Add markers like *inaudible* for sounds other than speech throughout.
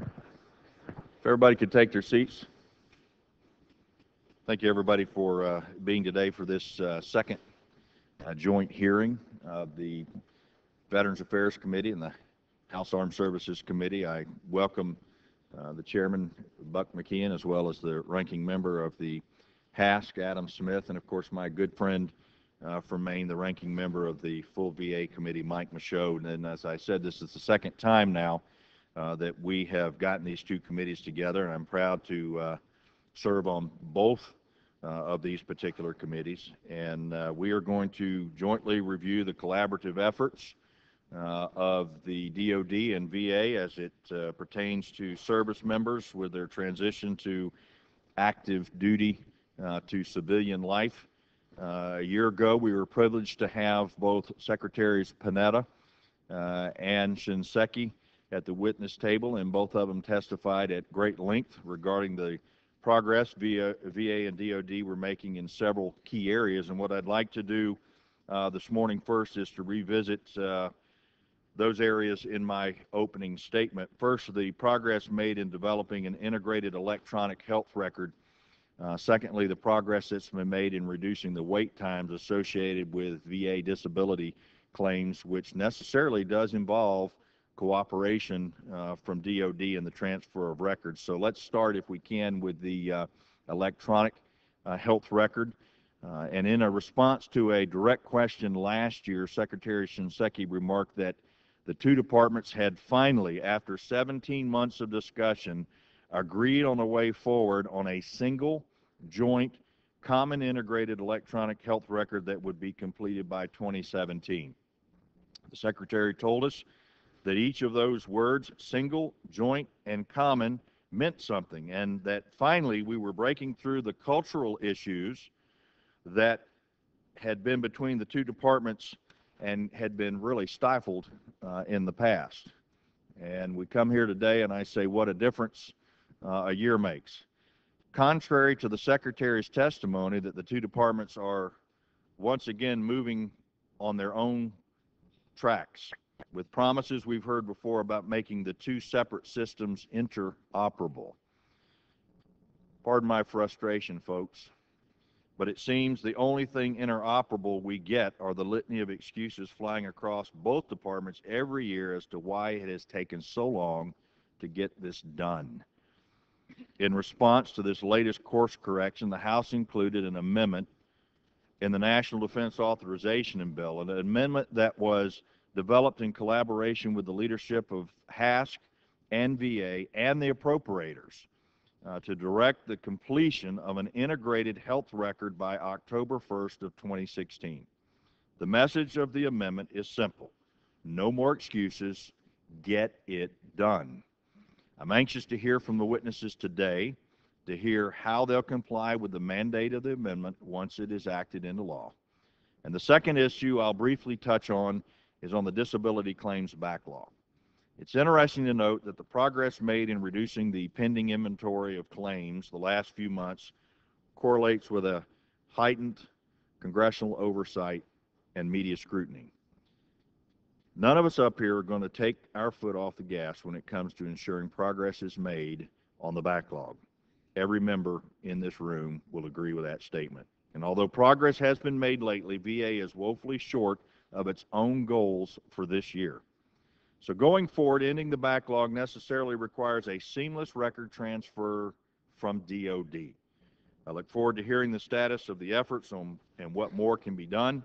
If everybody could take their seats. Thank you, everybody, for uh, being today for this uh, second uh, joint hearing of the Veterans Affairs Committee and the House Armed Services Committee. I welcome uh, the chairman, Buck McKeon, as well as the ranking member of the HASC, Adam Smith, and of course my good friend uh, from Maine, the ranking member of the full VA committee, Mike Michaud. And as I said, this is the second time now that we have gotten these two committees together, and I'm proud to uh, serve on both uh, of these particular committees. And uh, we are going to jointly review the collaborative efforts uh, of the DoD and VA as it uh, pertains to service members with their transition to active duty uh, to civilian life. Uh, a year ago, we were privileged to have both Secretaries Panetta and Shinseki at the witness table, and both of them testified at great length regarding the progress VA and DoD were making in several key areas. And what I'd like to do uh, this morning first is to revisit uh, those areas in my opening statement. First, the progress made in developing an integrated electronic health record. Uh, secondly, the progress that's been made in reducing the wait times associated with VA disability claims, which necessarily does involve cooperation uh, from DoD in the transfer of records. So let's start, if we can, with the uh, electronic uh, health record. And in a response to a direct question last year, Secretary Shinseki remarked that the two departments had finally, after 17 months of discussion, agreed on a way forward on a single, joint, common integrated electronic health record that would be completed by 2017. The Secretary told us that each of those words, single, joint, and common, meant something, and that finally we were breaking through the cultural issues that had been between the two departments and had been really stifled uh, in the past. And we come here today and I say, what a difference uh, a year makes. Contrary to the Secretary's testimony that the two departments are once again moving on their own tracks with promises we've heard before about making the two separate systems interoperable. Pardon my frustration, folks, but it seems the only thing interoperable we get are the litany of excuses flying across both departments every year as to why it has taken so long to get this done. In response to this latest course correction, the House included an amendment in the National Defense Authorization Bill, an amendment that was developed in collaboration with the leadership of HASC and VA and the appropriators uh, to direct the completion of an integrated health record by October 1st of 2016. The message of the amendment is simple. No more excuses. Get it done. I'm anxious to hear from the witnesses today to hear how they'll comply with the mandate of the amendment once it is acted into law. And the second issue I'll briefly touch on is on the disability claims backlog. It's interesting to note that the progress made in reducing the pending inventory of claims the last few months correlates with a heightened congressional oversight and media scrutiny. None of us up here are going to take our foot off the gas when it comes to ensuring progress is made on the backlog. Every member in this room will agree with that statement. And although progress has been made lately, VA is woefully short of its own goals for this year. So going forward, ending the backlog necessarily requires a seamless record transfer from DOD. I look forward to hearing the status of the efforts on, and what more can be done.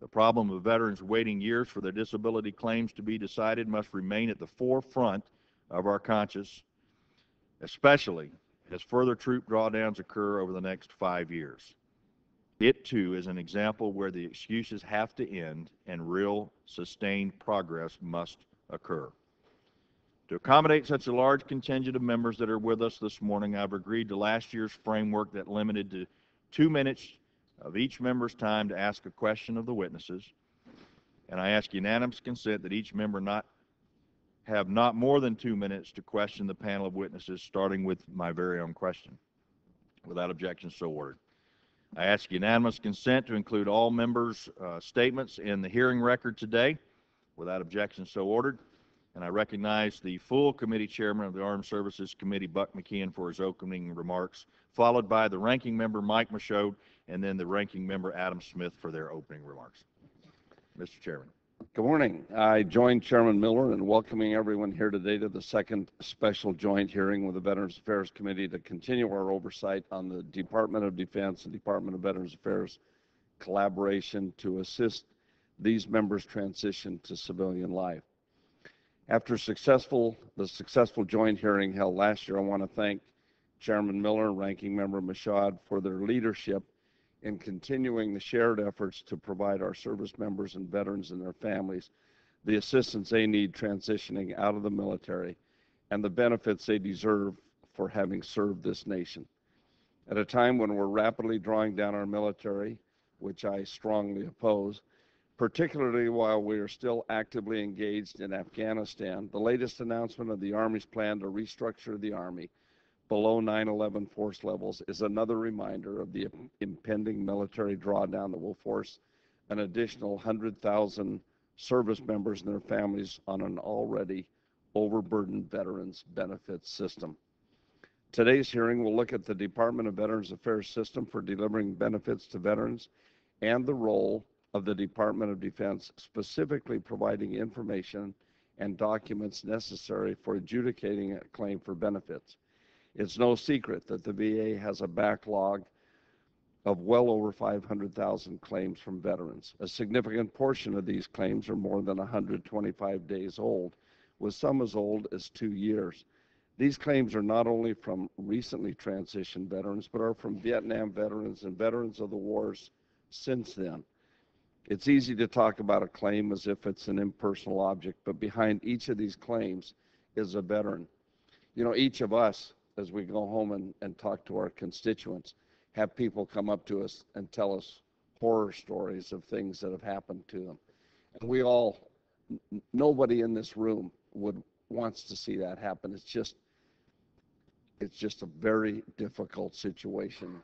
The problem of veterans waiting years for their disability claims to be decided must remain at the forefront of our conscience, especially as further troop drawdowns occur over the next five years. It too is an example where the excuses have to end and real sustained progress must occur. To accommodate such a large contingent of members that are with us this morning, I've agreed to last year's framework that limited to two minutes of each member's time to ask a question of the witnesses. And I ask unanimous consent that each member not have not more than two minutes to question the panel of witnesses, starting with my very own question. Without objection, so ordered. I ask unanimous consent to include all members' uh, statements in the hearing record today. Without objection, so ordered. And I recognize the full committee chairman of the Armed Services Committee, Buck McKeon, for his opening remarks, followed by the ranking member, Mike Michaud, and then the ranking member, Adam Smith, for their opening remarks. Mr. Chairman. Good morning. I join Chairman Miller in welcoming everyone here today to the second special joint hearing with the Veterans Affairs Committee to continue our oversight on the Department of Defense and Department of Veterans Affairs collaboration to assist these members transition to civilian life. After successful, the successful joint hearing held last year, I want to thank Chairman Miller and Ranking Member Michaud for their leadership in continuing the shared efforts to provide our service members and veterans and their families the assistance they need transitioning out of the military and the benefits they deserve for having served this nation. At a time when we're rapidly drawing down our military, which I strongly oppose, particularly while we are still actively engaged in Afghanistan, the latest announcement of the Army's plan to restructure the Army below 9/11 force levels is another reminder of the impending military drawdown that will force an additional 100,000 service members and their families on an already overburdened veterans benefits system. Today's hearing will look at the Department of Veterans Affairs system for delivering benefits to veterans and the role of the Department of Defense specifically providing information and documents necessary for adjudicating a claim for benefits. It's no secret that the VA has a backlog of well over 500,000 claims from veterans. A significant portion of these claims are more than 125 days old, with some as old as two years. These claims are not only from recently transitioned veterans, but are from Vietnam veterans and veterans of the wars since then. It's easy to talk about a claim as if it's an impersonal object, but behind each of these claims is a veteran. You know, each of us as we go home and, and talk to our constituents, have people come up to us and tell us horror stories of things that have happened to them. And we all, nobody in this room would wants to see that happen. It's just, it's just a very difficult situation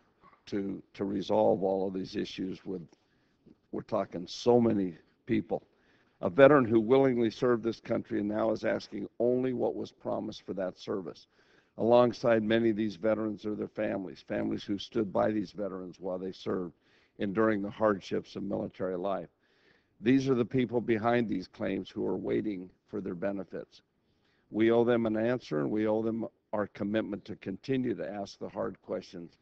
to to resolve all of these issues with. We're talking so many people. A veteran who willingly served this country and now is asking only what was promised for that service alongside many of these veterans or their families, families who stood by these veterans while they served, enduring the hardships of military life. These are the people behind these claims who are waiting for their benefits. We owe them an answer and we owe them our commitment to continue to ask the hard questions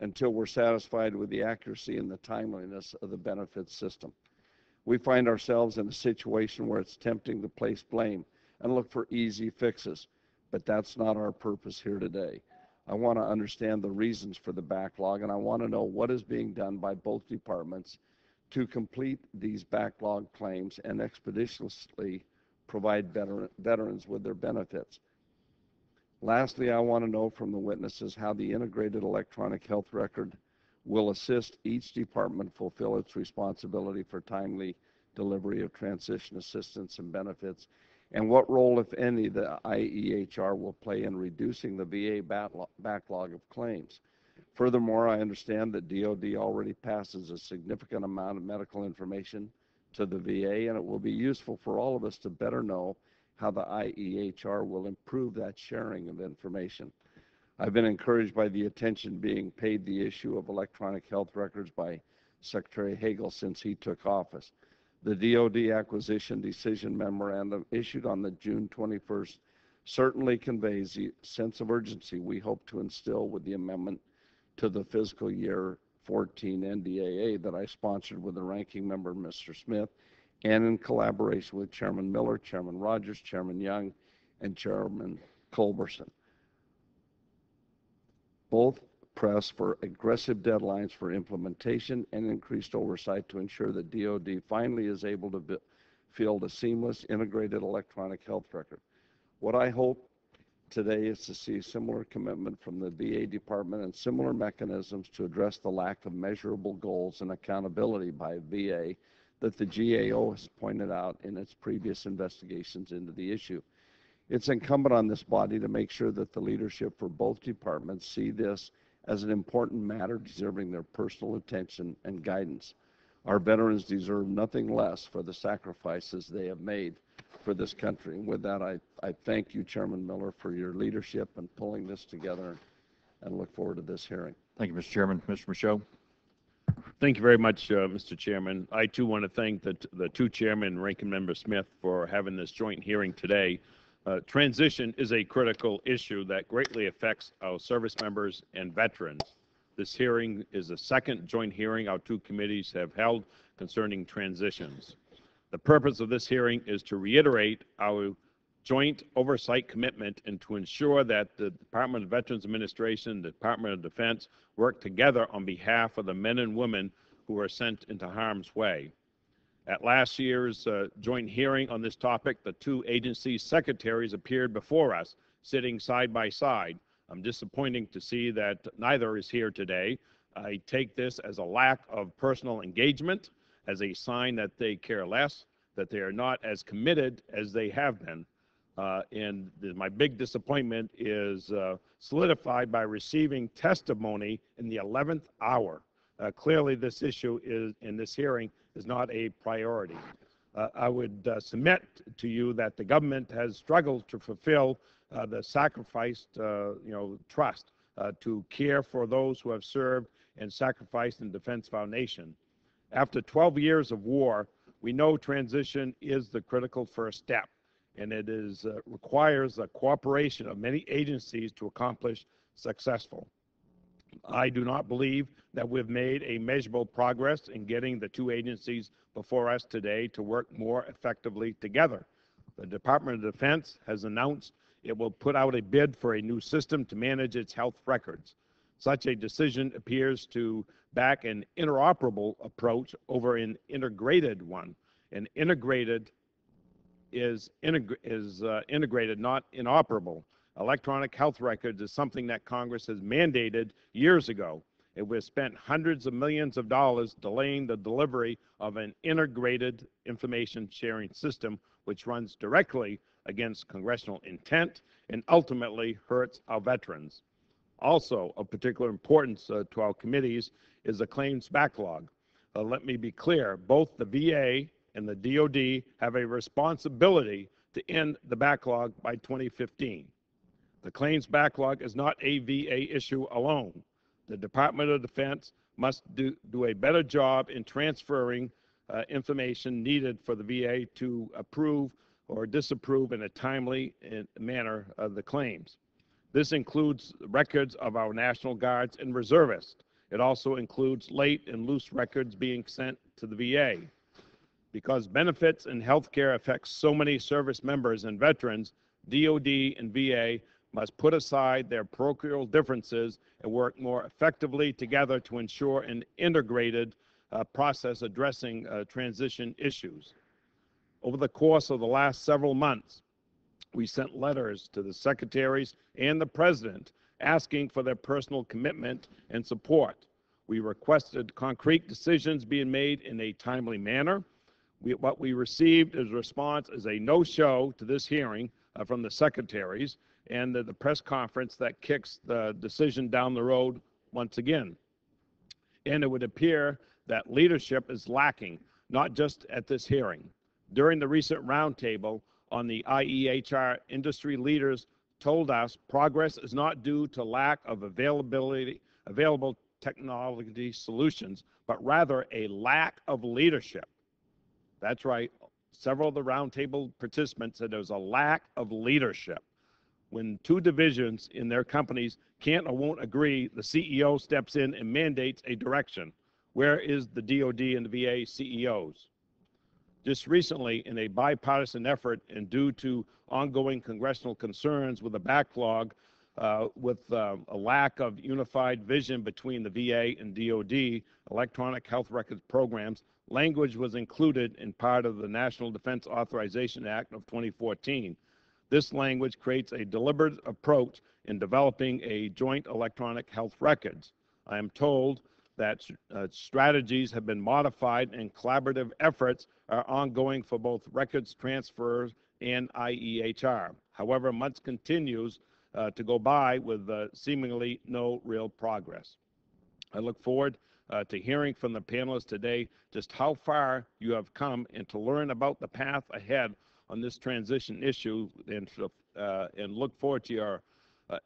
until we're satisfied with the accuracy and the timeliness of the benefits system. We find ourselves in a situation where it's tempting to place blame and look for easy fixes but that's not our purpose here today. I want to understand the reasons for the backlog, and I want to know what is being done by both departments to complete these backlog claims and expeditiously provide veteran, veterans with their benefits. Lastly, I want to know from the witnesses how the integrated electronic health record will assist each department fulfill its responsibility for timely delivery of transition assistance and benefits and what role, if any, the IEHR will play in reducing the VA backlog of claims. Furthermore, I understand that DoD already passes a significant amount of medical information to the VA, and it will be useful for all of us to better know how the IEHR will improve that sharing of information. I've been encouraged by the attention being paid the issue of electronic health records by Secretary Hagel since he took office. The DoD acquisition decision memorandum issued on the June 21st certainly conveys the sense of urgency we hope to instill with the amendment to the fiscal year 14 NDAA that I sponsored with the ranking member, Mr. Smith, and in collaboration with Chairman Miller, Chairman Rogers, Chairman Young, and Chairman Culberson. Both press for aggressive deadlines for implementation and increased oversight to ensure that DoD finally is able to field a seamless integrated electronic health record. What I hope today is to see similar commitment from the VA department and similar mechanisms to address the lack of measurable goals and accountability by VA that the GAO has pointed out in its previous investigations into the issue. It's incumbent on this body to make sure that the leadership for both departments see this as an important matter deserving their personal attention and guidance. Our veterans deserve nothing less for the sacrifices they have made for this country. And with that, I, I thank you, Chairman Miller, for your leadership in pulling this together and look forward to this hearing. Thank you, Mr. Chairman. Mr. Michaud? Thank you very much, uh, Mr. Chairman. I too want to thank the, the two chairmen, Ranking Member Smith, for having this joint hearing today. Uh, transition is a critical issue that greatly affects our service members and veterans. This hearing is the second joint hearing our two committees have held concerning transitions. The purpose of this hearing is to reiterate our joint oversight commitment and to ensure that the Department of Veterans Administration, and the Department of Defense work together on behalf of the men and women who are sent into harm's way. At last year's uh, joint hearing on this topic, the two agency secretaries appeared before us, sitting side by side. I'm disappointed to see that neither is here today. I take this as a lack of personal engagement, as a sign that they care less, that they are not as committed as they have been. Uh, and my big disappointment is uh, solidified by receiving testimony in the 11th hour. Uh, clearly, this issue is in this hearing is not a priority. Uh, I would uh, submit to you that the government has struggled to fulfill uh, the sacrificed, you know, trust to care for those who have served and sacrificed in defense of our nation. After 12 years of war, we know transition is the critical first step and it is uh, requires the cooperation of many agencies to accomplish successful. I do not believe that we've made a measurable progress in getting the two agencies before us today to work more effectively together. The Department of Defense has announced it will put out a bid for a new system to manage its health records. Such a decision appears to back an interoperable approach over an integrated one. An integrated is, integ- is uh, integrated, not inoperable. Electronic health records is something that Congress has mandated years ago. It was spent hundreds of millions of dollars delaying the delivery of an integrated information sharing system, which runs directly against congressional intent and ultimately hurts our veterans. Also, of particular importance uh, to our committees is the claims backlog. Uh, let me be clear both the VA and the DoD have a responsibility to end the backlog by 2015. The claims backlog is not a VA issue alone. The Department of Defense must do, do a better job in transferring uh, information needed for the VA to approve or disapprove in a timely uh, manner of the claims. This includes records of our National Guards and reservists. It also includes late and loose records being sent to the VA because benefits and health care affect so many service members and veterans, DOD and VA must put aside their parochial differences and work more effectively together to ensure an integrated uh, process addressing uh, transition issues. Over the course of the last several months, we sent letters to the secretaries and the president asking for their personal commitment and support. We requested concrete decisions being made in a timely manner we, what we received as response is a no-show to this hearing uh, from the secretaries and the, the press conference that kicks the decision down the road once again. And it would appear that leadership is lacking, not just at this hearing. During the recent roundtable on the IEHR, industry leaders told us progress is not due to lack of availability, available technology solutions, but rather a lack of leadership. That's right. Several of the roundtable participants said there's a lack of leadership. When two divisions in their companies can't or won't agree, the CEO steps in and mandates a direction. Where is the DOD and the VA CEOs? Just recently, in a bipartisan effort and due to ongoing congressional concerns with a backlog uh, with uh, a lack of unified vision between the VA and DOD, electronic health records programs, language was included in part of the National Defense Authorization Act of 2014. This language creates a deliberate approach in developing a joint electronic health records. I am told that uh, strategies have been modified and collaborative efforts are ongoing for both records transfers and IEHR. However, months continues uh, to go by with uh, seemingly no real progress. I look forward uh, to hearing from the panelists today just how far you have come and to learn about the path ahead on this transition issue and, uh, and look forward to your uh,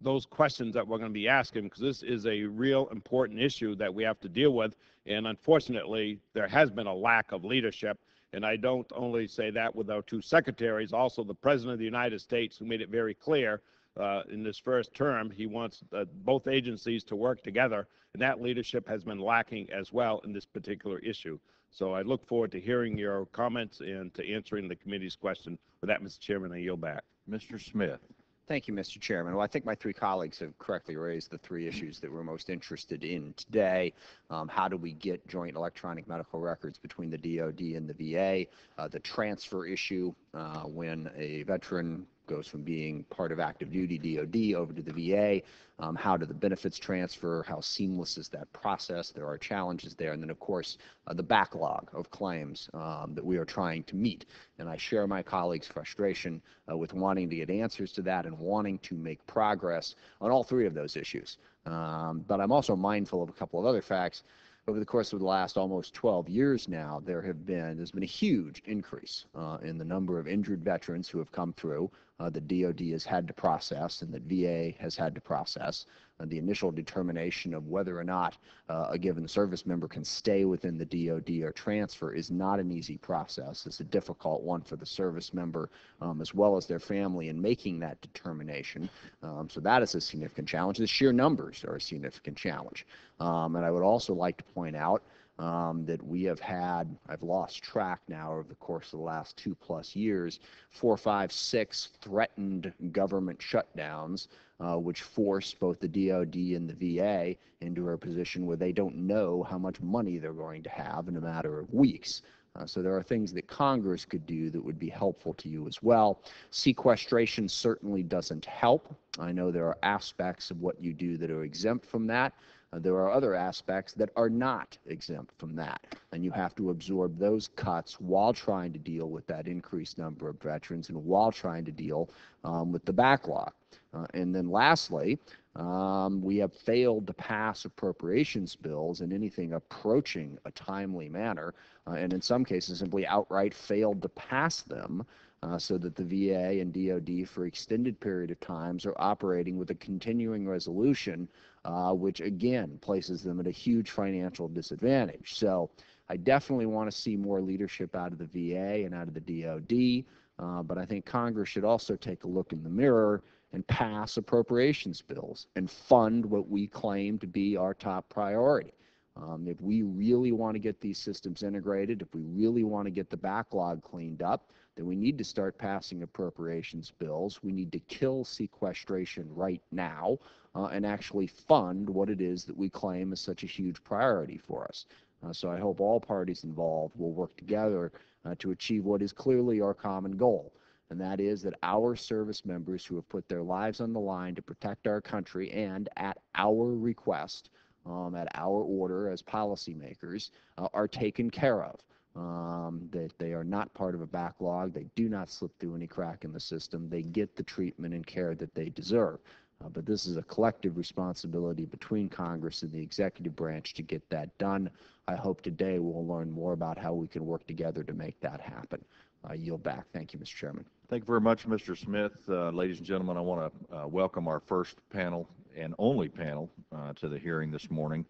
those questions that we're going to be asking because this is a real important issue that we have to deal with. And unfortunately, there has been a lack of leadership. And I don't only say that with our two secretaries, also the President of the United States, who made it very clear uh, in this first term, he wants uh, both agencies to work together. And that leadership has been lacking as well in this particular issue. So I look forward to hearing your comments and to answering the committee's question. With that, Mr. Chairman, I yield back. Mr. Smith. Thank you, Mr. Chairman. Well, I think my three colleagues have correctly raised the three issues that we're most interested in today. Um, how do we get joint electronic medical records between the DoD and the VA? Uh, the transfer issue uh, when a veteran goes from being part of active duty DoD over to the VA. Um, how do the benefits transfer? How seamless is that process? There are challenges there. And then, of course, uh, the backlog of claims um, that we are trying to meet. And I share my colleagues' frustration uh, with wanting to get answers to that and wanting to make progress on all three of those issues. Um, but I'm also mindful of a couple of other facts over the course of the last almost 12 years now, there have been there's been a huge increase uh, in the number of injured veterans who have come through. Uh, the DoD has had to process, and the VA has had to process. Uh, the initial determination of whether or not uh, a given service member can stay within the DoD or transfer is not an easy process. It's a difficult one for the service member um, as well as their family in making that determination. Um, so that is a significant challenge. The sheer numbers are a significant challenge. Um, and I would also like to point out um, that we have had, I've lost track now over the course of the last two plus years, four, five, six threatened government shutdowns, uh, which force both the DoD and the VA into a position where they don't know how much money they're going to have in a matter of weeks. Uh, so there are things that Congress could do that would be helpful to you as well. Sequestration certainly doesn't help. I know there are aspects of what you do that are exempt from that. Uh, there are other aspects that are not exempt from that, and you have to absorb those cuts while trying to deal with that increased number of veterans and while trying to deal um, with the backlog. Uh, and then lastly, um, we have failed to pass appropriations bills in anything approaching a timely manner, uh, and in some cases simply outright failed to pass them uh, so that the VA and DoD for extended period of times are operating with a continuing resolution, uh, which again places them at a huge financial disadvantage. So I definitely want to see more leadership out of the VA and out of the DoD, uh, but I think Congress should also take a look in the mirror and pass appropriations bills and fund what we claim to be our top priority. Um, if we really want to get these systems integrated, if we really want to get the backlog cleaned up, then we need to start passing appropriations bills. We need to kill sequestration right now uh, and actually fund what it is that we claim is such a huge priority for us. Uh, so I hope all parties involved will work together uh, to achieve what is clearly our common goal. And that is that our service members who have put their lives on the line to protect our country and at our request, um, at our order as policymakers, uh, are taken care of um, that they are not part of a backlog. They do not slip through any crack in the system. They get the treatment and care that they deserve. Uh, but this is a collective responsibility between Congress and the executive branch to get that done. I hope today we'll learn more about how we can work together to make that happen. I yield back. Thank you, Mr. Chairman. Thank you very much, Mr. Smith. Uh, ladies and gentlemen, I want to uh, welcome our first panel and only panel uh, to the hearing this morning.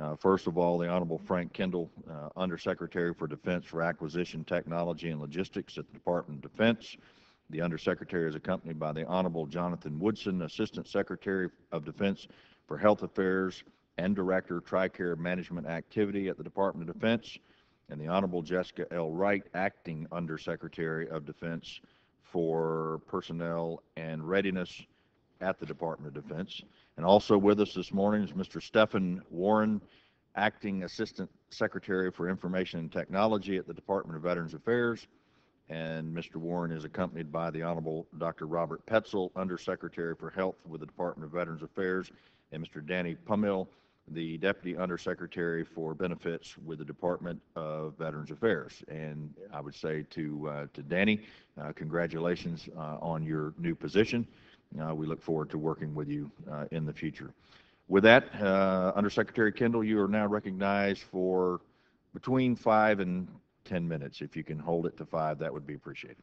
Uh, first of all, the Honorable Frank Kendall, uh, Undersecretary for Defense for Acquisition, Technology, and Logistics at the Department of Defense. The Undersecretary is accompanied by the Honorable Jonathan Woodson, Assistant Secretary of Defense for Health Affairs and Director, of TRICARE Management Activity at the Department of Defense, and the Honorable Jessica L. Wright, Acting Undersecretary of Defense for Personnel and Readiness at the Department of Defense. And also with us this morning is Mr. Stephen Warren, Acting Assistant Secretary for Information and Technology at the Department of Veterans Affairs. And Mr. Warren is accompanied by the Honorable Dr. Robert Petzel, Undersecretary for Health with the Department of Veterans Affairs, and Mr. Danny Pummill, the Deputy Undersecretary for Benefits with the Department of Veterans Affairs. And I would say to, uh, to Danny, uh, congratulations uh, on your new position. Uh, we look forward to working with you uh, in the future. With that, uh, Undersecretary Kendall, you are now recognized for between five and 10 minutes. If you can hold it to five, that would be appreciated.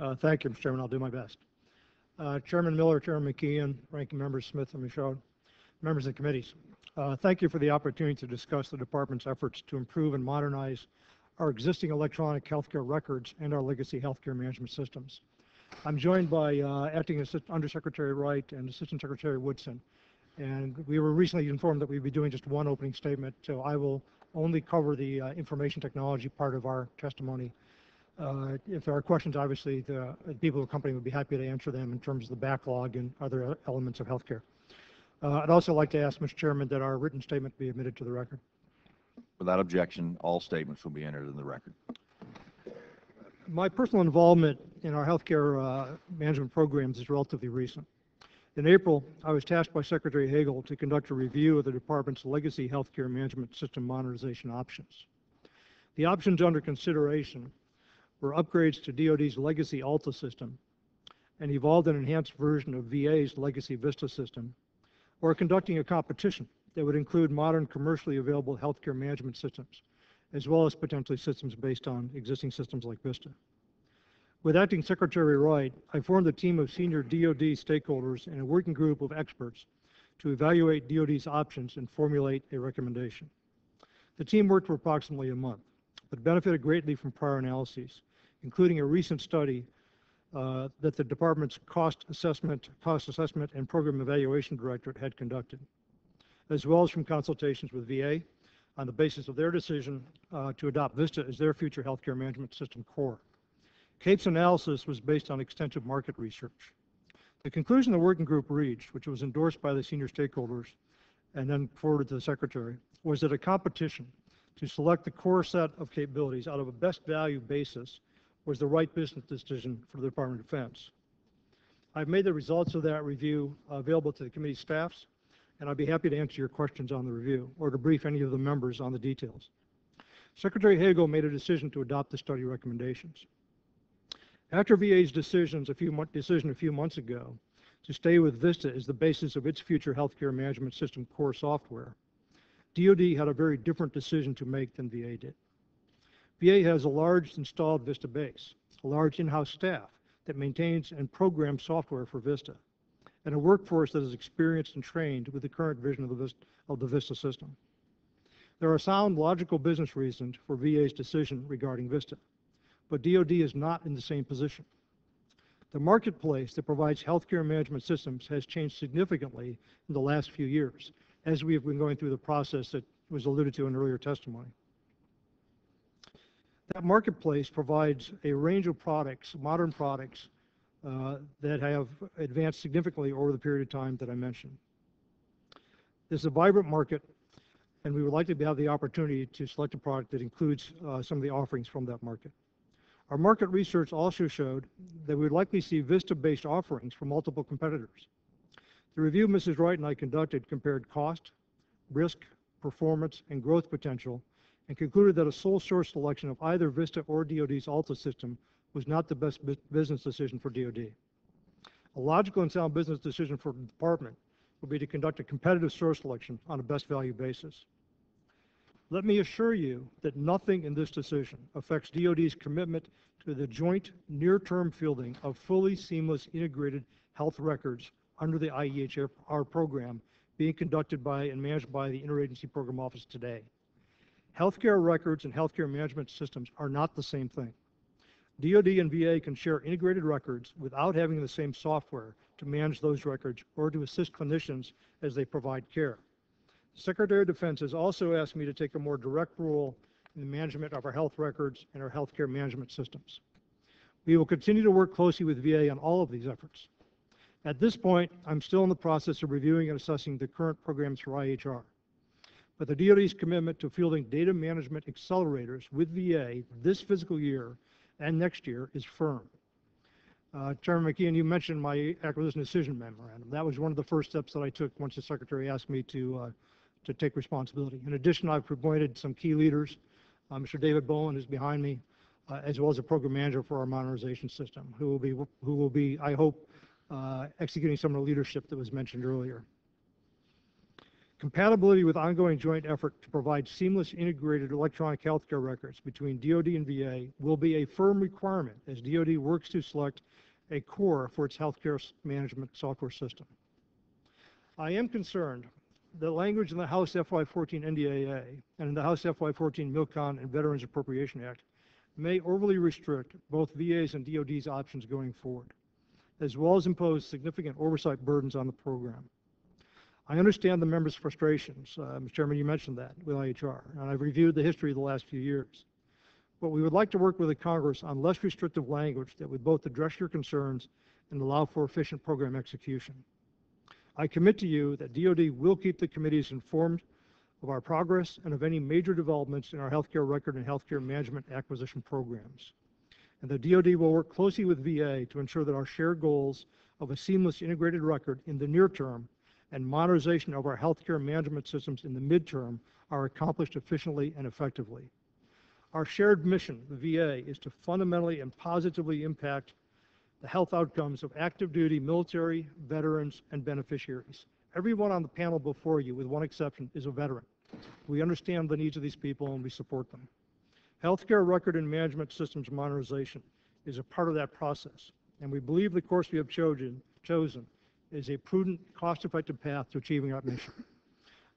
Uh, Thank you, Mr. Chairman. I'll do my best. Uh, Chairman Miller, Chairman McKeon, Ranking Members Smith and Michaud, members of the committees, uh, thank you for the opportunity to discuss the department's efforts to improve and modernize our existing electronic healthcare records and our legacy healthcare management systems. I'm joined by uh, Acting Assist- Undersecretary Wright and Assistant Secretary Woodson, and we were recently informed that we'd be doing just one opening statement, so I will only cover the uh, information technology part of our testimony uh, If there are questions, obviously, the the people of the company would be happy to answer them in terms of the backlog and other elements of healthcare. Uh, I'd also like to ask, Mr. Chairman, that our written statement be admitted to the record. Without objection, all statements will be entered in the record. My personal involvement in our healthcare uh, management programs is relatively recent. In April, I was tasked by Secretary Hagel to conduct a review of the department's legacy healthcare management system modernization options. The options under consideration were upgrades to DoD's legacy AHLTA system, an evolved and enhanced version of VA's legacy Vista system, or conducting a competition that would include modern commercially available healthcare management systems, as well as potentially systems based on existing systems like Vista. With Acting Secretary Wright, I formed a team of senior DoD stakeholders and a working group of experts to evaluate DoD's options and formulate a recommendation. The team worked for approximately a month, but benefited greatly from prior analyses, including a recent study uh, that the department's cost assessment, cost assessment and program evaluation directorate had conducted, as well as from consultations with VA on the basis of their decision uh, to adopt Vista as their future healthcare management system core. CAPE's analysis was based on extensive market research. The conclusion the working group reached, which was endorsed by the senior stakeholders and then forwarded to the secretary, was that a competition to select the core set of capabilities out of a best value basis was the right business decision for the Department of Defense. I've made the results of that review available to the committee staffs, and I'd be happy to answer your questions on the review or to brief any of the members on the details. Secretary Hagel made a decision to adopt the study recommendations. After VA's decisions a few decision a few months ago to stay with Vista as the basis of its future healthcare management system core software, DoD had a very different decision to make than VA did. VA has a large installed Vista base, a large in-house staff that maintains and programs software for Vista, and a workforce that is experienced and trained with the current vision of the Vista, of the Vista system. There are sound logical business reasons for VA's decision regarding Vista, but DoD is not in the same position. The marketplace that provides healthcare management systems has changed significantly in the last few years, as we have been going through the process that was alluded to in earlier testimony. That marketplace provides a range of products, modern products, uh, that have advanced significantly over the period of time that I mentioned. This is a vibrant market, and we would like to have the opportunity to select a product that includes uh, some of the offerings from that market. Our market research also showed that we would likely see Vista-based offerings from multiple competitors. The review Mrs. Wright and I conducted compared cost, risk, performance, and growth potential and concluded that a sole source selection of either Vista or DoD's AHLTA system was not the best bu- business decision for DoD. A logical and sound business decision for the department would be to conduct a competitive source selection on a best value basis. Let me assure you that nothing in this decision affects DoD's commitment to the joint near-term fielding of fully seamless integrated health records under the IEHR program being conducted by and managed by the Interagency Program Office today. Healthcare records and healthcare management systems are not the same thing. DoD and VA can share integrated records without having the same software to manage those records or to assist clinicians as they provide care. Secretary of Defense has also asked me to take a more direct role in the management of our health records and our healthcare management systems. We will continue to work closely with VA on all of these efforts. At this point, I'm still in the process of reviewing and assessing the current programs for IHR. But the DoD's commitment to fielding data management accelerators with VA this fiscal year and next year is firm. Uh, Chairman McKeon, you mentioned my acquisition decision memorandum. That was one of the first steps that I took once the Secretary asked me to, uh, to take responsibility. In addition, I've appointed some key leaders. Uh, Mr. David Bowen is behind me, uh, as well as a program manager for our modernization system, who will be, who will be, I hope, uh, executing some of the leadership that was mentioned earlier. Compatibility with ongoing joint effort to provide seamless integrated electronic healthcare records between DoD and VA will be a firm requirement as DoD works to select a core for its healthcare management software system. I am concerned that language in the House FY14 NDAA and in the House FY14 MILCON and Veterans Appropriation Act may overly restrict both VA's and DoD's options going forward, as well as impose significant oversight burdens on the program. I understand the members' frustrations. Uh, Mr. Chairman, you mentioned that with IHR, and I've reviewed the history of the last few years. But we would like to work with the Congress on less restrictive language that would both address your concerns and allow for efficient program execution. I commit to you that DoD will keep the committees informed of our progress and of any major developments in our healthcare record and healthcare management acquisition programs. And the DoD will work closely with VA to ensure that our shared goals of a seamless integrated record in the near term and modernization of our healthcare management systems in the midterm are accomplished efficiently and effectively. Our shared mission, the VA, is to fundamentally and positively impact the health outcomes of active duty military, veterans, and beneficiaries. Everyone on the panel before you, with one exception, is a veteran. We understand the needs of these people and we support them. Healthcare record and management systems modernization is a part of that process, and we believe the course we have chosen, chosen is a prudent, cost-effective path to achieving our mission.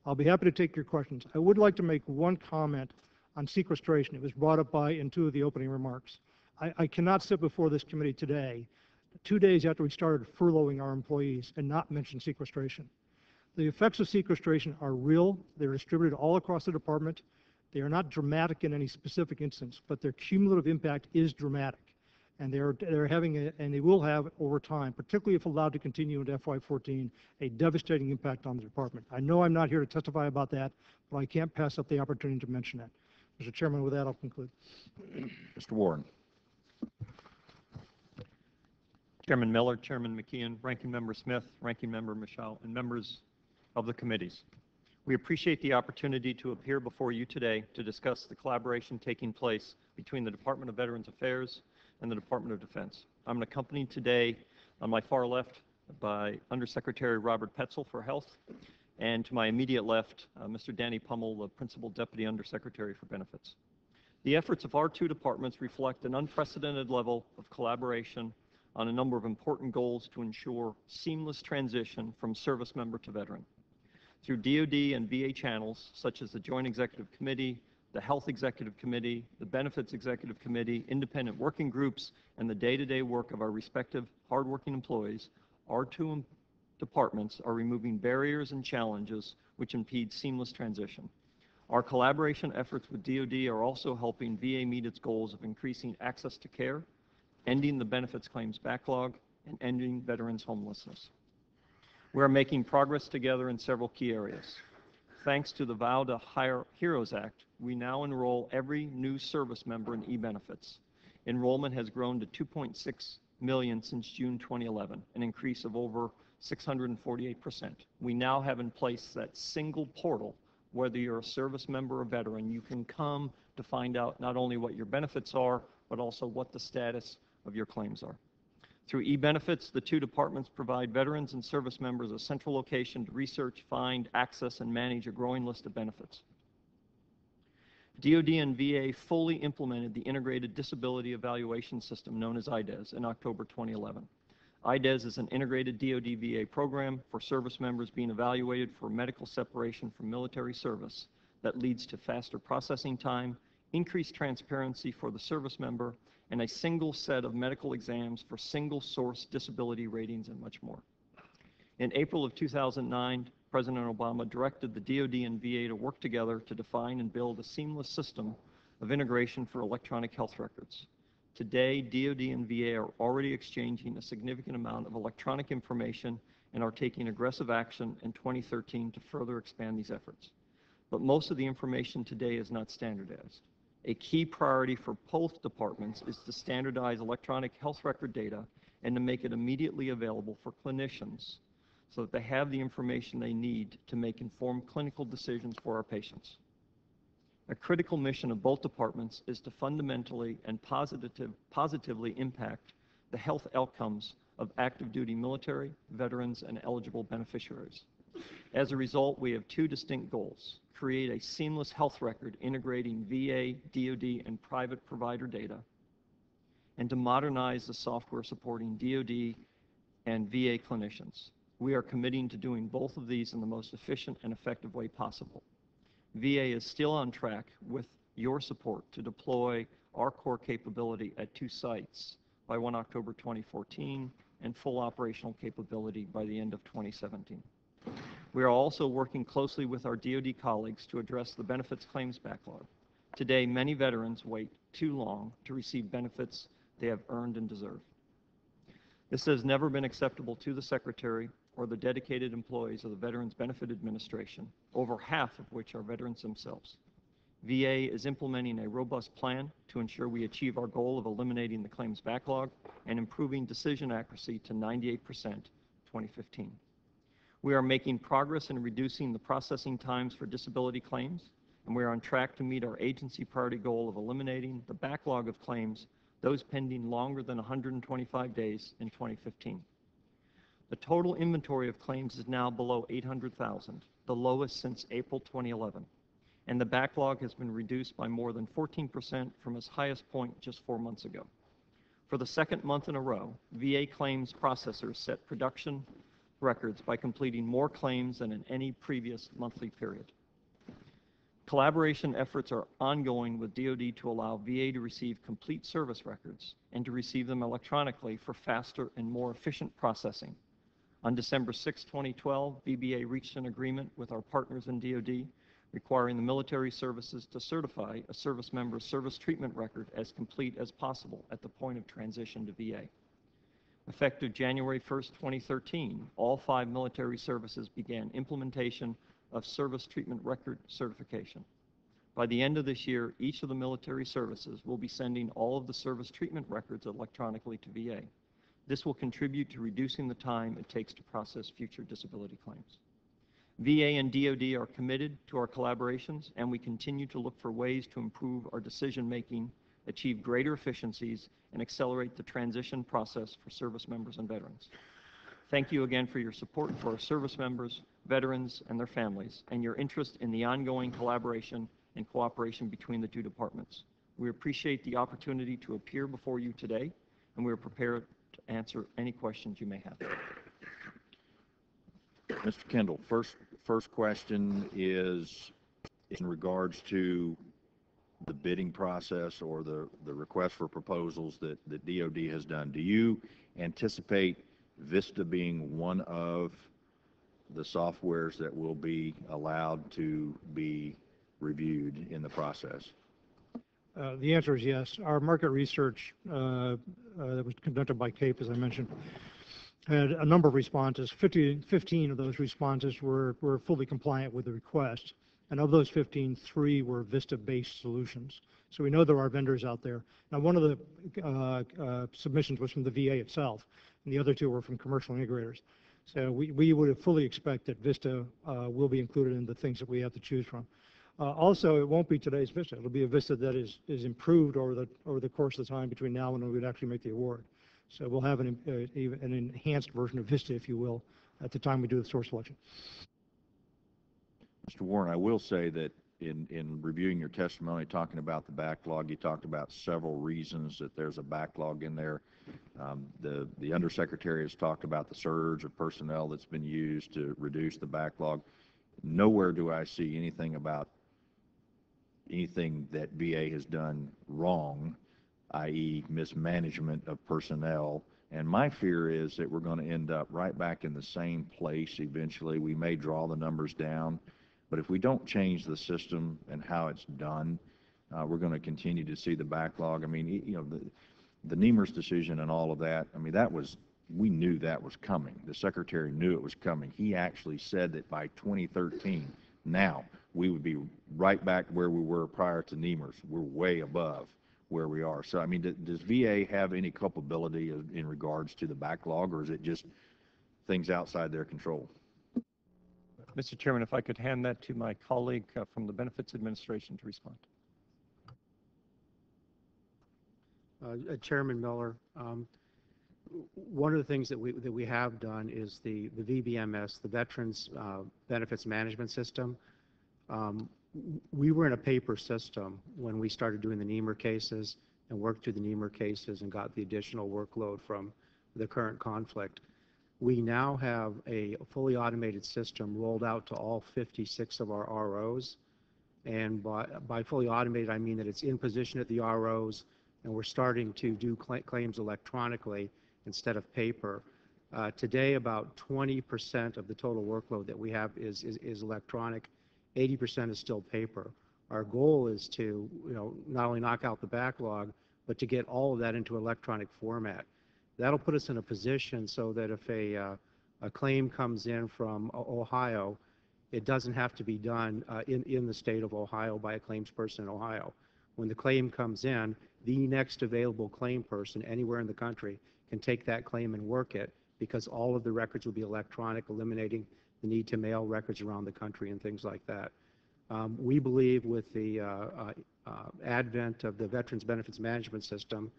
I'll be happy to take your questions. I would like to make one comment on sequestration. It was brought up by in two of the opening remarks. I, I cannot sit before this committee today, two days after we started furloughing our employees, and not mention sequestration. The effects of sequestration are real. They're distributed all across the department. They are not dramatic in any specific instance, but their cumulative impact is dramatic. And they're, they're having, a, and they will have over time, particularly if allowed to continue into FY14, a devastating impact on the department. I know I'm not here to testify about that, but I can't pass up the opportunity to mention that. Mr. Chairman, with that, I'll conclude. Mr. Warren. Chairman Miller, Chairman McKeon, Ranking Member Smith, Ranking Member Michaud, and members of the committees. We appreciate the opportunity to appear before you today to discuss the collaboration taking place between the Department of Veterans Affairs and the Department of Defense. I'm accompanied today on my far left by Undersecretary Robert Petzel for Health, and to my immediate left, uh, Mr. Danny Pummill, the Principal Deputy Undersecretary for Benefits. The efforts of our two departments reflect an unprecedented level of collaboration on a number of important goals to ensure seamless transition from service member to veteran. Through DoD and VA channels, such as the Joint Executive Committee, the Health Executive Committee, the Benefits Executive Committee, independent working groups, and the day-to-day work of our respective hardworking employees, our two departments are removing barriers and challenges which impede seamless transition. Our collaboration efforts with DoD are also helping VA meet its goals of increasing access to care, ending the benefits claims backlog, and ending veterans homelessness. We are making progress together in several key areas. Thanks to the Vow to Hire Heroes Act, we now enroll every new service member in e-benefits. Enrollment has grown to 2.6 million since June 2011, an increase of over 648%. We now have in place that single portal, whether you're a service member or veteran, you can come to find out not only what your benefits are, but also what the status of your claims are. Through e-benefits, the two departments provide veterans and service members a central location to research, find, access, and manage a growing list of benefits. DoD and VA fully implemented the Integrated Disability Evaluation System known as IDES in October 2011. IDES is an integrated DoD VA program for service members being evaluated for medical separation from military service that leads to faster processing time, increased transparency for the service member, and a single set of medical exams for single source disability ratings and much more. In April of 2009, President Obama directed the DoD and VA to work together to define and build a seamless system of integration for electronic health records. Today, DoD and VA are already exchanging a significant amount of electronic information and are taking aggressive action in 2013 to further expand these efforts. But most of the information today is not standardized. A key priority for both departments is to standardize electronic health record data and to make it immediately available for clinicians so that they have the information they need to make informed clinical decisions for our patients. A critical mission of both departments is to fundamentally and positive, positively impact the health outcomes of active duty military, veterans, and eligible beneficiaries. As a result, we have two distinct goals. Create a seamless health record integrating VA, DoD, and private provider data, and to modernize the software supporting DoD and VA clinicians. We are committing to doing both of these in the most efficient and effective way possible. VA is still on track with your support to deploy our core capability at two sites by 1 October 2014 and full operational capability by the end of 2017. We are also working closely with our DoD colleagues to address the benefits claims backlog. Today, many veterans wait too long to receive benefits they have earned and deserve. This has never been acceptable to the Secretary or the dedicated employees of the Veterans Benefit Administration, over half of which are veterans themselves. VA is implementing a robust plan to ensure we achieve our goal of eliminating the claims backlog and improving decision accuracy to 98% 2015. We are making progress in reducing the processing times for disability claims, and we are on track to meet our agency priority goal of eliminating the backlog of claims, those pending longer than 125 days in 2015. The total inventory of claims is now below 800,000, the lowest since April 2011, and the backlog has been reduced by more than 14% from its highest point just four months ago. For the second month in a row, VA claims processors set production records by completing more claims than in any previous monthly period. Collaboration efforts are ongoing with DoD to allow VA to receive complete service records and to receive them electronically for faster and more efficient processing. On December 6, 2012, VBA reached an agreement with our partners in DoD requiring the military services to certify a service member's service treatment record as complete as possible at the point of transition to VA. Effective January 1, 2013, all five military services began implementation of service treatment record certification. By the end of this year, each of the military services will be sending all of the service treatment records electronically to VA. This will contribute to reducing the time it takes to process future disability claims. VA and DoD are committed to our collaborations, and we continue to look for ways to improve our decision-making, achieve greater efficiencies, and accelerate the transition process for service members and veterans. Thank you again for your support for our service members, veterans, and their families, and your interest in the ongoing collaboration and cooperation between the two departments. We appreciate the opportunity to appear before you today, and we are prepared answer any questions you may have. Mr. Kendall, first, first question is in regards to the bidding process or the, the request for proposals that, that DOD has done. Do you anticipate Vista being one of the softwares that will be allowed to be reviewed in the process? Uh, The answer is yes. Our market research uh, uh, that was conducted by CAPE, as I mentioned, had a number of responses. 50 15 of those responses were were fully compliant with the request, and of those 15, three were Vista-based solutions. So we know there are vendors out there. Now, one of the uh, uh, submissions was from the VA itself, and the other two were from commercial integrators. So we we would fully expect that Vista uh, will be included in the things that we have to choose from. Uh, Also, it won't be today's Vista. It'll be a Vista that is, is improved over the, over the course of the time between now and when we'd actually make the award. So we'll have an, uh, an enhanced version of Vista, if you will, at the time we do the source selection. Mr. Warren, I will say that in, in reviewing your testimony, talking about the backlog, you talked about several reasons that there's a backlog in there. Um, The, the undersecretary has talked about the surge of personnel that's been used to reduce the backlog. Nowhere do I see anything about anything that VA has done wrong, i.e. mismanagement of personnel. And my fear is that we're going to end up right back in the same place eventually. We may draw the numbers down, but if we don't change the system and how it's done, uh, we're going to continue to see the backlog. I mean, you know, the, the decision and all of that, I mean, that was, we knew that was coming. The secretary knew it was coming. He actually said that by 2013, now, we would be right back where we were prior to Nehmers. We're way above where we are. So, I mean, d- does VA have any culpability in in regards to the backlog, or is it just things outside their control? Mr. Chairman, if I could hand that to my colleague uh, from the Benefits Administration to respond. Uh, uh, Chairman Miller, um, One of the things that we, that we have done is the, the VBMS, the Veterans uh, Benefits Management System. Um, We were in a paper system when we started doing the Nehmer cases and worked through the Nehmer cases and got the additional workload from the current conflict. We now have a fully automated system rolled out to all 56 of our ROs. And by, by fully automated, I mean that it's in position at the ROs, and we're starting to do cla- claims electronically instead of paper. Uh, Today, about 20% of the total workload that we have is, is, is electronic, 80% is still paper. Our goal is to, you know, not only knock out the backlog, but to get all of that into electronic format. That'll put us in a position so that if a, uh, a claim comes in from Ohio, it doesn't have to be done uh, in, in the state of Ohio by a claims person in Ohio. When the claim comes in, the next available claim person anywhere in the country can take that claim and work it because all of the records will be electronic, eliminating the need to mail records around the country and things like that. Um, we believe with the uh, uh, uh, advent of the Veterans Benefits Management System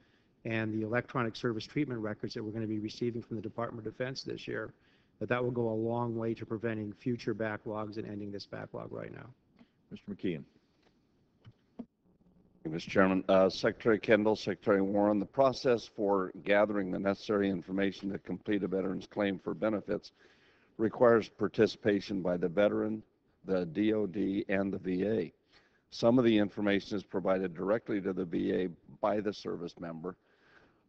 and the electronic service treatment records that we're going to be receiving from the Department of Defense this year, that that will go a long way to preventing future backlogs and ending this backlog right now. Mr. McKeon. Mr. Chairman. Uh, Secretary Kendall, Secretary Warren, the process for gathering the necessary information to complete a veteran's claim for benefits requires participation by the veteran, the DOD, and the VA. Some of the information is provided directly to the VA by the service member.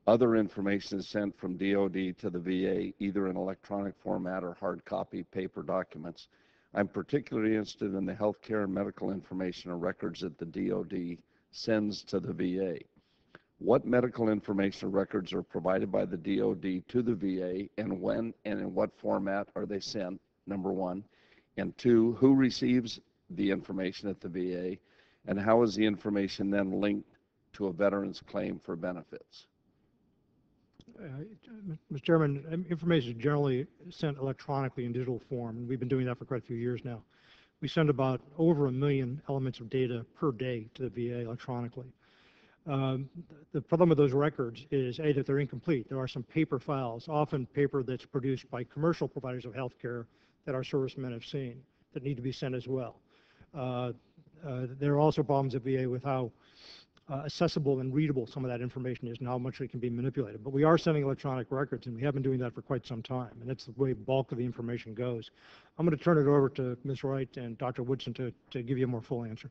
Other information is sent from DOD to the VA, either in electronic format or hard copy paper documents. I'm particularly interested in the healthcare and medical information or records that the DOD sends to the VA. What medical information records are provided by the DOD to the VA and when and in what format are they sent? Number one. And two, who receives the information at the VA and how is the information then linked to a veteran's claim for benefits? Uh, Mr. Chairman, um, information is generally sent electronically in digital form, we've been doing that for quite a few years now. We send about over a million elements of data per day to the VA electronically. Um, The problem with those records is, A, that they're incomplete. There are some paper files, often paper that's produced by commercial providers of healthcare that our servicemen have seen, that need to be sent as well. Uh, uh, There are also problems at VA with how uh, accessible and readable some of that information is and how much it can be manipulated. But we are sending electronic records, and we have been doing that for quite some time, and that's the way bulk of the information goes. I'm going to turn it over to Ms. Wright and Dr. Woodson to, to give you a more full answer.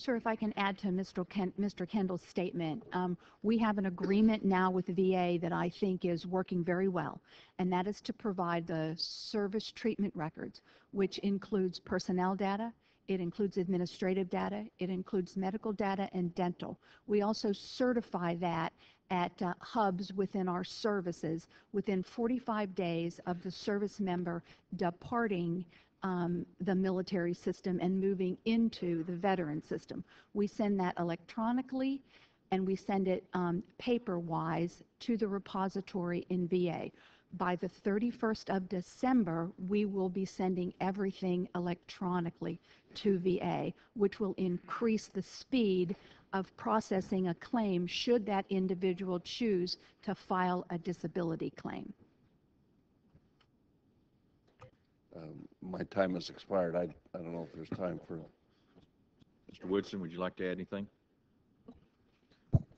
Sure, if I can add to Mr. Ken, Mr. Kendall's statement, um, we have an agreement now with the VA that I think is working very well, and that is to provide the service treatment records, which includes personnel data, it includes administrative data, it includes medical data and dental. We also certify that at uh, hubs within our services within 45 days of the service member departing um, the military system and moving into the veteran system. We send that electronically and we send it um, paper-wise to the repository in VA. By the 31st of December, we will be sending everything electronically to VA, which will increase the speed of processing a claim should that individual choose to file a disability claim. Um, My time has expired. I, I don't know if there's time for, Mr. Woodson, would you like to add anything?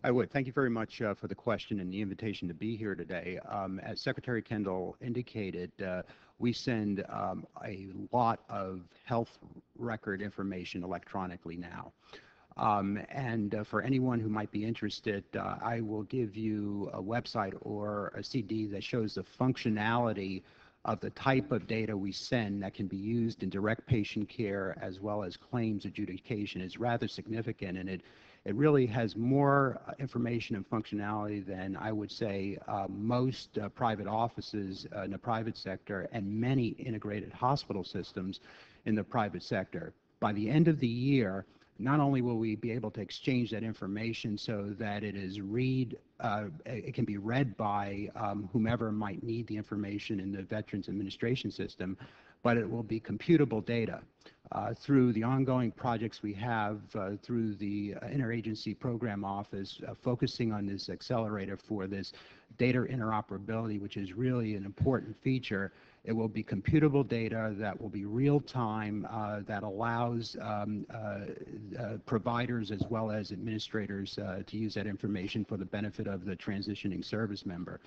I would. Thank you very much uh, for the question and the invitation to be here today. Um, As Secretary Kendall indicated, uh, we send um, a lot of health record information electronically now. Um, And uh, for anyone who might be interested, uh, I will give you a website or a CD that shows the functionality of the type of data we send that can be used in direct patient care as well as claims adjudication. is rather significant, and it it really has more uh, information and functionality than I would say uh, most uh, private offices uh, in the private sector and many integrated hospital systems in the private sector. By the end of the year, not only will we be able to exchange that information so that it is read, uh, it can be read by um, whomever might need the information in the Veterans Administration System, but it will be computable data. Uh, through the ongoing projects we have uh, through the uh, Interagency Program Office, uh, focusing on this accelerator for this data interoperability, which is really an important feature. It will be computable data that will be real-time, uh, that allows um, uh, uh, providers as well as administrators uh, to use that information for the benefit of the transitioning service member.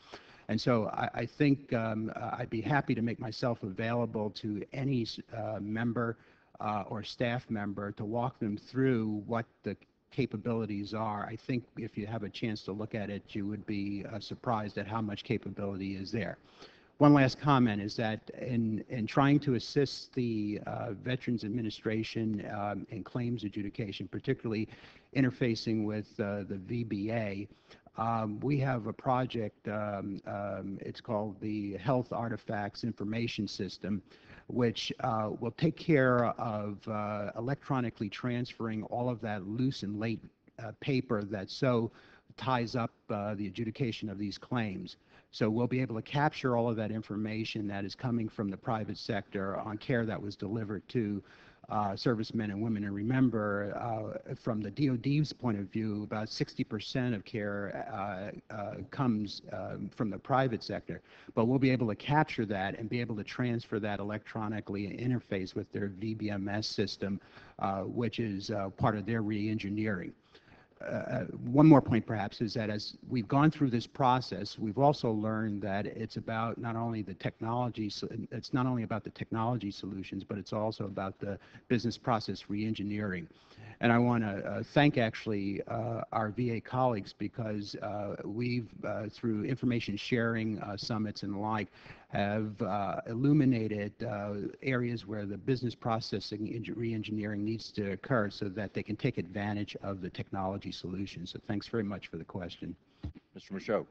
And so I, I think um, I'd be happy to make myself available to any uh, member or staff member to walk them through what the capabilities are. I think if you have a chance to look at it, you would be uh, surprised at how much capability is there. One last comment is that in, in trying to assist the uh, Veterans Administration um, in claims adjudication, particularly interfacing with uh, the VBA, um, we have a project, um, um, it's called the Health Artifacts Information System, which uh, will take care of uh, electronically transferring all of that loose and late uh, paper that so ties up uh, the adjudication of these claims. So we'll be able to capture all of that information that is coming from the private sector on care that was delivered to uh, servicemen and women. And remember, uh, from the DoD's point of view, about 60% of care uh, uh, comes um, from the private sector. But we'll be able to capture that and be able to transfer that electronically and interface with their VBMS system, uh, which is uh, part of their re-engineering uh, one more point perhaps is that as we've gone through this process, we've also learned that it's about not only the technology, so it's not only about the technology solutions, but it's also about the business process reengineering. And I want to uh, thank actually uh, our VA colleagues because uh, we've, uh, through information sharing uh, summits and the like, have uh, illuminated areas where the business processing reengineering needs to occur so that they can take advantage of the technology solutions. So thanks very much for the question. Mr. Michaud.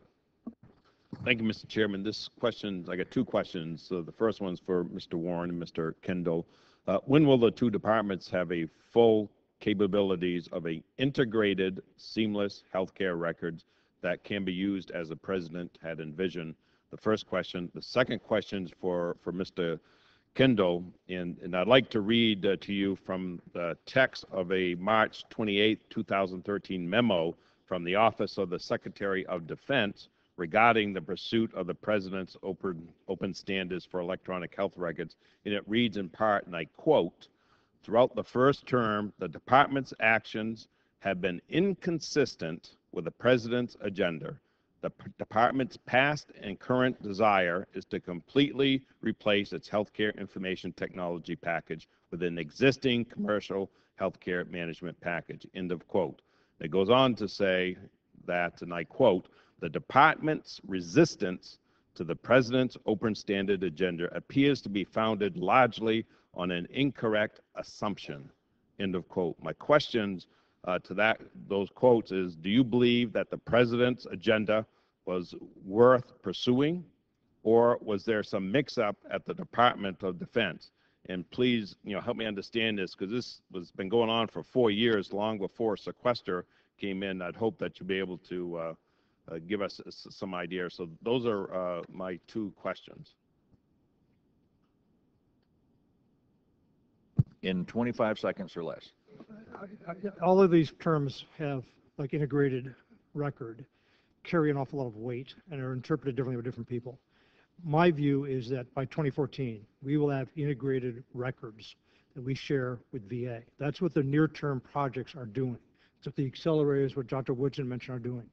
Thank you, Mr. Chairman. This question, I got two questions. So the first one's for Mr. Warren and Mr. Kendall. Uh, when will the two departments have a full capabilities of a integrated, seamless healthcare records that can be used as the president had envisioned? The first question. The second question is for, for Mr. Kendall, and, and I'd like to read uh, to you from the text of a March 28, 2013 memo from the Office of the Secretary of Defense regarding the pursuit of the President's open, open standards for electronic health records. And it reads in part, and I quote, Throughout the first term, the department's actions have been inconsistent with the president's agenda. The department's past and current desire is to completely replace its healthcare information technology package with an existing commercial healthcare management package. End of quote. It goes on to say that, and I quote, the department's resistance to the president's open standard agenda appears to be founded largely on an incorrect assumption. End of quote. My questions uh, to that those quotes is: Do you believe that the president's agenda was worth pursuing, or was there some mix-up at the Department of Defense? And please, you know, help me understand this because this has been going on for four years, long before sequester came in. I'd hope that you'll be able to uh, uh, give us some idea. So those are uh, my two questions. In 25 seconds or less. All of these terms have, like integrated record, carry an awful lot of weight and are interpreted differently by different people. My view is that by 2014, we will have integrated records that we share with VA. That's what the near-term projects are doing. It's what the accelerators, what Dr. Woodson mentioned, are doing.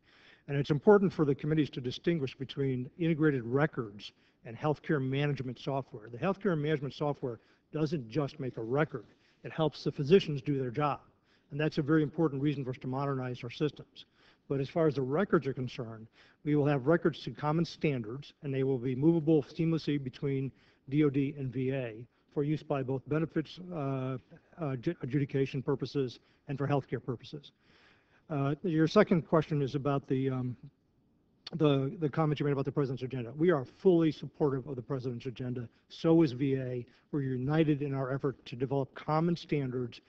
And it's important for the committees to distinguish between integrated records and healthcare management software. The healthcare management software doesn't just make a record. It helps the physicians do their job. And that's a very important reason for us to modernize our systems. But as far as the records are concerned, we will have records to common standards, and they will be movable seamlessly between DoD and VA for use by both benefits uh, uh, adjudication purposes and for healthcare purposes. Uh, your second question is about the um, the, the comments you made about the president's agenda. We are fully supportive of the president's agenda. So is VA. We're united in our effort to develop common standards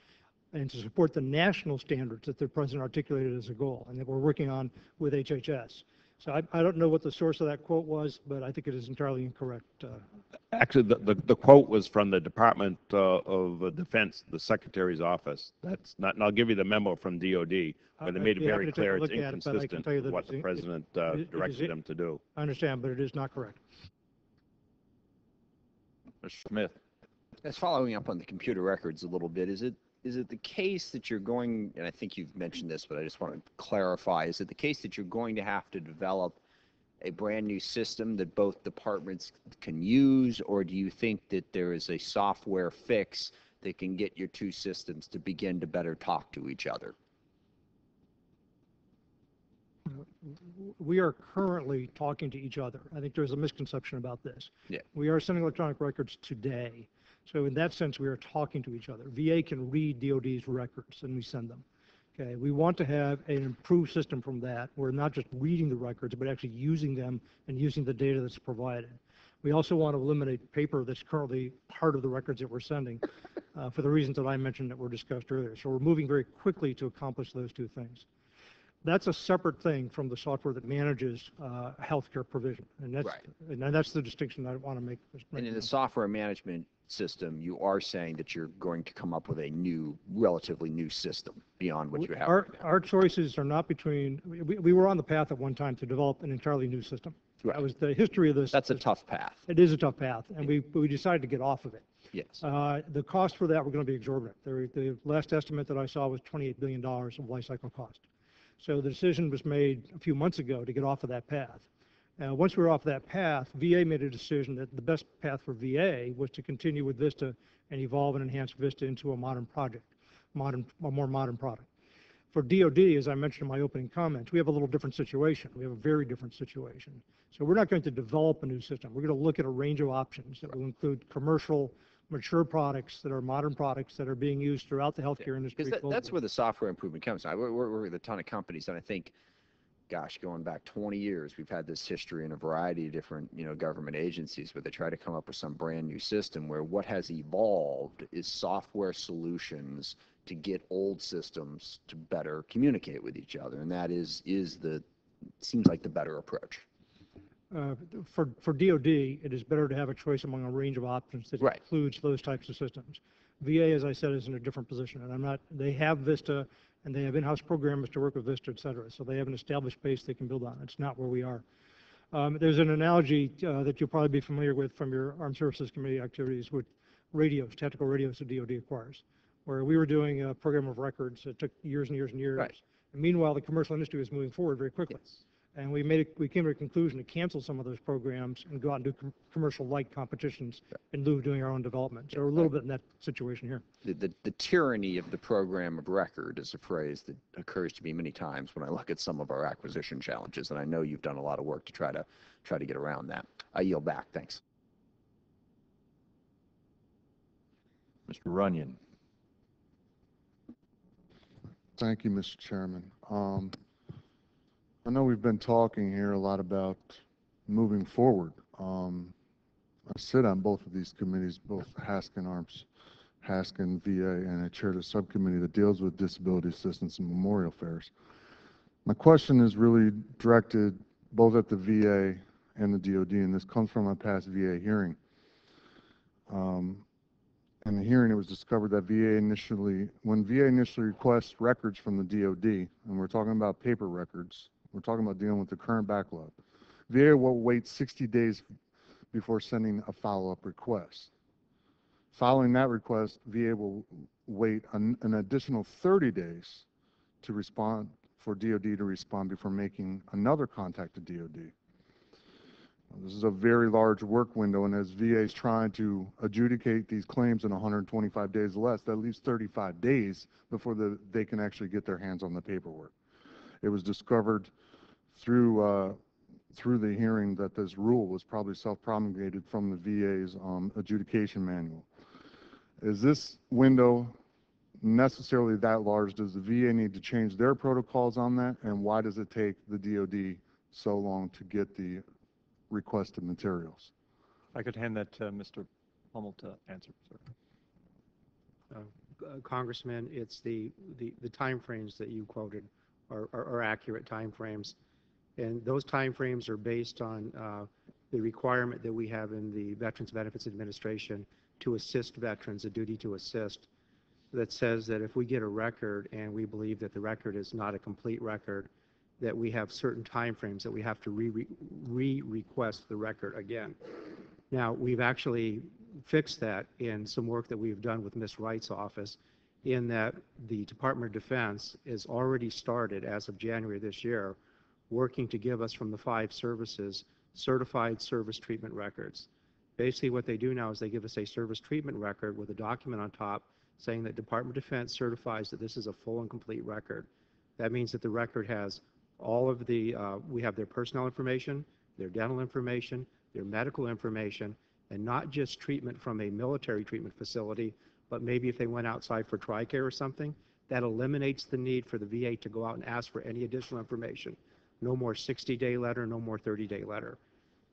and to support the national standards that the president articulated as a goal and that we're working on with HHS. So I, I don't know what the source of that quote was, but I think it is entirely incorrect. Uh, Actually, the, the, the quote was from the Department uh, of Defense, the Secretary's office. That's not, and I'll give you the memo from DOD, where they I'd made it happy very to take a clear it's look at it, but I can inconsistent tell you with what it's the in- President uh, it- it is directed in- them to do. I understand, but it is not correct. Mr. Smith? That's following up on the computer records a little bit, is it, is it the case that you're going, and I think you've mentioned this, but I just want to clarify, is it the case that you're going to have to develop a brand-new system that both departments can use, or do you think that there is a software fix that can get your two systems to begin to better talk to each other? We are currently talking to each other. I think there's a misconception about this. Yeah. We are sending electronic records today. So in that sense, we are talking to each other. VA can read DOD's records and we send them. Okay, we want to have an improved system from that. We're not just reading the records, but actually using them and using the data that's provided. We also want to eliminate paper that's currently part of the records that we're sending *laughs* uh, for the reasons that I mentioned that were discussed earlier. So we're moving very quickly to accomplish those two things. That's a separate thing from the software that manages uh, healthcare provision. And that's, Right. and that's the distinction I want to make. And in the software management system, you are saying that you're going to come up with a new, relatively new system beyond what you have Our, right our choices are not between, we, we were on the path at one time to develop an entirely new system. Right. That was the history of this. That's a tough path. It is a tough path, and we, we decided to get off of it. Yes. Uh, The cost for that were going to be exorbitant. The, the last estimate that I saw was $28 billion of life cycle cost. So the decision was made a few months ago to get off of that path. Uh, Once we were off that path, VA made a decision that the best path for VA was to continue with Vista and evolve and enhance Vista into a modern project, modern, a more modern product. For DoD, as I mentioned in my opening comments, we have a little different situation. We have a very different situation. So we're not going to develop a new system. We're going to look at a range of options that will include commercial, mature products that are modern products that are being used throughout the healthcare industry. Because that, that's where the software improvement comes. I work work with a ton of companies, and I think, gosh, going back 20 years, we've had this history in a variety of different, you know, government agencies where they try to come up with some brand new system where what has evolved is software solutions to get old systems to better communicate with each other, and that is is the seems like the better approach. Uh, For, for DoD, it is better to have a choice among a range of options that Right. includes those types of systems. VA, as I said, is in a different position, and I'm not, they have Vista, and they have in-house programmers to work with Vista, et cetera, so they have an established base they can build on. It's not where we are. Um, There's an analogy uh, that you'll probably be familiar with from your Armed Services Committee activities with radios, tactical radios that DoD acquires, where we were doing a program of records that took years and years and years. Right. And Meanwhile, the commercial industry was moving forward very quickly. And we made, it- we came to a conclusion to cancel some of those programs and go out and do com- commercial-like competitions in lieu of doing our own development. So we're a little bit in that situation here. The, the, the tyranny of the program of record is a phrase that occurs to me many times when I look at some of our acquisition challenges, and I know you've done a lot of work to try to try to get around that. I yield back. Thanks. Mr. Runyon? Thank you, Mr. Chairman. Um, I know we've been talking here a lot about moving forward. Um, I sit on both of these committees, both Haskin Arms, Haskin VA, and I chair the subcommittee that deals with disability assistance and memorial affairs. My question is really directed both at the VA and the DOD, and this comes from a past VA hearing. Um, in the hearing, it was discovered that VA initially, when VA initially requests records from the DOD, and we're talking about paper records, we're talking about dealing with the current backlog. VA will wait 60 days before sending a follow-up request. Following that request, VA will wait an, an additional 30 days to respond, for DOD to respond before making another contact to DOD. This is a very large work window, and as VA is trying to adjudicate these claims in 125 days less, that leaves 35 days before the, they can actually get their hands on the paperwork. It was discovered through, uh, through the hearing that this rule was probably self-promulgated from the VA's um, adjudication manual. Is this window necessarily that large? Does the VA need to change their protocols on that? And why does it take the DOD so long to get the requested materials? I could hand that to Mr. Pummill to answer, sir. Uh, uh, Congressman, it's the, the, the timeframes that you quoted are, are, are accurate timeframes. And those timeframes are based on, uh, the requirement that we have in the Veterans Benefits Administration to assist veterans, a duty to assist, that says that if we get a record and we believe that the record is not a complete record, that we have certain timeframes that we have to re, re- re-request the record again. Now, we've actually fixed that in some work that we've done with Ms. Wright's office, in that the Department of Defense is already started, as of January this year, working to give us from the five services certified service treatment records. Basically, what they do now is they give us a service treatment record with a document on top saying that Department of Defense certifies that this is a full and complete record. That means that the record has all of the, uh, we have their personnel information, their dental information, their medical information, and not just treatment from a military treatment facility, but maybe if they went outside for TRICARE or something, that eliminates the need for the VA to go out and ask for any additional information. No more 60-day letter, no more 30-day letter.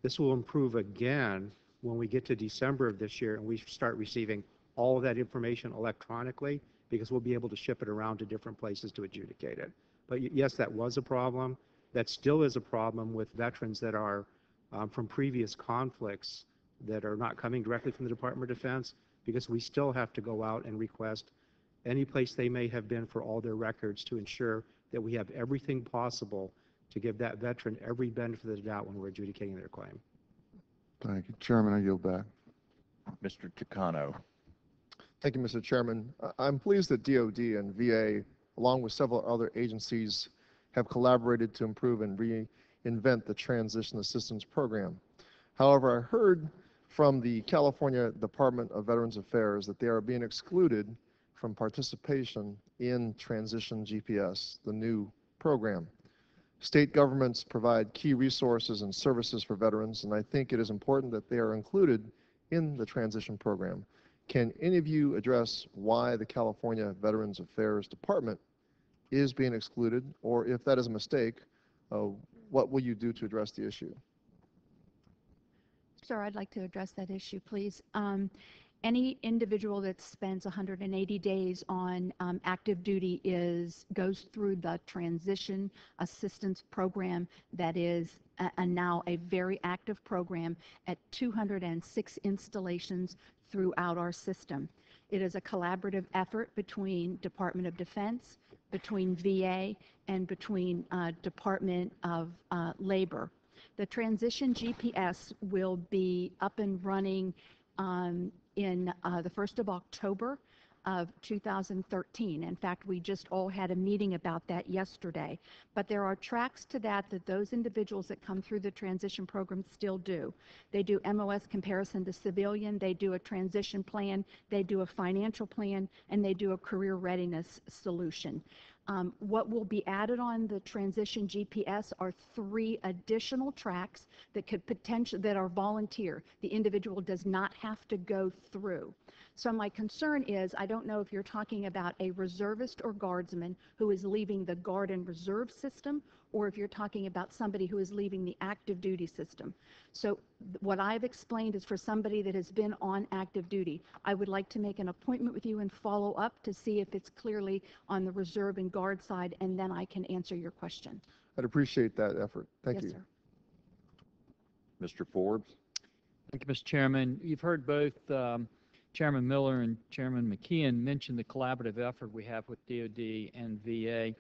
This will improve again when we get to December of this year and we start receiving all of that information electronically because we'll be able to ship it around to different places to adjudicate it. But yes, that was a problem. That still is a problem with veterans that are um, from previous conflicts that are not coming directly from the Department of Defense because we still have to go out and request any place they may have been for all their records to ensure that we have everything possible to give that veteran every benefit of the doubt when we're adjudicating their claim. Thank you. Chairman, I yield back. Mr. Takano. Thank you, Mr. Chairman. I- I'm pleased that DOD and VA, along with several other agencies, have collaborated to improve and reinvent the Transition Assistance Program. However, I heard from the California Department of Veterans Affairs that they are being excluded from participation in Transition GPS, the new program. State governments provide key resources and services for veterans, and I think it is important that they are included in the transition program. Can any of you address why the California Veterans Affairs Department is being excluded, or if that is a mistake, uh, what will you do to address the issue? Sir, I'd like to address that issue, please. Um, Any individual that spends 180 days on um, active duty is, goes through the transition assistance program that is a- a now a very active program at 206 installations throughout our system. It is a collaborative effort between Department of Defense, between VA, and between uh, Department of uh, Labor. The transition GPS will be up and running um, in uh, the 1st of October of 2013. In fact, we just all had a meeting about that yesterday. But there are tracks to that that those individuals that come through the transition program still do. They do MOS comparison to civilian, they do a transition plan, they do a financial plan, and they do a career readiness solution. Um, What will be added on the transition GPS are three additional tracks that could potentially, that are volunteer. The individual does not have to go through. So my concern is, I don't know if you're talking about a reservist or guardsman who is leaving the guard and reserve system, or if you're talking about somebody who is leaving the active duty system. So what I've explained is for somebody that has been on active duty. I would like to make an appointment with you and follow up to see if it's clearly on the reserve and guard side, and then I can answer your question. I'd appreciate that effort. Thank Yes, you. sir. Mr. Forbes. Thank you, Mr. Chairman. You've heard both um, Chairman Miller and Chairman McKeon mentioned the collaborative effort we have with DOD and VA.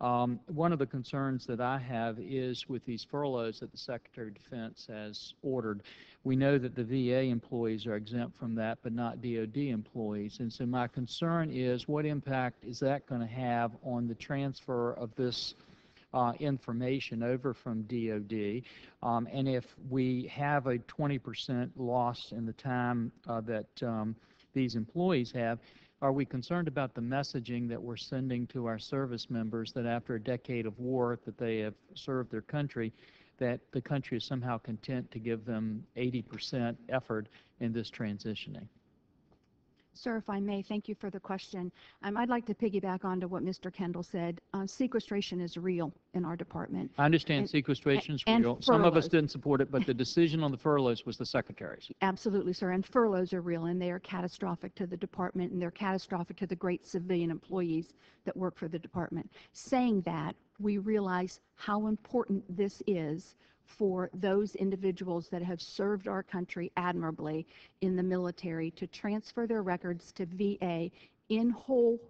Um, One of the concerns that I have is with these furloughs that the Secretary of Defense has ordered. We know that the VA employees are exempt from that, but not DOD employees. And so my concern is what impact is that going to have on the transfer of this uh, information over from DOD. Um, and if we have a 20% loss in the time uh, that um, these employees have, are we concerned about the messaging that we're sending to our service members that after a decade of war that they have served their country, that the country is somehow content to give them 80% effort in this transitioning? Sir, if I may, thank you for the question. Um, I'd like to piggyback onto what Mr. Kendall said. Uh, sequestration is real in our department. I understand And- sequestration's and real. Some of us didn't support it, but the decision on the furloughs was the secretary's. Absolutely, sir. And furloughs are real, and they are catastrophic to the department, and they're catastrophic to the great civilian employees that work for the department. Saying that, we realize how important this is for those individuals that have served our country admirably in the military to transfer their records to VA in whole,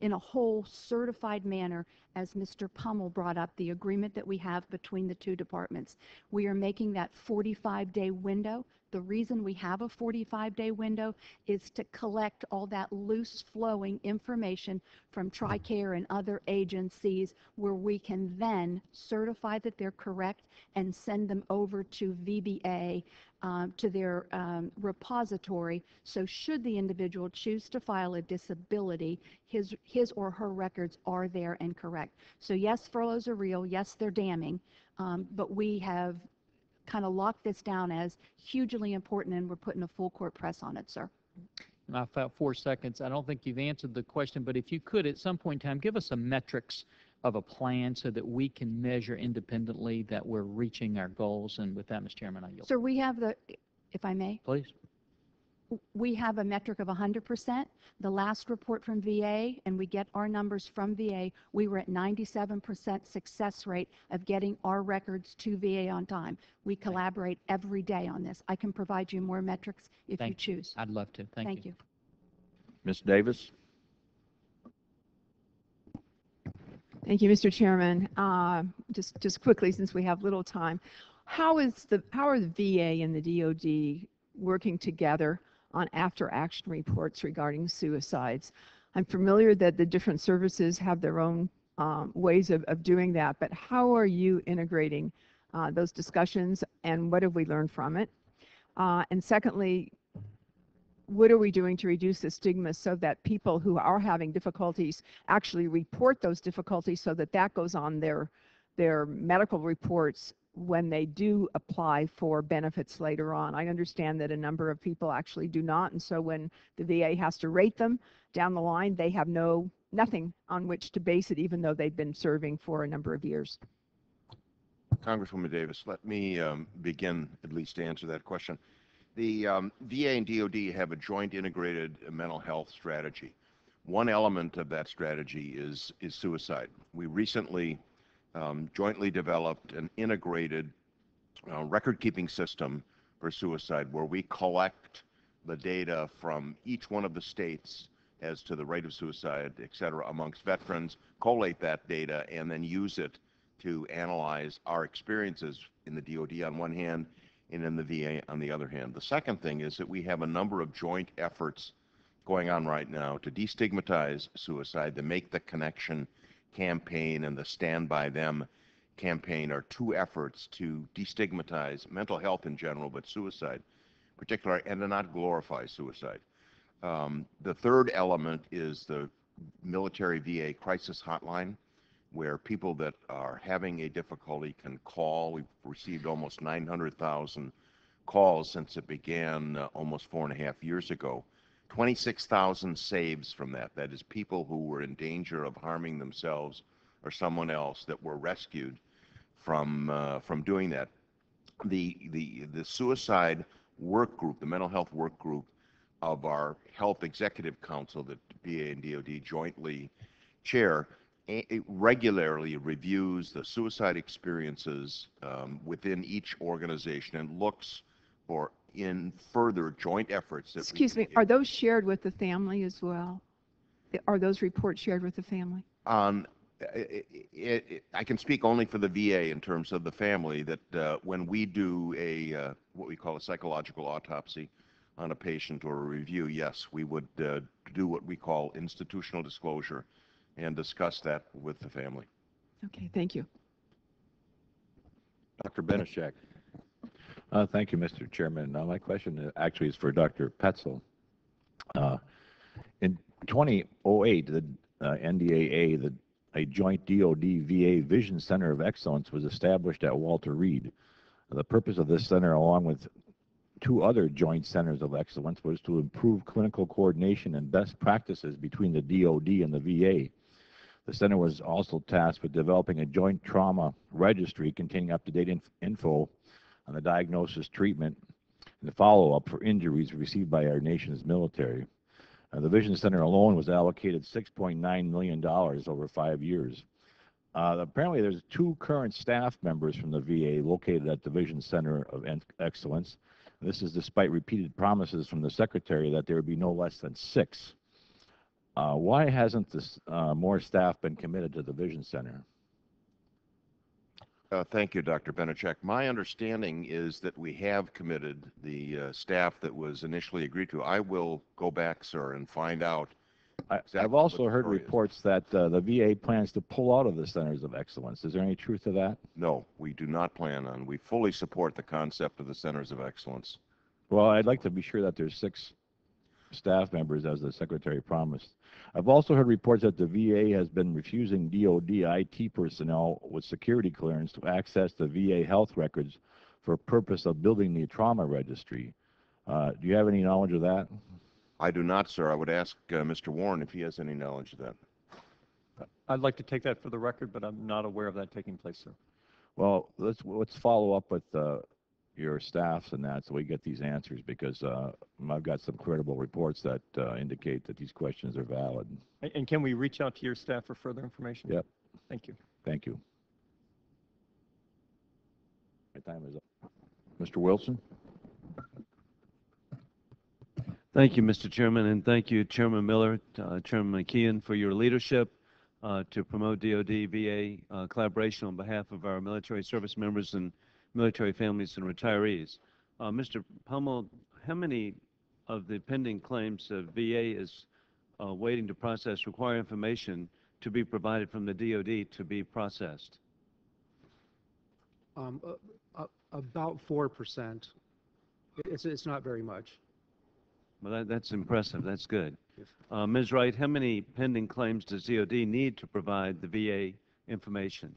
in a whole certified manner, as Mr. Pummill brought up, the agreement that we have between the two departments. We are making that 45-day window. The reason we have a 45-day window is to collect all that loose flowing information from TRICARE and other agencies where we can then certify that they're correct and send them over to VBA, um, to their um, repository. So should the individual choose to file a disability, his, his or her records are there and correct. So yes, furloughs are real. Yes, they're damning. Um, but we have kind of locked this down as hugely important and we're putting a full court press on it, sir. And I felt four seconds. I don't think you've answered the question, but if you could, at some point in time, give us some metrics of a plan so that we can measure independently that we're reaching our goals. And with that, Mr. Chairman, I yield. Sir, we have the, if I may, Please. We have a metric of 100%. The last report from VA, and we get our numbers from VA, we were at 97% success rate of getting our records to VA on time. We collaborate every day on this. I can provide you more metrics if you Thank you. choose. I'd love to. Thank you. Thank you. Ms. Davis? Thank you, Mr. Chairman. Uh, Just, just quickly, since we have little time, how is the, how are the VA and the DOD working together on after-action reports regarding suicides? I'm familiar that the different services have their own um, ways of, of doing that, but how are you integrating uh, those discussions, and what have we learned from it? Uh, And secondly, what are we doing to reduce the stigma so that people who are having difficulties actually report those difficulties so that that goes on their their medical reports when they do apply for benefits later on. I understand that a number of people actually do not, and so when the VA has to rate them down the line, they have no nothing on which to base it, even though they've been serving for a number of years. Congresswoman Davis, let me um, begin at least to answer that question. The um, VA and DoD have a joint integrated mental health strategy. One element of that strategy is is suicide. We recently um, jointly developed an integrated uh, record-keeping system for suicide, where we collect the data from each one of the states as to the rate of suicide, et cetera, amongst veterans, collate that data, and then use it to analyze our experiences in the DoD on one hand and in the VA on the other hand. The second thing is that we have a number of joint efforts going on right now to destigmatize suicide, to make the connection campaign and the Stand By Them campaign are two efforts to destigmatize mental health in general, but suicide particularly, and to not glorify suicide. Um, the third element is the military VA crisis hotline, where people that are having a difficulty can call. We've received almost 900,000 calls since it began uh, almost four and a half years ago. 26,000 saves from that. That is people who were in danger of harming themselves or someone else that were rescued from uh, from doing that. The the the suicide work group, the mental health work group of our health executive council that VA and DoD jointly chair, it regularly reviews the suicide experiences um, within each organization and looks for in further joint efforts that Excuse me, are those shared with the family as well? Are those reports shared with the family? Um, i i i I can speak only for the VA in terms of the family, that uh, when we do a, uh, what we call a psychological autopsy on a patient or a review, yes, we would uh, do what we call institutional disclosure and discuss that with the family. Okay, thank you. Dr. Benishek? Uh, Thank you, Mr. Chairman. My question uh, actually is for Dr. Petzel. Uh, In 2008, the uh, NDAA, the, a joint DoD-VA Vision Center of Excellence was established at Walter Reed. The purpose of this center, along with two other joint centers of excellence was to improve clinical coordination and best practices between the DOD and the VA. The center was also tasked with developing a joint trauma registry containing up-to-date inf- info on the diagnosis, treatment, and the follow-up for injuries received by our nation's military. Uh, the Vision Center alone was allocated $6.9 million over five years. Uh, apparently, there's two current staff members from the VA located at the Vision Center of En- Excellence. This is despite repeated promises from the Secretary that there would be no less than six. Uh, why hasn't this, uh, more staff been committed to the Vision Center? Uh, Thank you, Dr. Benishek. My understanding is that we have committed the uh, staff that was initially agreed to. I will go back, sir, and find out. I, exactly I've also heard story is. reports that uh, the VA plans to pull out of the Centers of Excellence. Is there any truth to that? No, we do not plan on. We fully support the concept of the Centers of Excellence. Well, I'd like to be sure that there's six staff members, as the Secretary promised. I've also heard reports that the VA has been refusing DoD IT personnel with security clearance to access the VA health records for purpose of building the trauma registry. Uh, do you have any knowledge of that? I do not, sir. I would ask uh, Mr. Warren if he has any knowledge of that. I'd like to take that for the record, but I'm not aware of that taking place, sir. Well, let's let's follow up with uh, your staffs and that, so we get these answers because uh, I've got some credible reports that uh, indicate that these questions are valid. And- And can we reach out to your staff for further information? Yep. Thank you. Thank you. My time is up. Mr. Wilson? Thank you, Mr. Chairman, and thank you, Chairman Miller, uh, Chairman McKeon, for your leadership uh, to promote DoD VA uh, collaboration on behalf of our military service members and military families and retirees. Uh, Mr. Pummill, how many of the pending claims of VA is uh, waiting to process require information to be provided from the DoD to be processed? Um, uh, uh, About 4%. It's, it's not very much. Well, that, that's impressive. That's good. Uh, Ms. Wright, how many pending claims does DoD need to provide the VA information?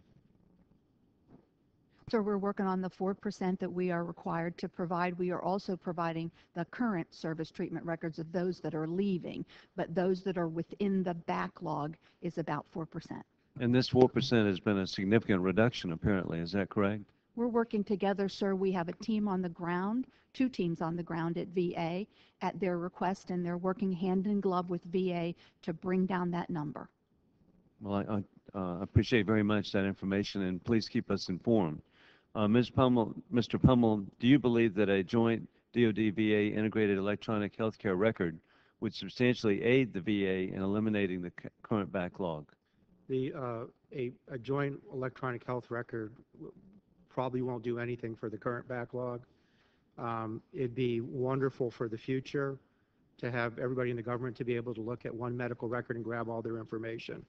So we're working on the 4% that we are required to provide. We are also providing the current service treatment records of those that are leaving, but those that are within the backlog is about 4%. And this 4% has been a significant reduction, apparently. Is that correct? We're working together, sir. We have a team on the ground, two teams on the ground at VA at their request, and they're working hand in glove with VA to bring down that number. Well, I, I uh, appreciate very much that information, and please keep us informed. Uh, Ms. Pummill, Mr. Pummill, do you believe that a joint DoD-VA integrated electronic healthcare record would substantially aid the VA in eliminating the cu- current backlog? The, uh, a, a joint electronic health record probably won't do anything for the current backlog. Um, It'd be wonderful for the future to have everybody in the government to be able to look at one medical record and grab all their information.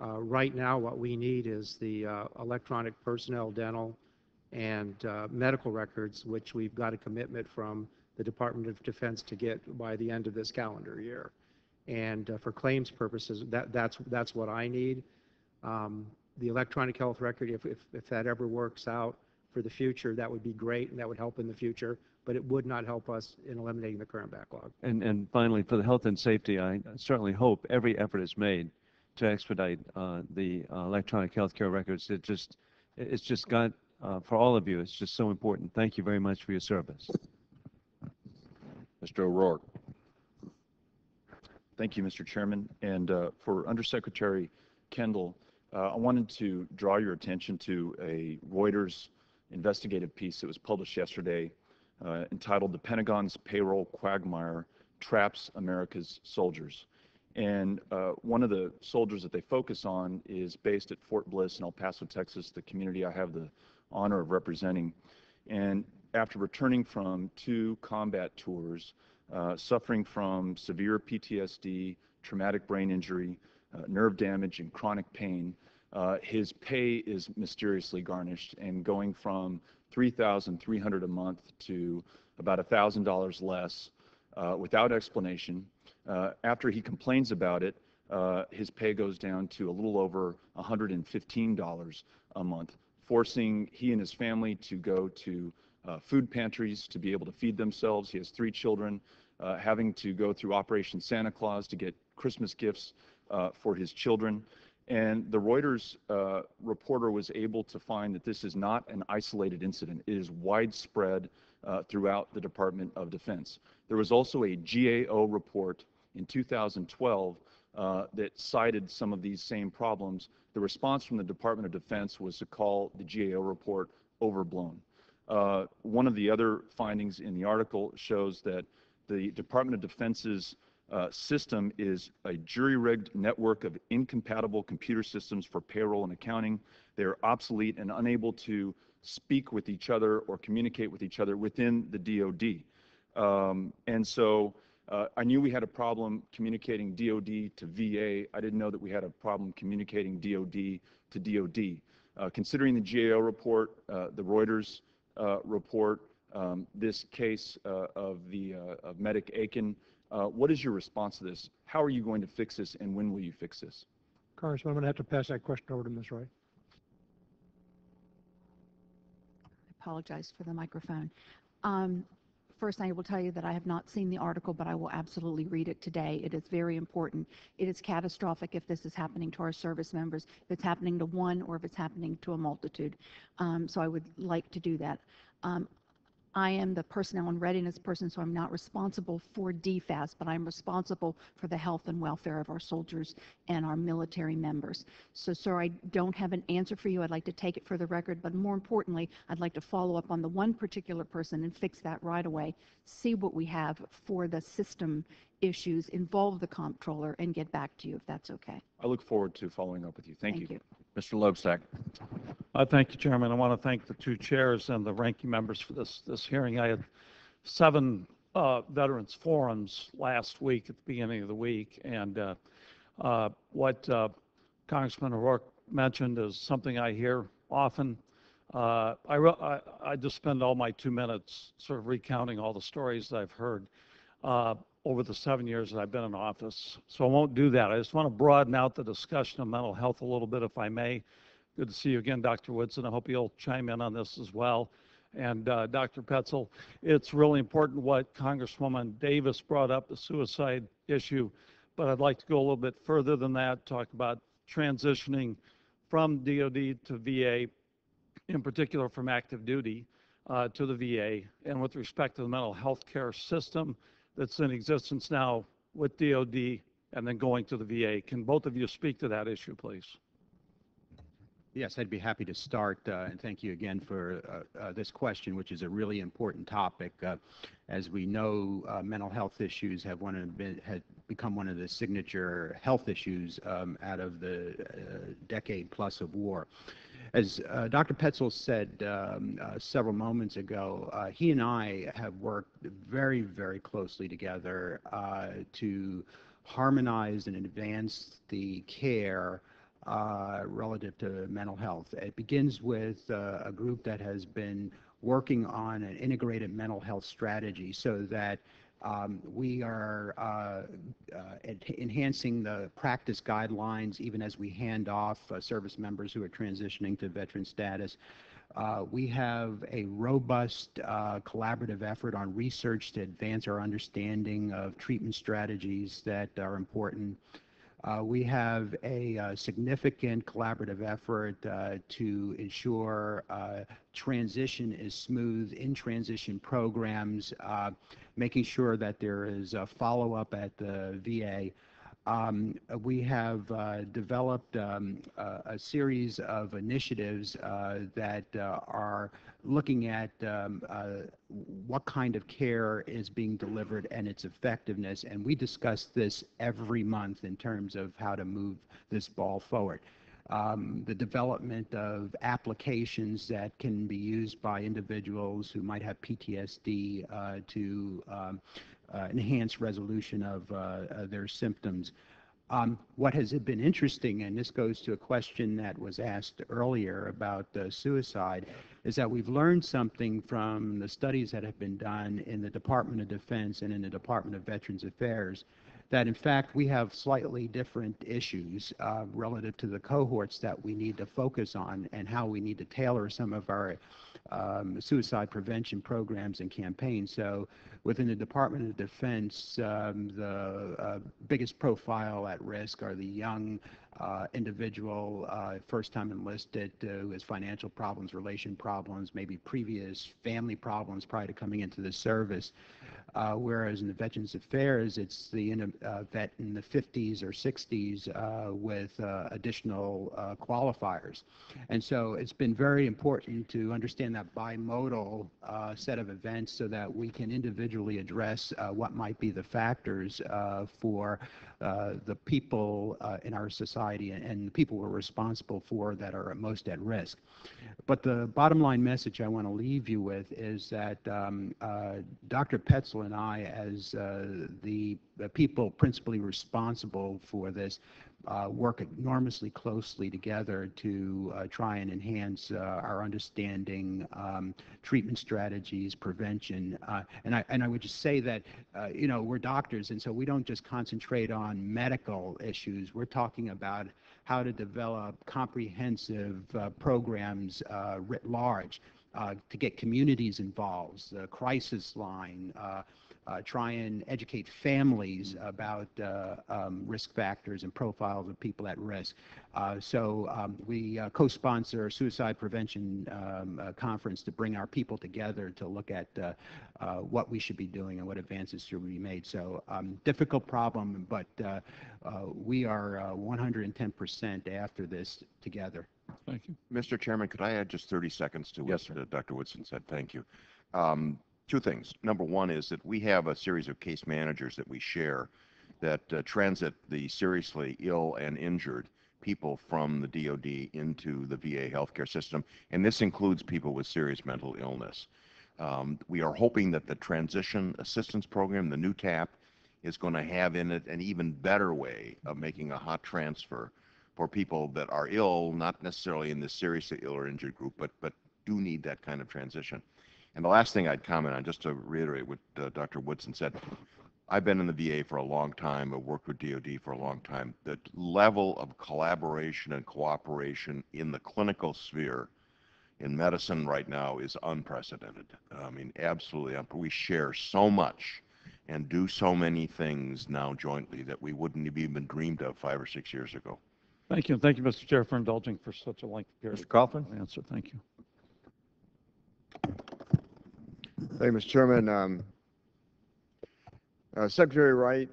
Uh, Right now, what we need is the uh, electronic personnel, dental, and uh, medical records, which we've got a commitment from the Department of Defense to get by the end of this calendar year. And uh, for claims purposes, that, that's, that's what I need. Um, The electronic health record, if, if, if that ever works out for the future, that would be great, and that would help in the future, but it would not help us in eliminating the current backlog. And, and finally, for the health and safety, I certainly hope every effort is made to expedite uh, the uh, electronic healthcare records. It just, it's just got, uh, for all of you, it's just so important. Thank you very much for your service. Mr. O'Rourke? Thank you, Mr. Chairman. And uh, for Undersecretary Kendall, uh, I wanted to draw your attention to a Reuters investigative piece that was published yesterday uh, entitled The Pentagon's Payroll Quagmire Traps America's Soldiers. And uh, one of the soldiers that they focus on is based at Fort Bliss in El Paso, Texas, the community I have the honor of representing. And after returning from two combat tours, uh, suffering from severe PTSD, traumatic brain injury, uh, nerve damage, and chronic pain, uh, his pay is mysteriously garnished and going from 3300 a month to about $1,000 less uh, without explanation. Uh, after he complains about it, uh, his pay goes down to a little over $115 a month, forcing he and his family to go to uh, food pantries to be able to feed themselves. He has three children, uh, having to go through Operation Santa Claus to get Christmas gifts uh, for his children. And the Reuters uh, reporter was able to find that this is not an isolated incident. It is widespread uh, throughout the Department of Defense. There was also a GAO report in 2012 uh, that cited some of these same problems. The response from the Department of Defense was to call the GAO report overblown. Uh, one of the other findings in the article shows that the Department of Defense's uh, system is a jury-rigged network of incompatible computer systems for payroll and accounting. They're obsolete and unable to speak with each other or communicate with each other within the DoD. Um, and so uh, I knew we had a problem communicating DoD to VA. I didn't know that we had a problem communicating DoD to DoD. Uh, considering the GAO report, uh, the Reuters uh, report, um, this case uh, of the uh, of Medic Aiken, what is your response to this? How are you going to fix this, and when will you fix this? Congressman, I'm going to have to pass that question over to Ms. Wright. I apologize for the microphone. Um, First, I will tell you that I have not seen the article, but I will absolutely read it today. It is very important. It is catastrophic if this is happening to our service members, if it's happening to one or if it's happening to a multitude. Um, so I would like to do that. Um, I am the personnel and readiness person, so I'm not responsible for DFAS, but I'm responsible for the health and welfare of our soldiers and our military members. So, sir, I don't have an answer for you. I'd like to take it for the record, but more importantly, I'd like to follow up on the one particular person and fix that right away, see what we have for the system issues, involve the comptroller, and get back to you if that's okay. I look forward to following up with you. Thank, Thank you. Mr. Loebsack. Uh, Thank you, Chairman. I want to thank the two chairs and the ranking members for this, this hearing. I had seven uh, veterans forums last week at the beginning of the week, and uh, uh, what uh, Congressman O'Rourke mentioned is something I hear often. I, I, I just spend all my two minutes sort of recounting all the stories that I've heard over the seven years that I've been in office. So I won't do that. I just want to broaden out the discussion of mental health a little bit, if I may. Good to see you again, Dr. Woodson. I hope you'll chime in on this as well. And uh, Dr. Petzel, it's really important what Congresswoman Davis brought up, the suicide issue. But I'd like to go a little bit further than that, talk about transitioning from DOD to VA, in particular from active duty uh, to the VA, and with respect to the mental health care system that's in existence now with DOD and then going to the VA. Can both of you speak to that issue, please? Yes, I'd be happy to start, uh, and thank you again for uh, uh, this question, which is a really important topic. Uh, as we know, uh, mental health issues have one of been, had become one of the signature health issues um, out of the uh, decade plus of war. As Dr. Petzel said um, several moments ago, he and I have worked very, very closely together to harmonize and advance the care relative to mental health. It begins with uh, a group that has been working on an integrated mental health strategy so that um, we are uh, uh enhancing the practice guidelines even as we hand off uh, service members who are transitioning to veteran status. Uh, we have a robust collaborative effort on research to advance our understanding of treatment strategies that are important. Uh, we have a uh, significant collaborative effort uh, to ensure transition is smooth in transition programs, making sure that there is a follow-up at the VA um, we have uh, developed um, a, series of initiatives uh, that uh, are looking at um, uh, what kind of care is being delivered and its effectiveness. And we discuss this every month in terms of how to move this ball forward. Um, the development of applications that can be used by individuals who might have PTSD uh, to um, uh, enhance resolution of uh, uh, their symptoms. Um, what has been interesting, and this goes to a question that was asked earlier about uh, suicide, is that we've learned something from the studies that have been done in the Department of Defense and in the Department of Veterans Affairs, that in fact we have slightly different issues uh, relative to the cohorts that we need to focus on and how we need to tailor some of our um, suicide prevention programs and campaigns. So within the Department of Defense, um, the uh, biggest profile at risk are the young individual, uh, first time enlisted, uh, who has financial problems, relation problems, maybe previous family problems prior to coming into the service. Uh, whereas in the Veterans Affairs, it's the in, uh, vet in the 50s or 60s uh, with uh, additional uh, qualifiers. And so it's been very important to understand that bimodal uh, set of events so that we can individually address uh, what might be the factors uh, for uh, the people uh, in our society and, and the people we're responsible for that are most at risk. But the bottom line message I want to leave you with is that um, uh, Dr. Petzel and I, as uh, the, the people principally responsible for this, uh, work enormously closely together to uh, try and enhance uh, our understanding, um, treatment strategies, prevention. Uh, and, I, and I would just say that, uh, you know, we're doctors, and so we don't just concentrate on medical issues. We're talking about how to develop comprehensive uh, programs writ large uh, to get communities involved, the crisis line, uh, uh, try and educate families about uh, um, risk factors and profiles of people at risk. Uh, so um, we uh, co-sponsor a suicide prevention um, uh, conference to bring our people together to look at uh, uh, what we should be doing and what advances should be made. So um, difficult problem, but uh, uh, we are uh, 110% after this together. Thank you. Mr. Chairman, could I add just 30 seconds to Yes, what Dr. Woodson said? Thank you. Um, Two things. Number one is that we have a series of case managers that we share that uh, transit the seriously ill and injured people from the DOD into the VA healthcare system, and this includes people with serious mental illness. Um, We are hoping that the Transition Assistance Program, the new TAP, is going to have in it an even better way of making a hot transfer for people that are ill, not necessarily in the seriously ill or injured group, but, but do need that kind of transition. And the last thing I'd comment on, just to reiterate what uh, Dr. Woodson said, I've been in the VA for a long time. I've worked with DOD for a long time. The level of collaboration and cooperation in the clinical sphere in medicine right now is unprecedented. I mean, absolutely. We share so much and do so many things now jointly that we wouldn't have even dreamed of five or six years ago. Thank you. Thank you, Mr. Chair, for indulging for such a lengthy period. Mr. Coughlin? of Answer. Thank you. Thank you, Mr. Chairman. Um, uh, Secretary Wright,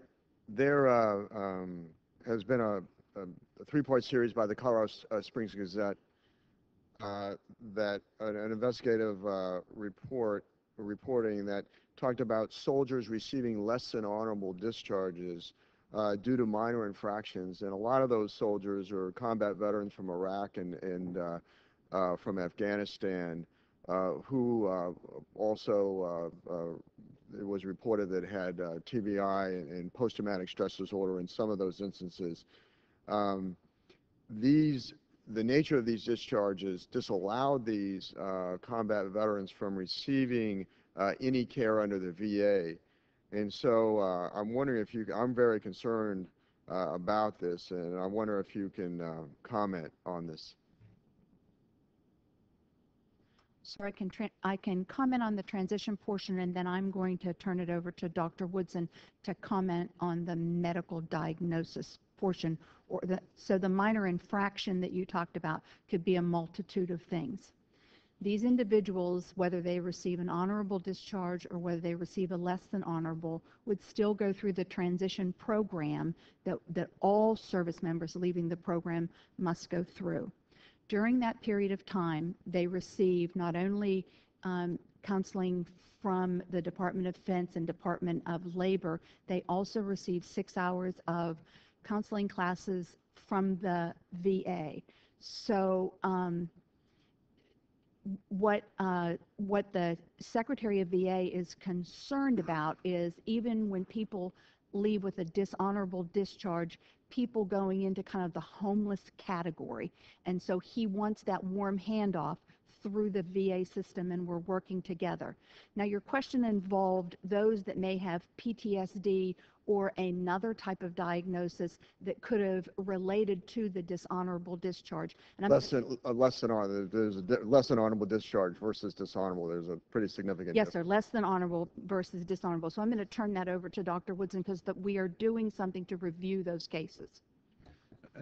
there uh, um, has been a, a, three-part series by the Colorado uh, Springs Gazette uh, that an, an investigative uh, report reporting that talked about soldiers receiving less than honorable discharges uh, due to minor infractions, and a lot of those soldiers are combat veterans from Iraq and and from Afghanistan who uh, also uh, uh, it was reported that had uh, TBI and, and post-traumatic stress disorder in some of those instances. Um, these, the nature of these discharges disallowed these uh, combat veterans from receiving uh, any care under the VA. And so uh, I'm wondering if you, I'm very concerned uh, about this, and I wonder if you can uh, comment on this. So I can, I can comment on the transition portion, and then I'm going to turn it over to Dr. Woodson to comment on the medical diagnosis portion. Or the, so the minor infraction that you talked about could be a multitude of things. These individuals, whether they receive an honorable discharge or whether they receive a less than honorable, would still go through the transition program that, that all service members leaving the program must go through. During that period of time, they receive not only um, counseling from the Department of Defense and Department of Labor, they also receive six hours of counseling classes from the VA. So um, what uh, what the Secretary of VA is concerned about is even when people leave with a dishonorable discharge, people going into kind of the homeless category. And so he wants that warm handoff through the VA system, and we're working together. Now, your question involved those that may have PTSD or another type of diagnosis that could have related to the dishonorable discharge. And I'm Less than, uh, less than, hon- there's a di- less than honorable discharge versus dishonorable. There's a pretty significant. Yes, difference. sir, less than honorable versus dishonorable. So I'm going to turn that over to Dr. Woodson because we are doing something to review those cases. Uh,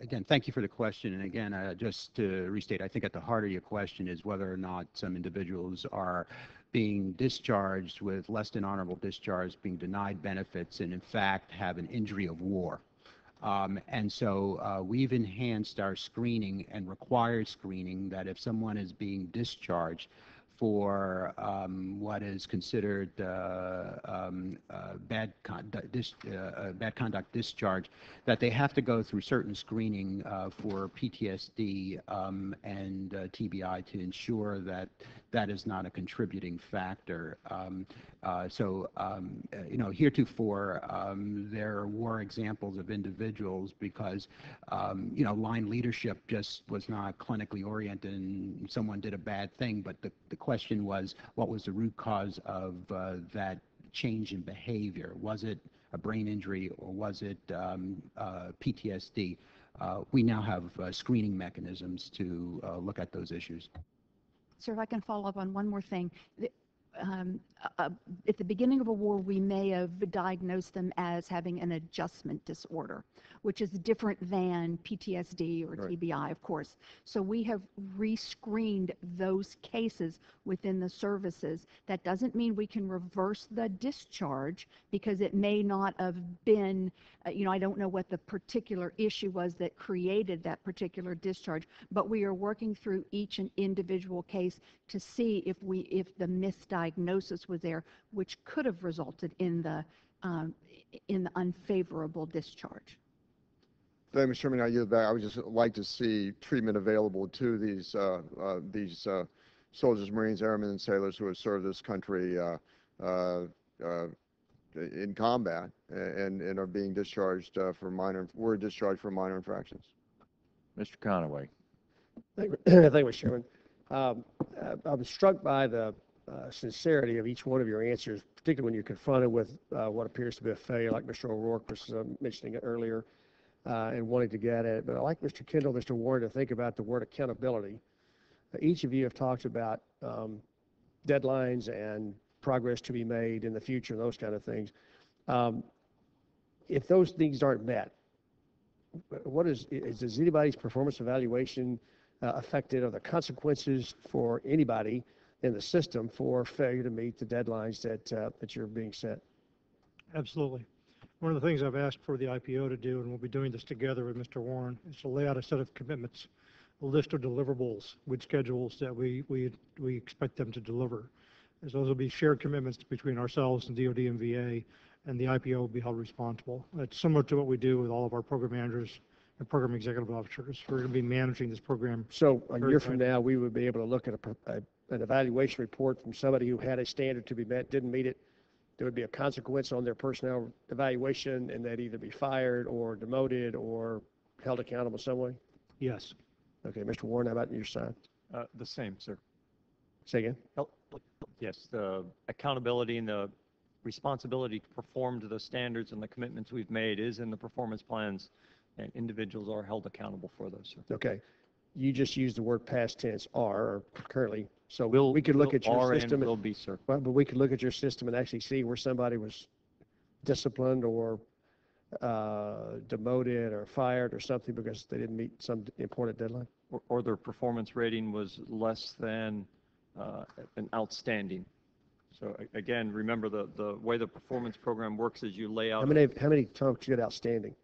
Again, thank you for the question. And again, uh, just to restate, I think at the heart of your question is whether or not some individuals are being discharged with less than honorable discharge, being denied benefits, and in fact have an injury of war. Um, And so uh, we've enhanced our screening and required screening that if someone is being discharged for um, what is considered uh, um, uh, bad conduct, dis, uh, bad conduct discharge, that they have to go through certain screening for PTSD um, and TBI to ensure that that is not a contributing factor. Um, so, um, uh, you know, heretofore, um, there were examples of individuals because, um, you know, line leadership just was not clinically oriented and someone did a bad thing. But the, the question was, what was the root cause of uh, that change in behavior? Was it a brain injury or was it um, uh, PTSD? Uh, we now have uh, screening mechanisms to uh, look at those issues. Sir, if I can follow up on one more thing. Um, uh, At the beginning of a war, we may have diagnosed them as having an adjustment disorder, which is different than PTSD or Right. TBI, of course. So we have rescreened those cases within the services. That doesn't mean we can reverse the discharge because it may not have been, uh, you know, I don't know what the particular issue was that created that particular discharge, but we are working through each and individual case to see if we, if the misdiagnosis was there, which could have resulted in the, um, in the unfavorable discharge. Thank you, Mr. Chairman. I yield back. I would just like to see treatment available to these, uh, uh, these uh, soldiers, Marines, airmen, and sailors who have served this country uh, uh, uh, in combat and, and are being discharged uh, for minor, were discharged for minor infractions. Mr. Conaway. Thank you, *clears throat* Mr. Chairman. Um, I was struck by the uh, sincerity of each one of your answers, particularly when you're confronted with uh, what appears to be a failure, like Mr. O'Rourke was uh, mentioning earlier, uh, and wanting to get at it. But I like Mr. Kendall, Mr. Warren, to think about the word accountability. Uh, Each of you have talked about um, deadlines and progress to be made in the future, and those kind of things. Um, If those things aren't met, what is, is, is anybody's performance evaluation uh, affected, Are the consequences for anybody in the system for failure to meet the deadlines that, uh, that you're being set? Absolutely. One of the things I've asked for the IPO to do, and we'll be doing this together with Mr. Warren, is to lay out a set of commitments, a list of deliverables with schedules that we, we, we expect them to deliver. As those will be shared commitments between ourselves and DOD and VA, and the IPO will be held responsible. It's similar to what we do with all of our program managers and program executive officers. We're going to be managing this program. So a year from now, we would be able to look at a, a- an evaluation report from somebody who had a standard to be met, didn't meet it. There would be a consequence on their personnel evaluation, and they'd either be fired or demoted or held accountable some way? Yes. Okay, Mr. Warren, how about your side? Uh, The same, sir. Say again? Yes, the accountability and the responsibility to perform to the standards and the commitments we've made is in the performance plans, and individuals are held accountable for those, sir. Okay. You just used the word past tense, are, or currently. So Will- we could look will- at your are and system. will be, sir. Well, but we could look at your system and actually see where somebody was disciplined or uh, demoted or fired or something because they didn't meet some important deadline? Or- Or their performance rating was less than uh, an outstanding. So a- again, remember, the, the way the performance program works is you lay out. How many, how many times you get outstanding?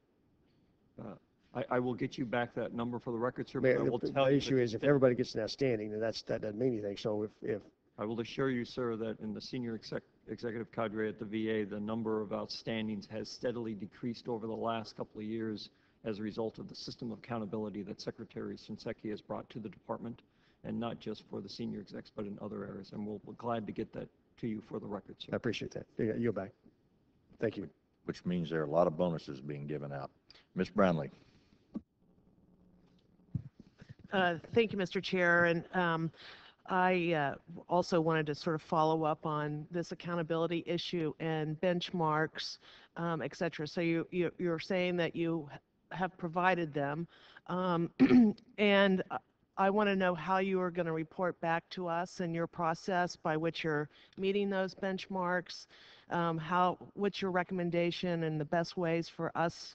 uh, I, I will get you back that number for the record, sir, I but I mean, will The tell the you. issue that- is if everybody gets an outstanding, then that's, that doesn't mean anything. So if, if, I will assure you, sir, that in the senior exec, executive cadre at the VA, the number of outstandings has steadily decreased over the last couple of years as a result of the system of accountability that Secretary Shinseki has brought to the department, and not just for the senior execs, but in other areas. And we'll, we're glad to get that to you for the record, sir. I appreciate that. Yeah, Yield back. Thank you. Which means there are a lot of bonuses being given out. Ms. Brownley. Uh, Thank you, Mr. Chair. And um, I uh, also wanted to sort of follow up on this accountability issue and benchmarks, um, et cetera. So you, you, you're saying that you have provided them. Um, *clears throat* and I want to know how you are going to report back to us and your process by which you're meeting those benchmarks. Um, how, what's your recommendation and the best ways for us,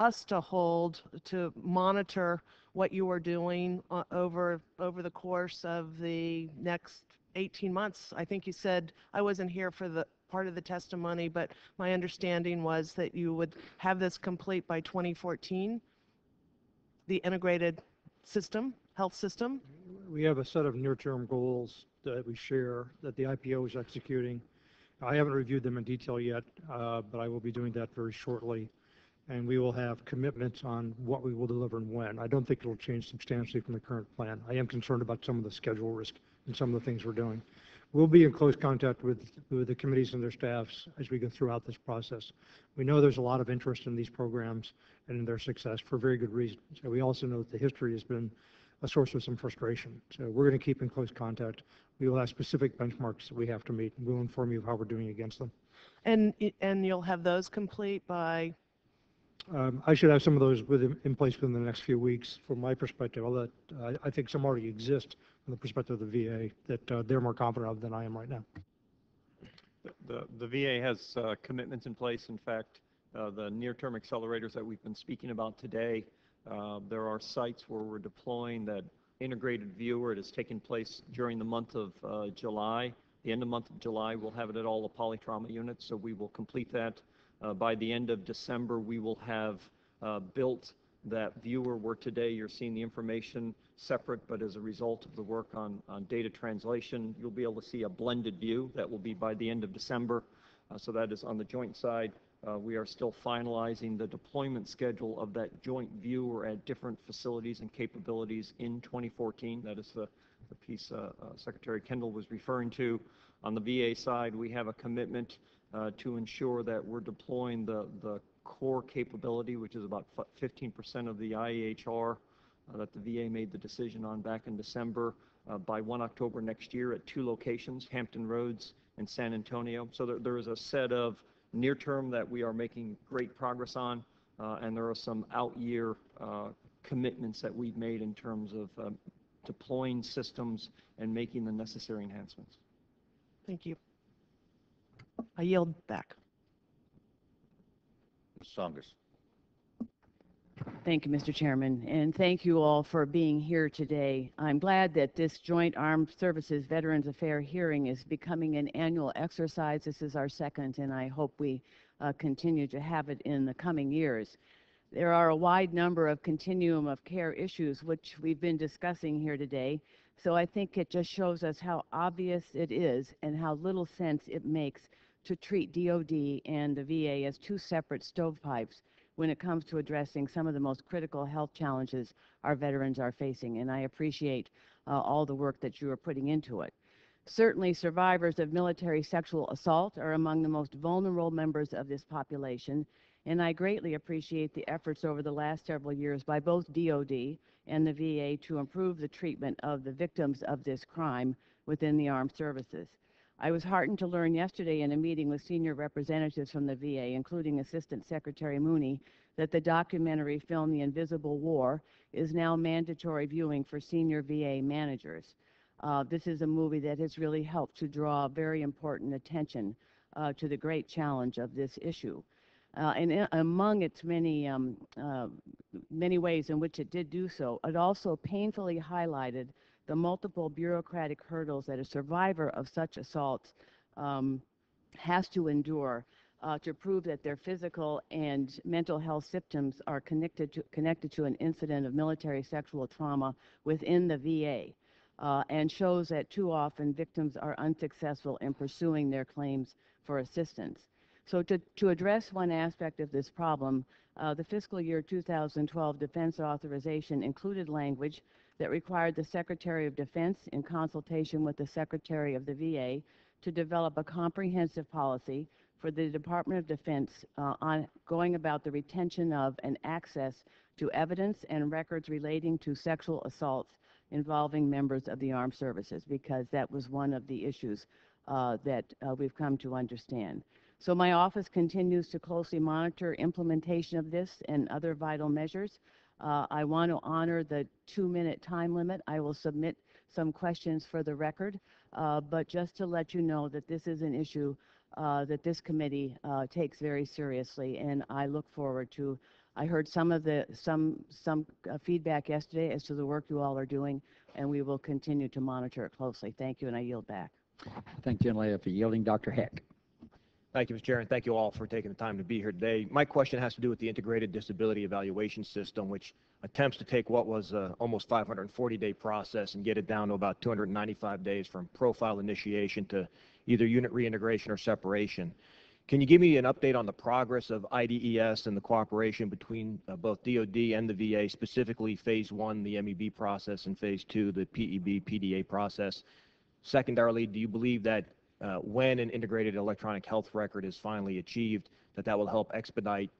us to hold, to monitor what you are doing uh, over, over the course of the next 18 months? I think you said, I wasn't here for the part of the testimony, but my understanding was that you would have this complete by 2014, the integrated system, health system. We have a set of near-term goals that we share that the IPO is executing. I haven't reviewed them in detail yet, uh, but I will be doing that very shortly. And we will have commitments on what we will deliver and when. I don't think it'll change substantially from the current plan. I am concerned about some of the schedule risk and some of the things we're doing. We'll be in close contact with, with the committees and their staffs as we go throughout this process. We know there's a lot of interest in these programs and in their success for very good reasons. So we also know that the history has been a source of some frustration. So we're going to keep in close contact. We will have specific benchmarks that we have to meet, and we'll inform you of how we're doing against them. And, and you'll have those complete by, Um, I should have some of those within, in place within the next few weeks, from my perspective, I think some already exist from the perspective of the VA that uh, they're more confident of than I am right now. The, the VA has uh, commitments in place. In fact, uh, the near-term accelerators that we've been speaking about today, uh, there are sites where we're deploying that integrated viewer. It has taken place during the month of uh, July. The end of the month of July, we'll have it at all the polytrauma units, so we will complete that. Uh, By the end of December, we will have uh, built that viewer where today you're seeing the information separate, but as a result of the work on, on data translation, you'll be able to see a blended view. That will be by the end of December. Uh, So that is on the joint side. Uh, We are still finalizing the deployment schedule of that joint viewer at different facilities and capabilities in 2014. That is the, the piece uh, uh, Secretary Kendall was referring to. On the VA side, we have a commitment to ensure that we're deploying the, the core capability, which is about 15% of the IEHR uh, that the VA made the decision on back in December uh, by 1 October next year at two locations, Hampton Roads and San Antonio. So there, there is a set of near term that we are making great progress on, uh, and there are some out year uh, commitments that we've made in terms of um, deploying systems and making the necessary enhancements. thank you. I yield back. Ms. Tsongas. Thank you, Mr. Chairman, and thank you all for being here today. I'm glad that this Joint Armed Services Veterans Affair hearing is becoming an annual exercise. This is our second, and I hope we uh, continue to have it in the coming years. There are a wide number of continuum of care issues which we've been discussing here today, so I think it just shows us how obvious it is and how little sense it makes to treat DOD and the VA as two separate stovepipes when it comes to addressing some of the most critical health challenges our veterans are facing, and I appreciate uh, all the work that you are putting into it. Certainly, survivors of military sexual assault are among the most vulnerable members of this population, and I greatly appreciate the efforts over the last several years by both DOD and the VA to improve the treatment of the victims of this crime within the armed services. I was heartened to learn yesterday in a meeting with senior representatives from the VA, including Assistant Secretary Mooney, that the documentary film The Invisible War is now mandatory viewing for senior VA managers. Uh, this is a movie that has really helped to draw very important attention uh, to the great challenge of this issue. Uh, and i- among its many, um, uh, many ways in which it did do so, it also painfully highlighted the multiple bureaucratic hurdles that a survivor of such assaults um, has to endure uh, to prove that their physical and mental health symptoms are connected to, connected to an incident of military sexual trauma within the VA, uh, and shows that too often victims are unsuccessful in pursuing their claims for assistance. So to, to address one aspect of this problem, uh, the fiscal year 2012 defense authorization included language that required the Secretary of Defense, in consultation with the Secretary of the VA, to develop a comprehensive policy for the Department of Defense uh, on going about the retention of and access to evidence and records relating to sexual assaults involving members of the armed services because that was one of the issues uh, that uh, we've come to understand. So my office continues to closely monitor implementation of this and other vital measures. Uh, I want to honor the two-minute time limit. I will submit some questions for the record, uh, but just to let you know that this is an issue uh, that this committee uh, takes very seriously, and I look forward to. I heard some of the some some uh, feedback yesterday as to the work you all are doing, and we will continue to monitor it closely. Thank you, and I yield back. Thank you, Leah, for yielding. Dr. Heck. Thank you, Mr. Chair, and thank you all for taking the time to be here today. My question has to do with the Integrated Disability Evaluation System, which attempts to take what was a almost 540-day process and get it down to about 295 days from profile initiation to either unit reintegration or separation. Can you give me an update on the progress of IDES and the cooperation between uh, both DoD and the VA, specifically Phase 1, the MEB process, and Phase 2, the PEB PDA process? Secondarily, do you believe that when an integrated electronic health record is finally achieved, that that will help expedite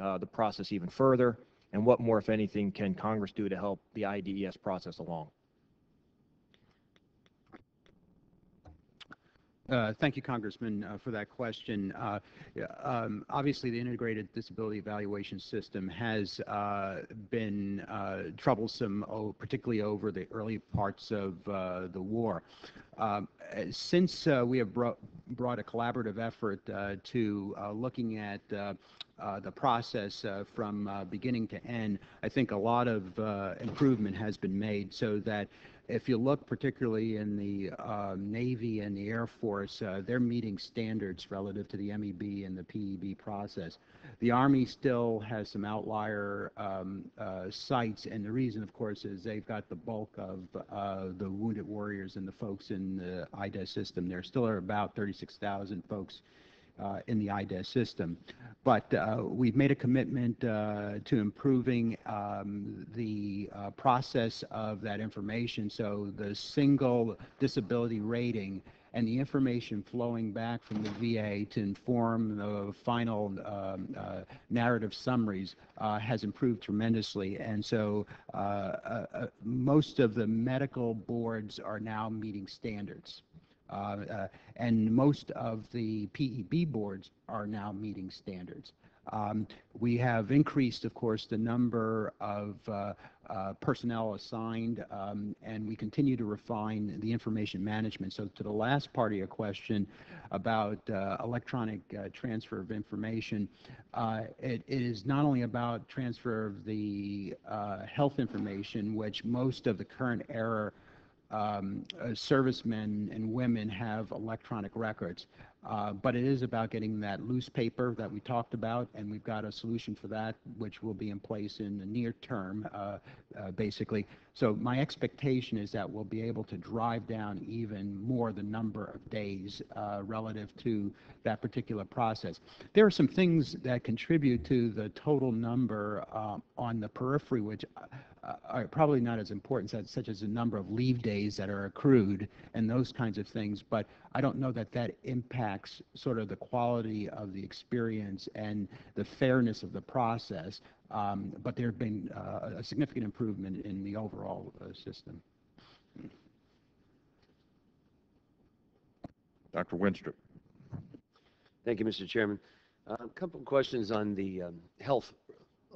uh, the process even further? And what more, if anything, can Congress do to help the IDES process along? Uh, Thank you, Congressman, uh, for that question. Uh, um, Obviously, the Integrated Disability Evaluation System has uh, been uh, troublesome, oh, particularly over the early parts of uh, the war. Um, Since we have brought brought a collaborative effort to looking at the process from beginning to end, I think a lot of improvement has been made so that if you look particularly in the uh, Navy and the Air Force, uh, they're meeting standards relative to the MEB and the PEB process. The Army still has some outlier um, uh, sites, and the reason, of course, is they've got the bulk of uh, the wounded warriors and the folks in the IDES system. There still are about 36,000 folks in the IDES system. But uh, we've made a commitment uh, to improving um, the uh, process of that information. So the single disability rating and the information flowing back from the VA to inform the final um, uh, narrative summaries uh, has improved tremendously. And so uh, uh, uh, most of the medical boards are now meeting standards. Uh, uh, and most of the PEB boards are now meeting standards. Um, we have increased, of course, the number of uh, uh, personnel assigned, um, and we continue to refine the information management. So to the last part of your question about uh, electronic uh, transfer of information, uh, it, it is not only about transfer of the health information, which most of the current era um, uh, servicemen and women have electronic records. Uh, but it is about getting that loose paper that we talked about, and we've got a solution for that, which will be in place in the near term, uh, uh, basically. So my expectation is that we'll be able to drive down even more the number of days uh, relative to that particular process. There are some things that contribute to the total number uh, on the periphery, which are probably not as important, such, such as the number of leave days that are accrued and those kinds of things. But I don't know that that impacts sort of the quality of the experience and the fairness of the process. Um, but there have been uh, a significant improvement in the overall uh, system. Dr. Wenstrup. Thank you, Mr. Chairman. Uh, A couple of questions on the um, health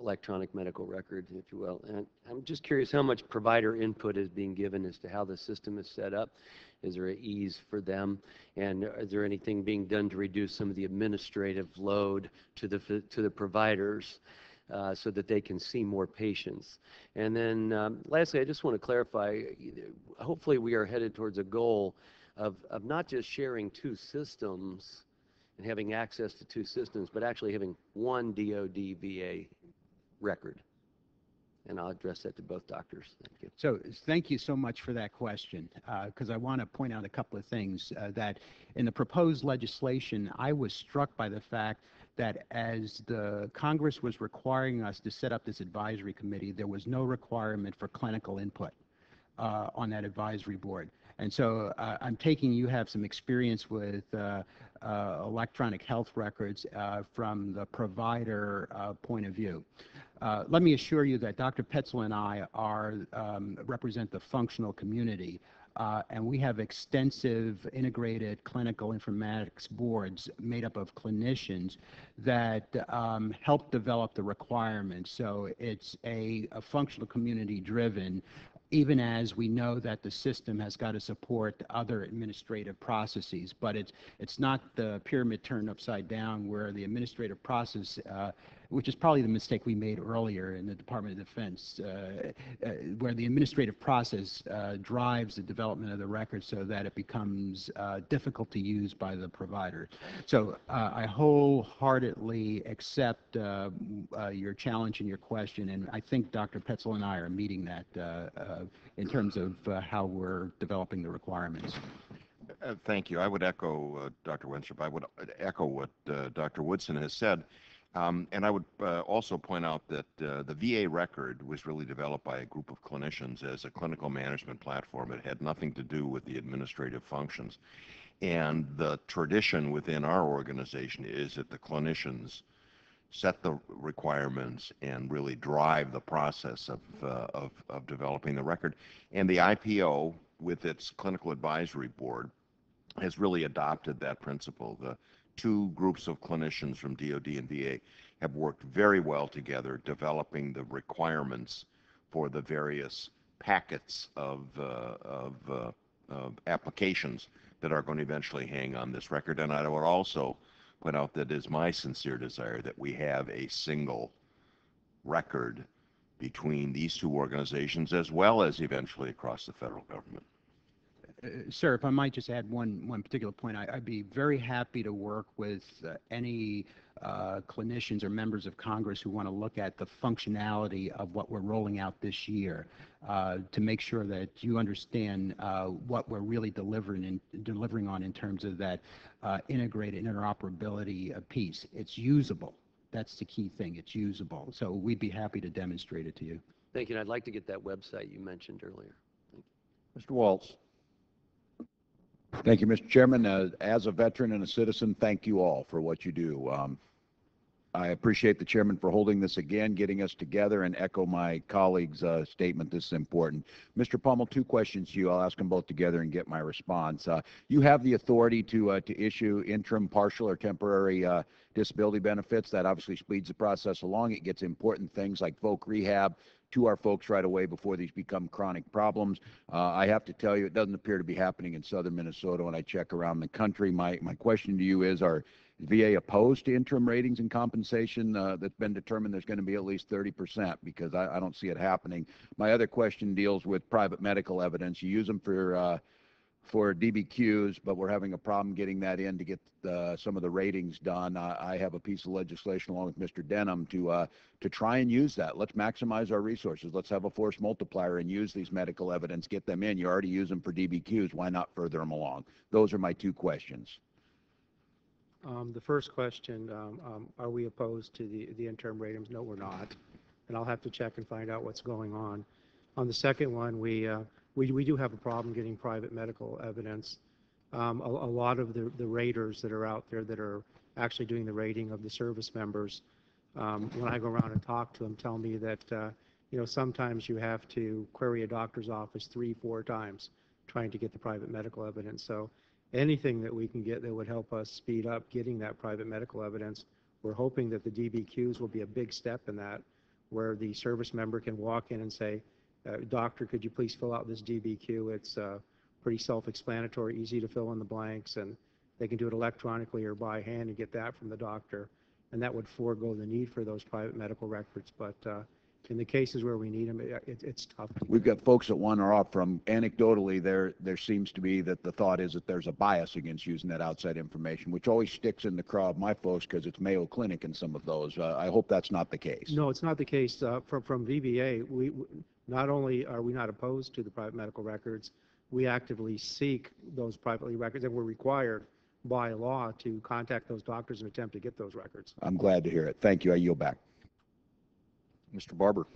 electronic medical record, if you will. And I'm just curious how much provider input is being given as to how the system is set up. Is there an ease for them? And is there anything being done to reduce some of the administrative load to the, to the providers uh, so that they can see more patients? And then um, lastly, I just want to clarify, hopefully we are headed towards a goal of, of not just sharing two systems and having access to two systems, but actually having one DoD VA record? And I'll address that to both doctors. Thank you. So thank you so much for that question, because uh, I want to point out a couple of things uh, that in the proposed legislation, I was struck by the fact that as the Congress was requiring us to set up this advisory committee, there was no requirement for clinical input uh, on that advisory board. And so uh, I'm taking you have some experience with uh, uh, electronic health records uh, from the provider uh, point of view. Uh, Let me assure you that Dr. Petzel and I are, um, represent the functional community, uh, and we have extensive integrated clinical informatics boards made up of clinicians that um, help develop the requirements. So it's a, a functional community driven, even as we know that the system has got to support other administrative processes. But it's, it's not the pyramid turned upside down where the administrative process uh, which is probably the mistake we made earlier in the Department of Defense, uh, uh, where the administrative process uh, drives the development of the record so that it becomes uh, difficult to use by the provider. So uh, I wholeheartedly accept your challenge and your question, and I think Dr. Petzel and I are meeting that in terms of how we're developing the requirements. Uh, thank you. I would echo uh, Dr. Wenstrup. I would echo what uh, Dr. Woodson has said. Um, and I would uh, also point out that uh, the VA record was really developed by a group of clinicians as a clinical management platform. It had nothing to do with the administrative functions. And the tradition within our organization is that the clinicians set the requirements and really drive the process of, uh, of, of developing the record. And the IPO, with its clinical advisory board, has really adopted that principle. The two groups of clinicians from DoD and VA have worked very well together developing the requirements for the various packets of, uh, of, uh, of, applications that are going to eventually hang on this record. And I would also point out that it is my sincere desire that we have a single record between these two organizations as well as eventually across the federal government. Uh, sir, if I might just add one, one particular point, I, would be very happy to work with uh, any uh, clinicians or members of Congress who want to look at the functionality of what we're rolling out this year uh, to make sure that you understand uh, what we're really delivering in, delivering on in terms of that uh, integrated interoperability piece. It's usable. That's the key thing. It's usable. So we'd be happy to demonstrate it to you. Thank you. And I'd like to get that website you mentioned earlier. Thank you. Mr. Walz. Thank you, Mr. Chairman. Uh, as a veteran and a citizen, thank you all for what you do. Um, I appreciate the chairman for holding this again, getting us together, and echo my colleague's uh, statement. This is important. Mr. Pummill, two questions to you. I'll ask them both together and get my response. Uh, you have the authority to uh, to issue interim, partial, or temporary uh, disability benefits. That obviously speeds the process along. It gets important things like voc rehab, to our folks right away before these become chronic problems. Uh, I have to tell you, it doesn't appear to be happening in southern Minnesota when I check around the country. My, my question to you is, are VA opposed to interim ratings and compensation uh, that's been determined there's going to be at least 30% because I, I, don't see it happening. My other question deals with private medical evidence. You use them for uh, for DBQs, but we're having a problem getting that in to get some of the ratings done. I, I, have a piece of legislation along with Mr. Denham to uh, to try and use that. Let's maximize our resources. Let's have a force multiplier and use these medical evidence, get them in. You already use them for DBQs. Why not further them along? Those are my two questions. Um, the first question, um, um, are we opposed to the, the interim ratings? No, we're not. And I'll have to check and find out what's going on. On the second one, we, uh, we, we do have a problem getting private medical evidence. Um, a, a, lot of the, the raters that are out there that are actually doing the rating of the service members, um, when I go around and talk to them, tell me that, uh, you know, sometimes you have to query a doctor's office three, four times trying to get the private medical evidence. So anything that we can get that would help us speed up getting that private medical evidence, we're hoping that the DBQs will be a big step in that, where the service member can walk in and say, uh, doctor, could you please fill out this DBQ? It's uh, pretty self-explanatory, easy to fill in the blanks, and they can do it electronically or by hand and get that from the doctor. And that would forego the need for those private medical records. But uh, in the cases where we need them, it, it, it's tough. We've got folks that want are off from anecdotally there there seems to be that the thought is that there's a bias against using that outside information, which always sticks in the craw of my folks because it's Mayo Clinic and some of those. Uh, I hope that's not the case. No, it's not the case. Uh, from from VBA, we not only are we not opposed to the private medical records, we actively seek those privately records, and we're required by law to contact those doctors and attempt to get those records. I'm glad to hear it. Thank you. I yield back. Mr. Barber.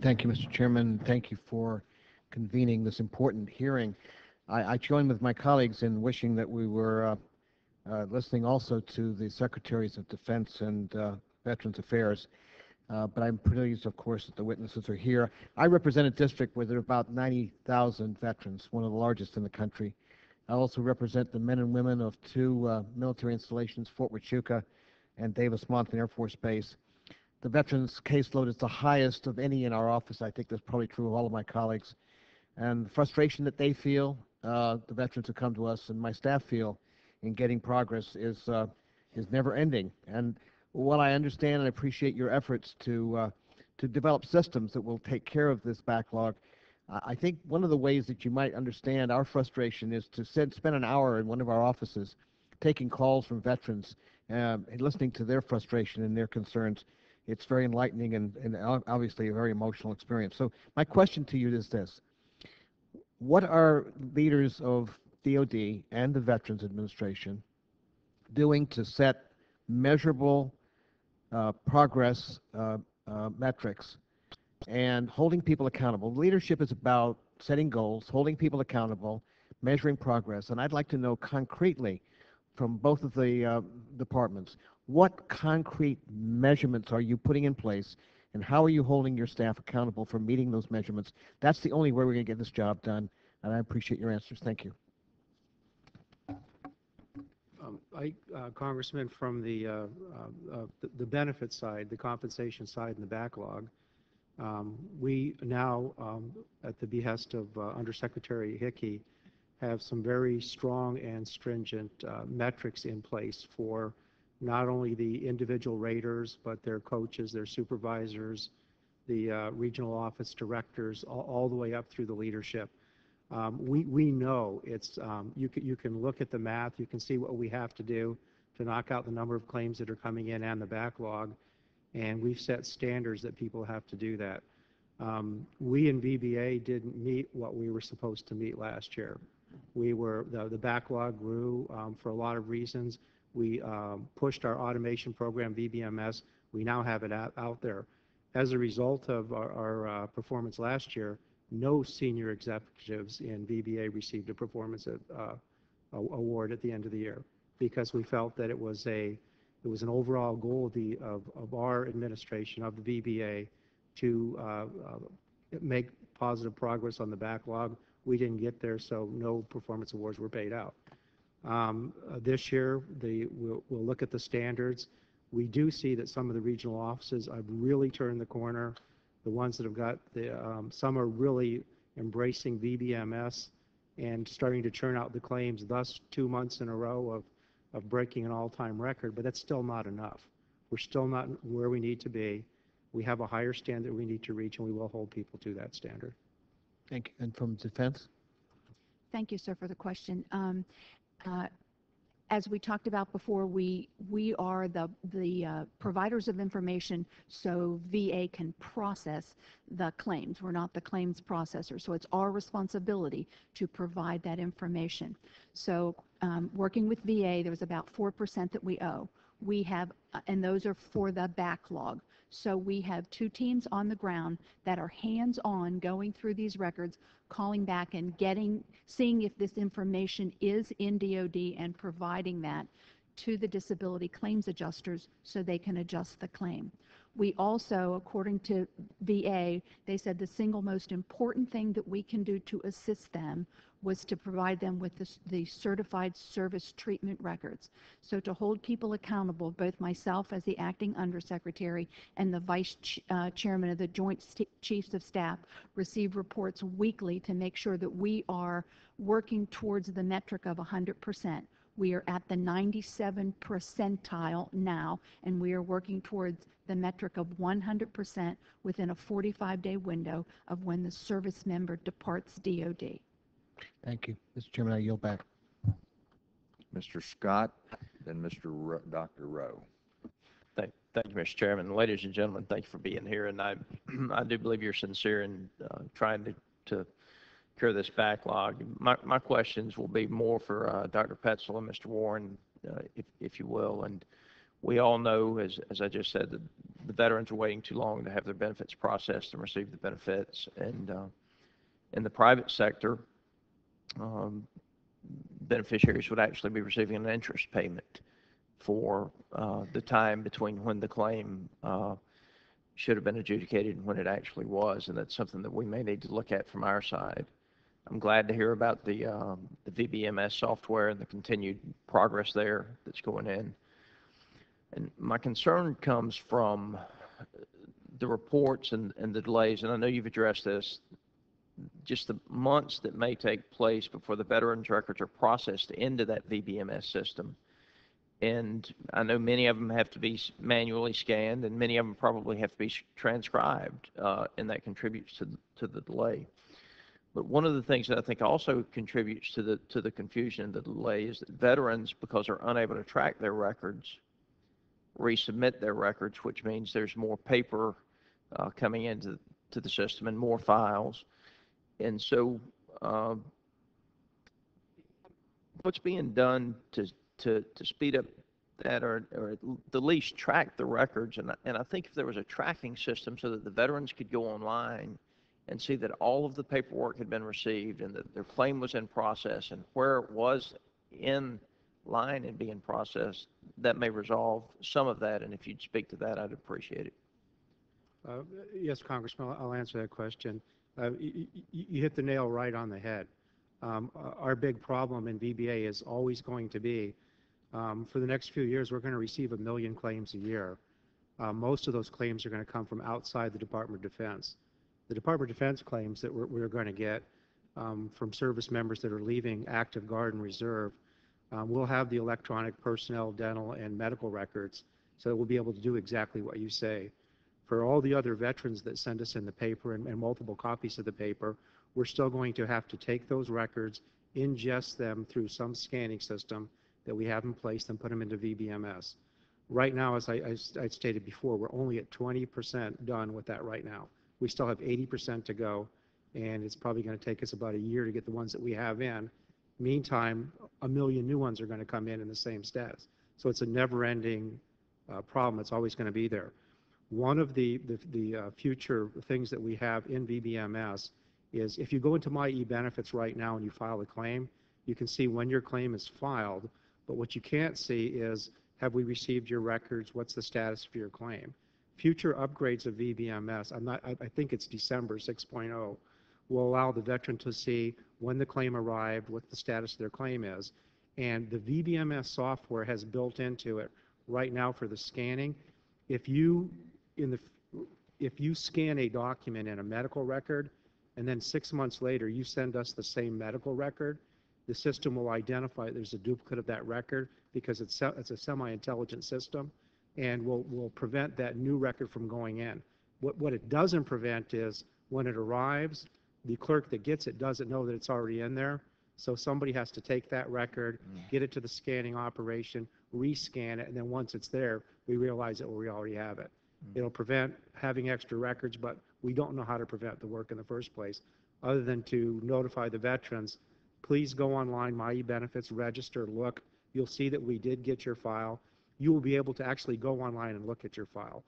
Thank you, Mr. Chairman. Thank you for convening this important hearing. I, I join with my colleagues in wishing that we were uh, uh, listening also to the Secretaries of Defense and uh, Veterans Affairs. Uh, But I'm pleased, of course, that the witnesses are here. I represent a district where there are about 90,000 veterans, one of the largest in the country. I also represent the men and women of two uh, military installations, Fort Huachuca and Davis Monthan Air Force Base. The veterans caseload is the highest of any in our office. I think that's probably true of all of my colleagues. And the frustration that they feel, uh, the veterans who come to us and my staff feel in getting progress is, uh, is never ending. And while I understand and appreciate your efforts to, uh, to develop systems that will take care of this backlog, I think one of the ways that you might understand our frustration is to spend an hour in one of our offices taking calls from veterans um, and listening to their frustration and their concerns. It's very enlightening and, and obviously a very emotional experience. So my question to you is this. What are leaders of DOD and the Veterans Administration doing to set measurable progress uh, uh, metrics and holding people accountable. Leadership is about setting goals, holding people accountable, measuring progress. And I'd like to know concretely from both of the uh, departments, what concrete measurements are you putting in place and how are you holding your staff accountable for meeting those measurements? That's the only way we're going to get this job done. And I appreciate your answers. Thank you. Um, I, uh, Congressman, from the, uh, uh, uh, the- the benefit side, the compensation side and the backlog, um, we now, um, at the behest of uh, Undersecretary Hickey, have some very strong and stringent uh, metrics in place for not only the individual raters, but their coaches, their supervisors, the regional office directors, all, all the way up through the leadership. Um, we, we know it's, um, you can, you can look at the math, you can see what we have to do to knock out the number of claims that are coming in and the backlog, and we've set standards that people have to do that. Um, we in VBA didn't meet what we were supposed to meet last year. We were, the, the backlog grew um, for a lot of reasons. We um, pushed our automation program, VBMS. We now have it out, out there. As a result of our, our uh, performance last year, no senior executives in VBA received a performance uh, award at the end of the year because we felt that it was a it was an overall goal of the of, of our administration of the VBA to uh, uh, make positive progress on the backlog. We didn't get there, so no performance awards were paid out. Um, uh, This year, the, we'll, we'll look at the standards. We do see that some of the regional offices have really turned the corner. The ones that have got, the, um, some are really embracing VBMS and starting to churn out the claims, thus two months in a row of, of breaking an all-time record, but that's still not enough. We're still not where we need to be. We have a higher standard we need to reach, and we will hold people to that standard. Thank you. And from Defense? Thank you, sir, for the question. Um, uh, As we talked about before, we, we are the, the uh, providers of information so VA can process the claims. We're not the claims processor, so it's our responsibility to provide that information. So um, working with VA, there was about 4% that we owe. We have, uh, and those are for the backlog. So we have two teams on the ground that are hands-on going through these records, calling back and getting, seeing if this information is in DOD and providing that to the disability claims adjusters so they can adjust the claim. We also, according to VA, they said the single most important thing that we can do to assist them was to provide them with the, the certified service treatment records. So to hold people accountable, both myself as the acting undersecretary and the vice ch- uh, chairman of the Joint Chiefs of Staff receive reports weekly to make sure that we are working towards the metric of 100%. We are at the 97 percentile now, and we are working towards the metric of 100% within a 45-day window of when the service member departs DOD. Thank you. Mr. Chairman, I yield back. Mr. Scott, then Mr. Ro- Dr. Roe. Thank, thank you, Mr. Chairman. Ladies and gentlemen, thank you for being here, and I, *clears throat* I do believe you're sincere in uh, trying to, to cure this backlog. My, my questions will be more for uh, Dr. Petzel and Mr. Warren, uh, if, if you will. And we all know, as, as I just said, that the veterans are waiting too long to have their benefits processed and receive the benefits. And uh, in the private sector, um, beneficiaries would actually be receiving an interest payment for uh, the time between when the claim uh, should have been adjudicated and when it actually was, and that's something that we may need to look at from our side. I'm glad to hear about the, um, the VBMS software and the continued progress there that's going in. And my concern comes from the reports and, and the delays, and I know you've addressed this, just the months that may take place before the veterans' records are processed into that VBMS system. And I know many of them have to be manually scanned, and many of them probably have to be transcribed, uh, and that contributes to, to the delay. But one of the things that I think also contributes to the, to the confusion and the delay is that veterans, because they're unable to track their records, resubmit their records, which means there's more paper uh, coming into to the system and more files. And so, um, what's being done to, to, to speed up that or, or at the least track the records? And, I- and I think if there was a tracking system so that the veterans could go online and see that all of the paperwork had been received and that their claim was in process and where it was in line and being processed, that may resolve some of that. And if you'd speak to that, I'd appreciate it. Uh, Yes, Congressman, I'll answer that question. Uh, You hit the nail right on the head. Um, Our big problem in VBA is always going to be, um, for the next few years, we're going to receive a million claims a year. Uh, Most of those claims are going to come from outside the Department of Defense. The Department of Defense claims that we're- we're going to get um, from service members that are leaving active guard and reserve, um, we'll have the electronic personnel, dental, and medical records, so we'll be able to do exactly what you say for all the other veterans that send us in the paper and, and multiple copies of the paper, we're still going to have to take those records, ingest them through some scanning system that we have in place, and put them into VBMS. Right now, as I stated before, we're only at 20% done with that right now. We still have 80% to go, and it's probably going to take us about a year to get the ones that we have in. Meantime, a million new ones are going to come in in the same status. So it's a never-ending uh, problem. It's always going to be there. One of the, the, the uh, future things that we have in VBMS is if you go into My E-Benefits right now and you file a claim, you can see when your claim is filed, but what you can't see is, have we received your records? What's the status of your claim? Future upgrades of VBMS, I'm not, I, I think it's December 6.0, will allow the veteran to see when the claim arrived, what the status of their claim is. And the VBMS software has built into it right now for the scanning. If you, in the, if you scan a document in a medical record, and then six months later, you send us the same medical record, the system will identify there's a duplicate of that record because it's, it's a semi-intelligent system and will, will prevent that new record from going in. What, what it doesn't prevent is when it arrives, the clerk that gets it doesn't know that it's already in there. So somebody has to take that record, mm. get it to the scanning operation, rescan it, and then once it's there, we realize that we already have it. Mm. It'll prevent having extra records, but we don't know how to prevent the work in the first place, other than to notify the veterans, please go online, My E-Benefits, register, look. You'll see that we did get your file. You will be able to actually go online and look at your file.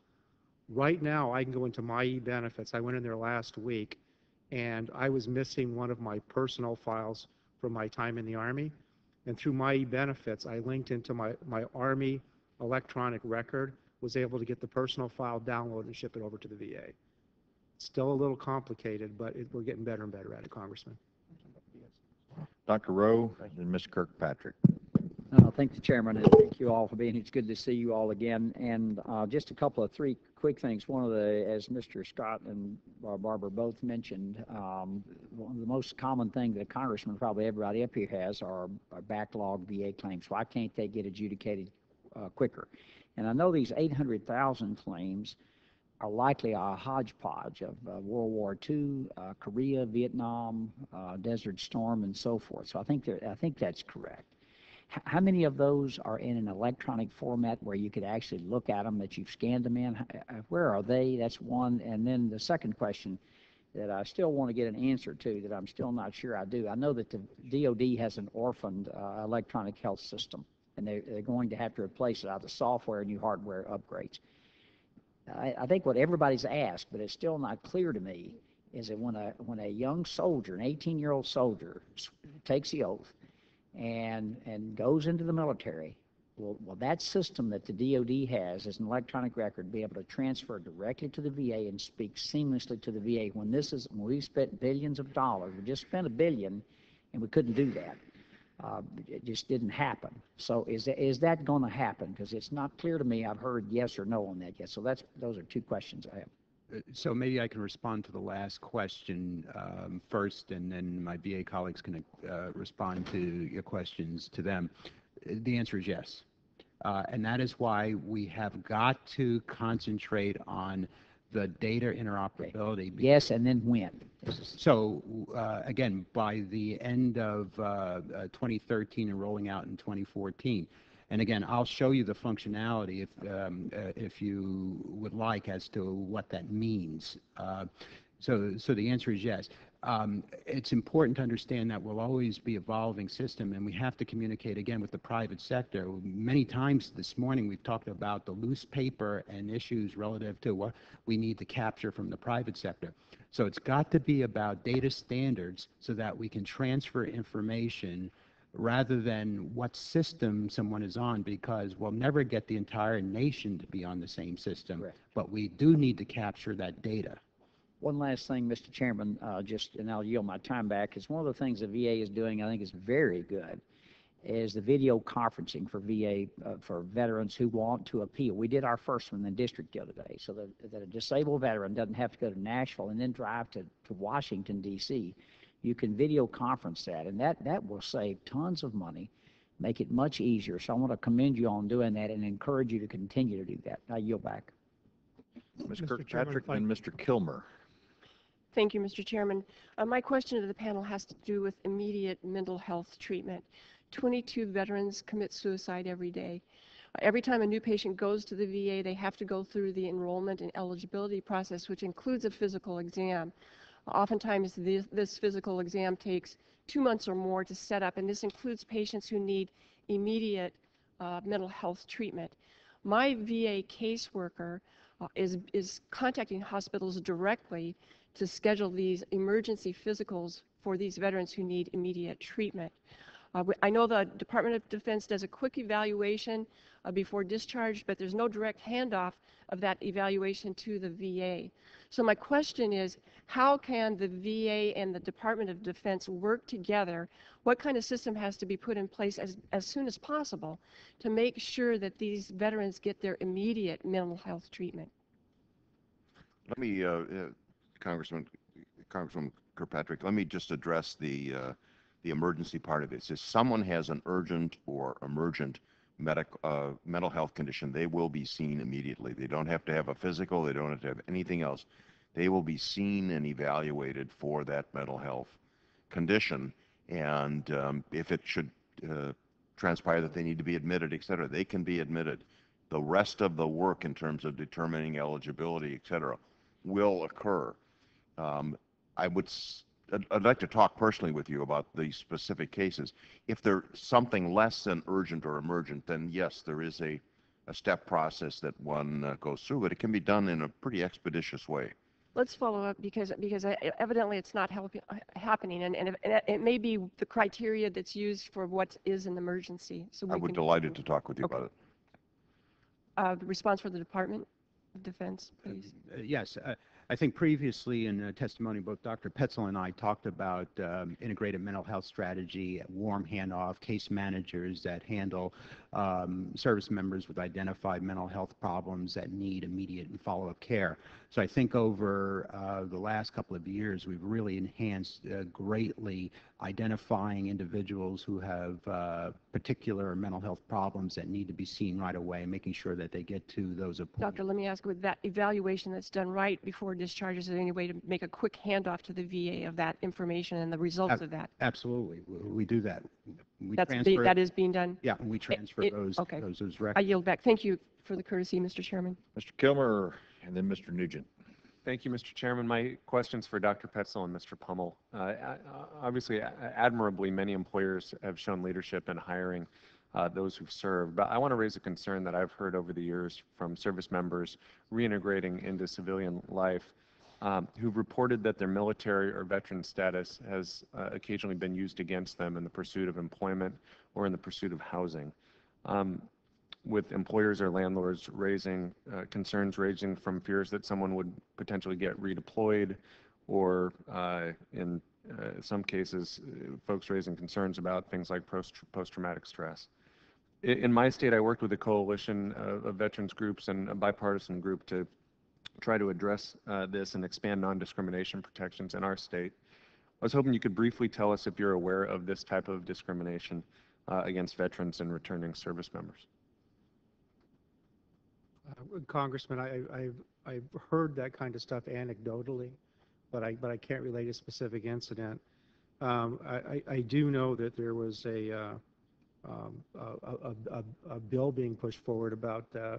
Right now, I can go into My E-Benefits. I went in there last week, and I was missing one of my personal files from my time in the Army. And through My E-Benefits, I linked into my, my Army electronic record, was able to get the personal file downloaded and ship it over to the VA. Still a little complicated, but it, we're getting better and better at it, Congressman. Dr. Roe and Ms. Kirkpatrick. Uh, Thank the chairman, and thank you all for being here. It's good to see you all again. And uh, just a couple of three quick things. One of the, as Mr. Scott and Barber both mentioned, um, one of the most common thing that Congressman, probably everybody up here has, are are backlog VA claims. Why can't they get adjudicated uh, quicker? And I know these 800,000 claims are likely a hodgepodge of uh, World War II, uh, Korea, Vietnam, uh, Desert Storm, and so forth. So I think I think that's correct. H- How many of those are in an electronic format where you could actually look at them, that you've scanned them in? H- uh, Where are they? That's one. And then the second question that I still want to get an answer to, that I'm still not sure I do. I know that the DOD has an orphaned uh, electronic health system, and they're, they're going to have to replace it, either software or new hardware upgrades. I, I think what everybody's asked, but it's still not clear to me, is that when a, when a young soldier, an 18-year-old soldier, takes the oath, and, and goes into the military, well, well, that system that the DOD has as an electronic record, be able to transfer directly to the VA and speak seamlessly to the VA. When this is, when we spent billions of dollars, we just spent a billion, and we couldn't do that. Uh, it just didn't happen. So is that, is that going to happen? Because it's not clear to me. I've heard yes or no on that yet. So that's, those are two questions I have. Uh, So maybe I can respond to the last question um, first, and then my VA colleagues can uh, respond to your questions to them. The answer is yes. Uh, And that is why we have got to concentrate on the data interoperability. Yes, and then when? So uh, again, by the end of uh, uh, 2013 and rolling out in 2014. And again, I'll show you the functionality if, um, uh, if you would like as to what that means. Uh, So, so the answer is yes. Um, It's important to understand that we'll always be evolving system, and we have to communicate again with the private sector. Many times this morning, we've talked about the loose paper and issues relative to what we need to capture from the private sector. So it's got to be about data standards so that we can transfer information rather than what system someone is on, because we'll never get the entire nation to be on the same system. But we do need to capture that data. One last thing, Mr. Chairman, uh, just, and I'll yield my time back, is one of the things the VA is doing, I think is very good, is the video conferencing for VA, uh, for veterans who want to appeal. We did our first one in the district the other day, so that, that a disabled veteran doesn't have to go to Nashville and then drive to, to Washington DC. You can video conference that, and that, that will save tons of money, make it much easier. So I want to commend you on doing that and encourage you to continue to do that. I yield back. Ms. Mr. Chairman, Kirkpatrick if I- and Mr. Kilmer. Thank you, Mr. Chairman. Uh, My question to the panel has to do with immediate mental health treatment. 22 veterans commit suicide every day. Uh, Every time a new patient goes to the VA, they have to go through the enrollment and eligibility process, which includes a physical exam. Oftentimes, this, this physical exam takes two months or more to set up, and this includes patients who need immediate uh, mental health treatment. My VA caseworker uh, is, is contacting hospitals directly to schedule these emergency physicals for these veterans who need immediate treatment. Uh, I know the Department of Defense does a quick evaluation uh, before discharge, but there's no direct handoff of that evaluation to the VA. So my question is, how can the VA and the Department of Defense work together? What kind of system has to be put in place as, as soon as possible to make sure that these veterans get their immediate mental health treatment? Let me, uh, uh, Congressman, Congressman Kirkpatrick, let me just address the, uh, the emergency part of this. If someone has an urgent or emergent medic, uh, mental health condition, they will be seen immediately. They don't have to have a physical, they don't have to have anything else. They will be seen and evaluated for that mental health condition. And um, if it should uh, transpire that they need to be admitted, et cetera, they can be admitted. The rest of the work in terms of determining eligibility, et cetera, will occur. Um, I would, s- I'd, I'd like to talk personally with you about these specific cases. If there's something less than urgent or emergent, then yes, there is a, a step process that one uh, goes through, but it can be done in a pretty expeditious way. Let's follow up because, because I- evidently it's not help, happening and, and it- and it- it may be the criteria that's used for what is an emergency. So I we would can, delighted to talk with you about it. uh, response for the Department of Defense, please. Uh, Yes, uh, I think previously in uh, testimony, both Dr. Petzel and I talked about um, integrated mental health strategy, warm handoff, case managers that handle um, service members with identified mental health problems that need immediate and follow-up care. So I think over uh, the last couple of years, we've really enhanced uh, greatly identifying individuals who have uh, particular mental health problems that need to be seen right away, making sure that they get to those appointments. Doctor, let me ask, with that evaluation that's done right before discharge, is there any way to make a quick handoff to the VA of that information and the results Ab- of that? Absolutely. We we do that. We That's, be- transfer- that is being done? Yeah, and we transfer it- those, okay. those, those I yield back. Thank you for the courtesy, Mr. Chairman. Mr. Kilmer and then Mr. Nugent. Thank you, Mr. Chairman. My question's for Dr. Petzel and Mr. Pummill. Uh, Obviously, admirably, many employers have shown leadership in hiring uh, those who've served, but I want to raise a concern that I've heard over the years from service members reintegrating into civilian life. um, who've reported that their military or veteran status has uh, occasionally been used against them in the pursuit of employment or in the pursuit of housing. Um, with employers or landlords raising uh, concerns ranging from fears that someone would potentially get redeployed or uh, in uh, some cases, uh, folks raising concerns about things like post- post-traumatic stress. In my state, I worked with a coalition of of veterans groups and a bipartisan group to try to address uh, this and expand non-discrimination protections in our state. I was hoping you could briefly tell us if you're aware of this type of discrimination uh, against veterans and returning service members. Uh, Congressman, I, I've, I've heard that kind of stuff anecdotally, but I, but I can't relate a specific incident. Um, I, I- do know that there was a, uh, um, a, a, a, a bill being pushed forward about, uh,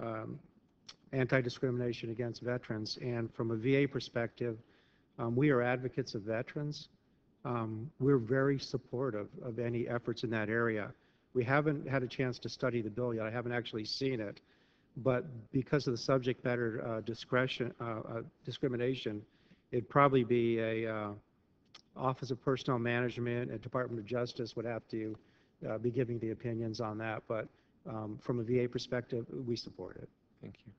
um, anti-discrimination against veterans. And from a VA perspective, um, we are advocates of veterans. Um, we're very supportive of any efforts in that area. We haven't had a chance to study the bill yet. I haven't actually seen it. But because of the subject matter uh, discretion, uh, uh, discrimination, it'd probably be a uh, Office of Personnel Management and Department of Justice would have to uh, be giving the opinions on that. But um, from a VA perspective, we support it. Thank you.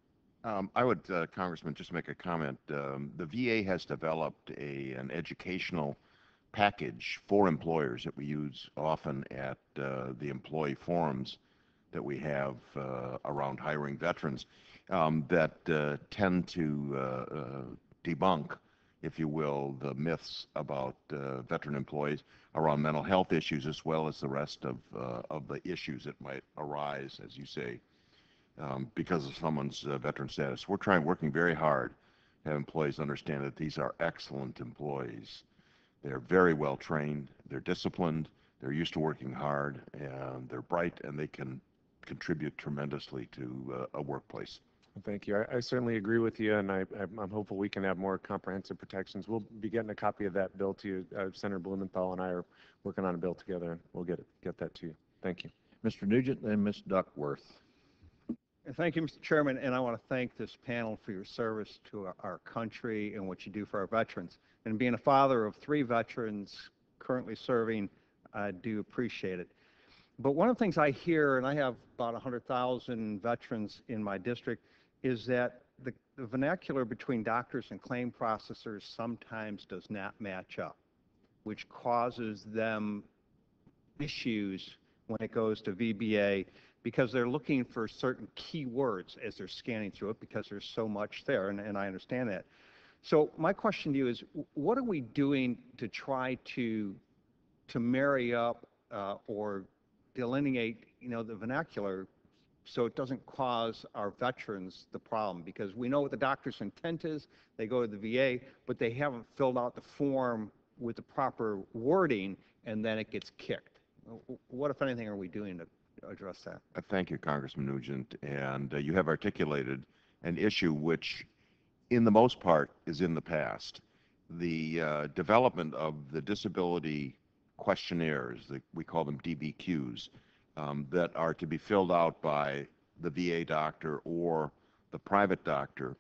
Um, I would, uh, Congressman, just make a comment. Um, the VA has developed a, an educational package for employers that we use often at uh, the employee forums that we have uh, around hiring veterans um, that uh, tend to uh, debunk, if you will, the myths about veteran employees around mental health issues as well as the rest of, of the issues that might arise, as you say, um, because of someone's veteran status. We're trying, working very hard to have employees understand that these are excellent employees. They're very well trained, they're disciplined, they're used to working hard, and they're bright, and they can contribute tremendously to uh, a workplace. Thank you. I, I certainly agree with you, and I, I'm I'm hopeful we can have more comprehensive protections. We'll be getting a copy of that bill to you. Uh, Senator Blumenthal and I are working on a bill together, and we'll get it, get that to you. Thank you. Mr. Nugent, then Ms. Duckworth. Thank you, Mr. Chairman, and I want to thank this panel for your service to our- our country and what you do for our veterans. And being a father of three veterans currently serving, I do appreciate it. But one of the things I hear, and I have about 100,000 veterans in my district, is that the the vernacular between doctors and claim processors sometimes does not match up, which causes them issues when it goes to VBA because they're looking for certain keywords as they're scanning through it because there's so much there, and, and I understand that. So my question to you is, what are we doing to try to to marry up uh, or delineate, you know, the vernacular so it doesn't cause our veterans the problem? Because we know what the doctor's intent is. They go to the VA, but they haven't filled out the form with the proper wording, and then it gets kicked. What, if anything, are we doing to address that? Uh, Thank you, Congressman Nugent. And uh, you have articulated an issue which, in the most part, is in the past. The uh, development of the disability questionnaires, that we call them DBQs, um, that are to be filled out by the VA doctor or the private doctor,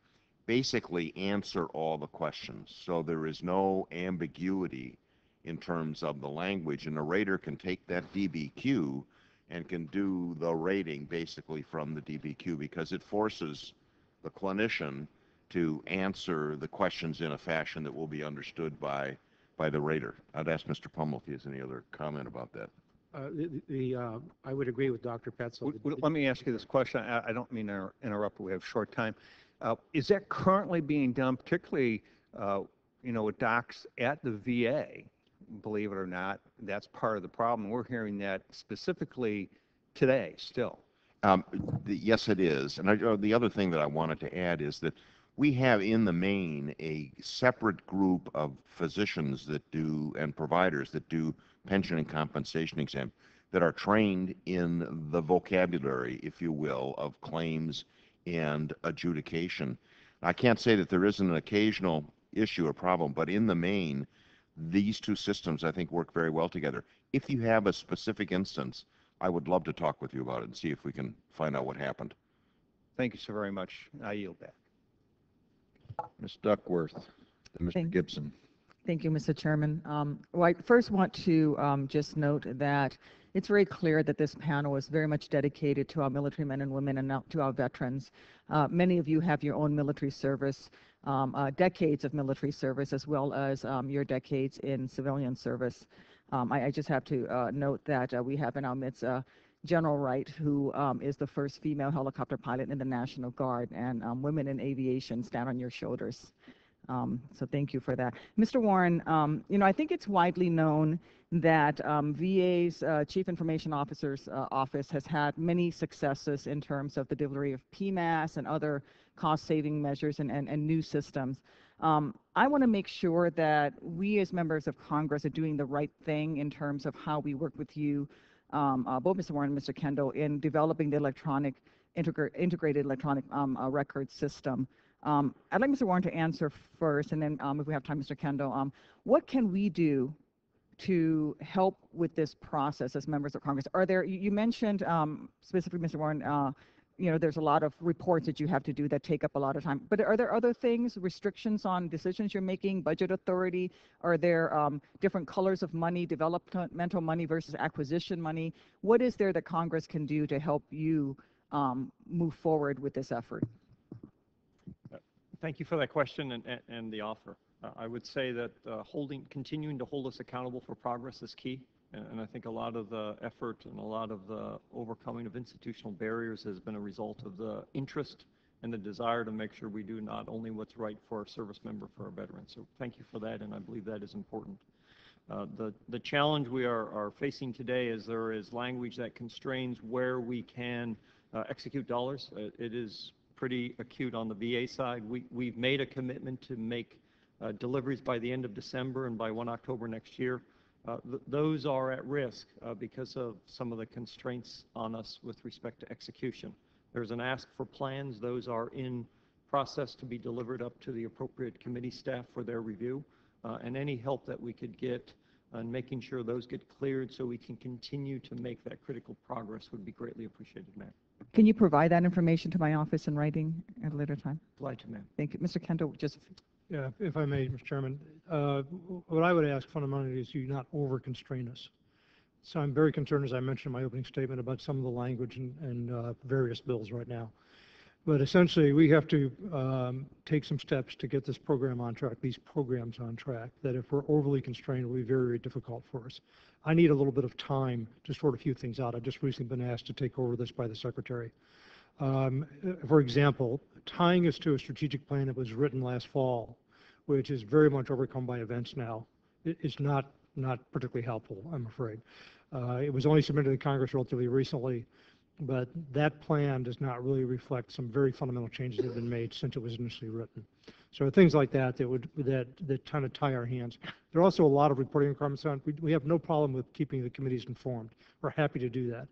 basically answer all the questions. So there is no ambiguity in terms of the language, and a rater can take that DBQ and can do the rating basically from the DBQ because it forces the clinician to answer the questions in a fashion that will be understood by, by the Raider. I'd ask Mr. Pummill if he has any other comment about that. Uh, The, the, uh, I would agree with Dr. Petzel. W- w- Let me ask you this question. I, I don't mean to inter- interrupt, but we have short time. Uh, Is that currently being done, particularly, uh, you know, with docs at the VA? Believe it or not, that's part of the problem. We're hearing that specifically today, still. Um, the, yes, it is. And I, uh, the other thing that I wanted to add is that we have in the main a separate group of physicians that do and providers that do pension and compensation exam that are trained in the vocabulary, if you will, of claims and adjudication. I can't say that there isn't an occasional issue or problem, but in the main, these two systems I think work very well together. If you have a specific instance, I would love to talk with you about it and see if we can find out what happened. Thank you so very much. I yield back. Ms. Duckworth, then Mr. Thank- Gibson. Thank you, Mr. Chairman. Um, Well, I first want to um, just note that it's very clear that this panel is very much dedicated to our military men and women and to our veterans. Uh, Many of you have your own military service, um, uh, decades of military service, as well as um, your decades in civilian service. Um, I I just have to uh, note that uh, we have in our midst uh, General Wright, who um, is the first female helicopter pilot in the National Guard, and um, women in aviation stand on your shoulders. Um, So thank you for that. Mr. Warren, um, you know, I think it's widely known that um, VA's uh, Chief Information Officer's uh, office has had many successes in terms of the delivery of PMAS and other cost-saving measures and, and, and new systems. Um, I want to make sure that we as members of Congress are doing the right thing in terms of how we work with you, um, uh, both Mr. Warren and Mr. Kendall, in developing the electronic, integra- integrated electronic um, uh, record system. Um, I'd like Mr. Warren to answer first, and then um, if we have time, Mr. Kendall, um, what can we do to help with this process as members of Congress? Are there, you you mentioned um, specifically, Mr. Warren, uh, you know, there's a lot of reports that you have to do that take up a lot of time. But are there other things, restrictions on decisions you're making, budget authority? Are there um, different colors of money, developmental money versus acquisition money? What is there that Congress can do to help you um, move forward with this effort? Thank you for that question and, and- the offer. Uh, I would say that uh, holding, continuing to hold us accountable for progress is key. And I think a lot of the effort and a lot of the overcoming of institutional barriers has been a result of the interest and the desire to make sure we do not only what's right for our service member, for our veterans. So thank you for that, and I believe that is important. Uh, The, the challenge we are, are facing today is there is language that constrains where we can uh, execute dollars. Uh, It is pretty acute on the VA side. We, we've made a commitment to make uh, deliveries by the end of December and by 1 October next year. Uh, th- Those are at risk uh, because of some of the constraints on us with respect to execution. There's an ask for plans. Those are in process to be delivered up to the appropriate committee staff for their review. Uh, And any help that we could get on making sure those get cleared so we can continue to make that critical progress would be greatly appreciated, ma'am. Can you provide that information to my office in writing at a later time? Glad to, ma'am. Thank you. Mr. Kendall, just, Yeah, if I may, Mr. Chairman, uh, what I would ask fundamentally is you not over-constrain us. So I'm very concerned, as I mentioned in my opening statement, about some of the language in, in uh, various bills right now. But essentially, we have to um, take some steps to get this program on track, these programs on track, that if we're overly constrained, will be very, very difficult for us. I need a little bit of time to sort a few things out. I've just recently been asked to take over this by the Secretary. Um, For example, tying us to a strategic plan that was written last fall, which is very much overcome by events now, is not, not particularly helpful, I'm afraid. Uh, It was only submitted to Congress relatively recently, but that plan does not really reflect some very fundamental changes that have been made since it was initially written. So things like that that would, that, that kind of tie our hands. There are also a lot of reporting requirements on, we, we have no problem with keeping the committees informed. We're happy to do that.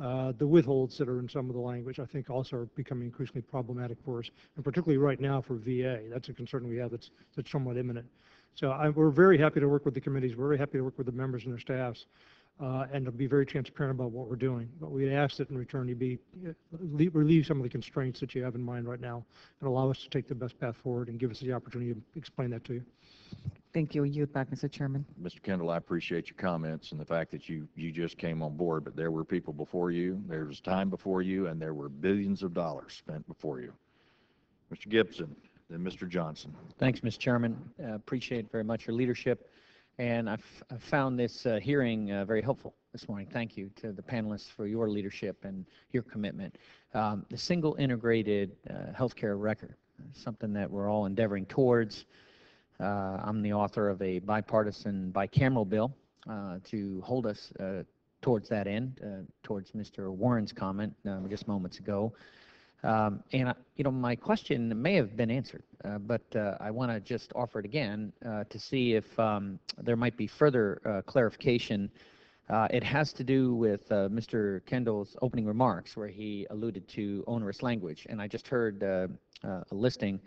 Uh, The withholds that are in some of the language, I think, also are becoming increasingly problematic for us, and particularly right now for VA. That's a concern we have that's, that's somewhat imminent. So I, we're very happy to work with the committees, we're very happy to work with the members and their staffs, uh, and to be very transparent about what we're doing. But we'd ask that in return you be, uh, relieve some of the constraints that you have in mind right now, and allow us to take the best path forward and give us the opportunity to explain that to you. Thank you. Yield back, Mr. Chairman. Mr. Kendall, I appreciate your comments and the fact that you, you just came on board, but there were people before you, there was time before you, and there were billions of dollars spent before you. Mr. Gibson, then Mr. Johnson. Thanks, Mr. Chairman. Uh, Appreciate very much your leadership, and I've I've found this uh, hearing uh, very helpful this morning. Thank you to the panelists for your leadership and your commitment. Um, The single integrated uh, healthcare record, something that we're all endeavoring towards. Uh, I'm the author of a bipartisan bicameral bill uh, to hold us uh, towards that end, uh, towards Mr. Warren's comment uh, just moments ago. Um, And, I- you know, my question may have been answered, uh, but uh, I want to just offer it again uh, to see if um, there might be further uh, clarification. Uh, It has to do with uh, Mr. Kendall's opening remarks where he alluded to onerous language. And I just heard uh, uh, a listing.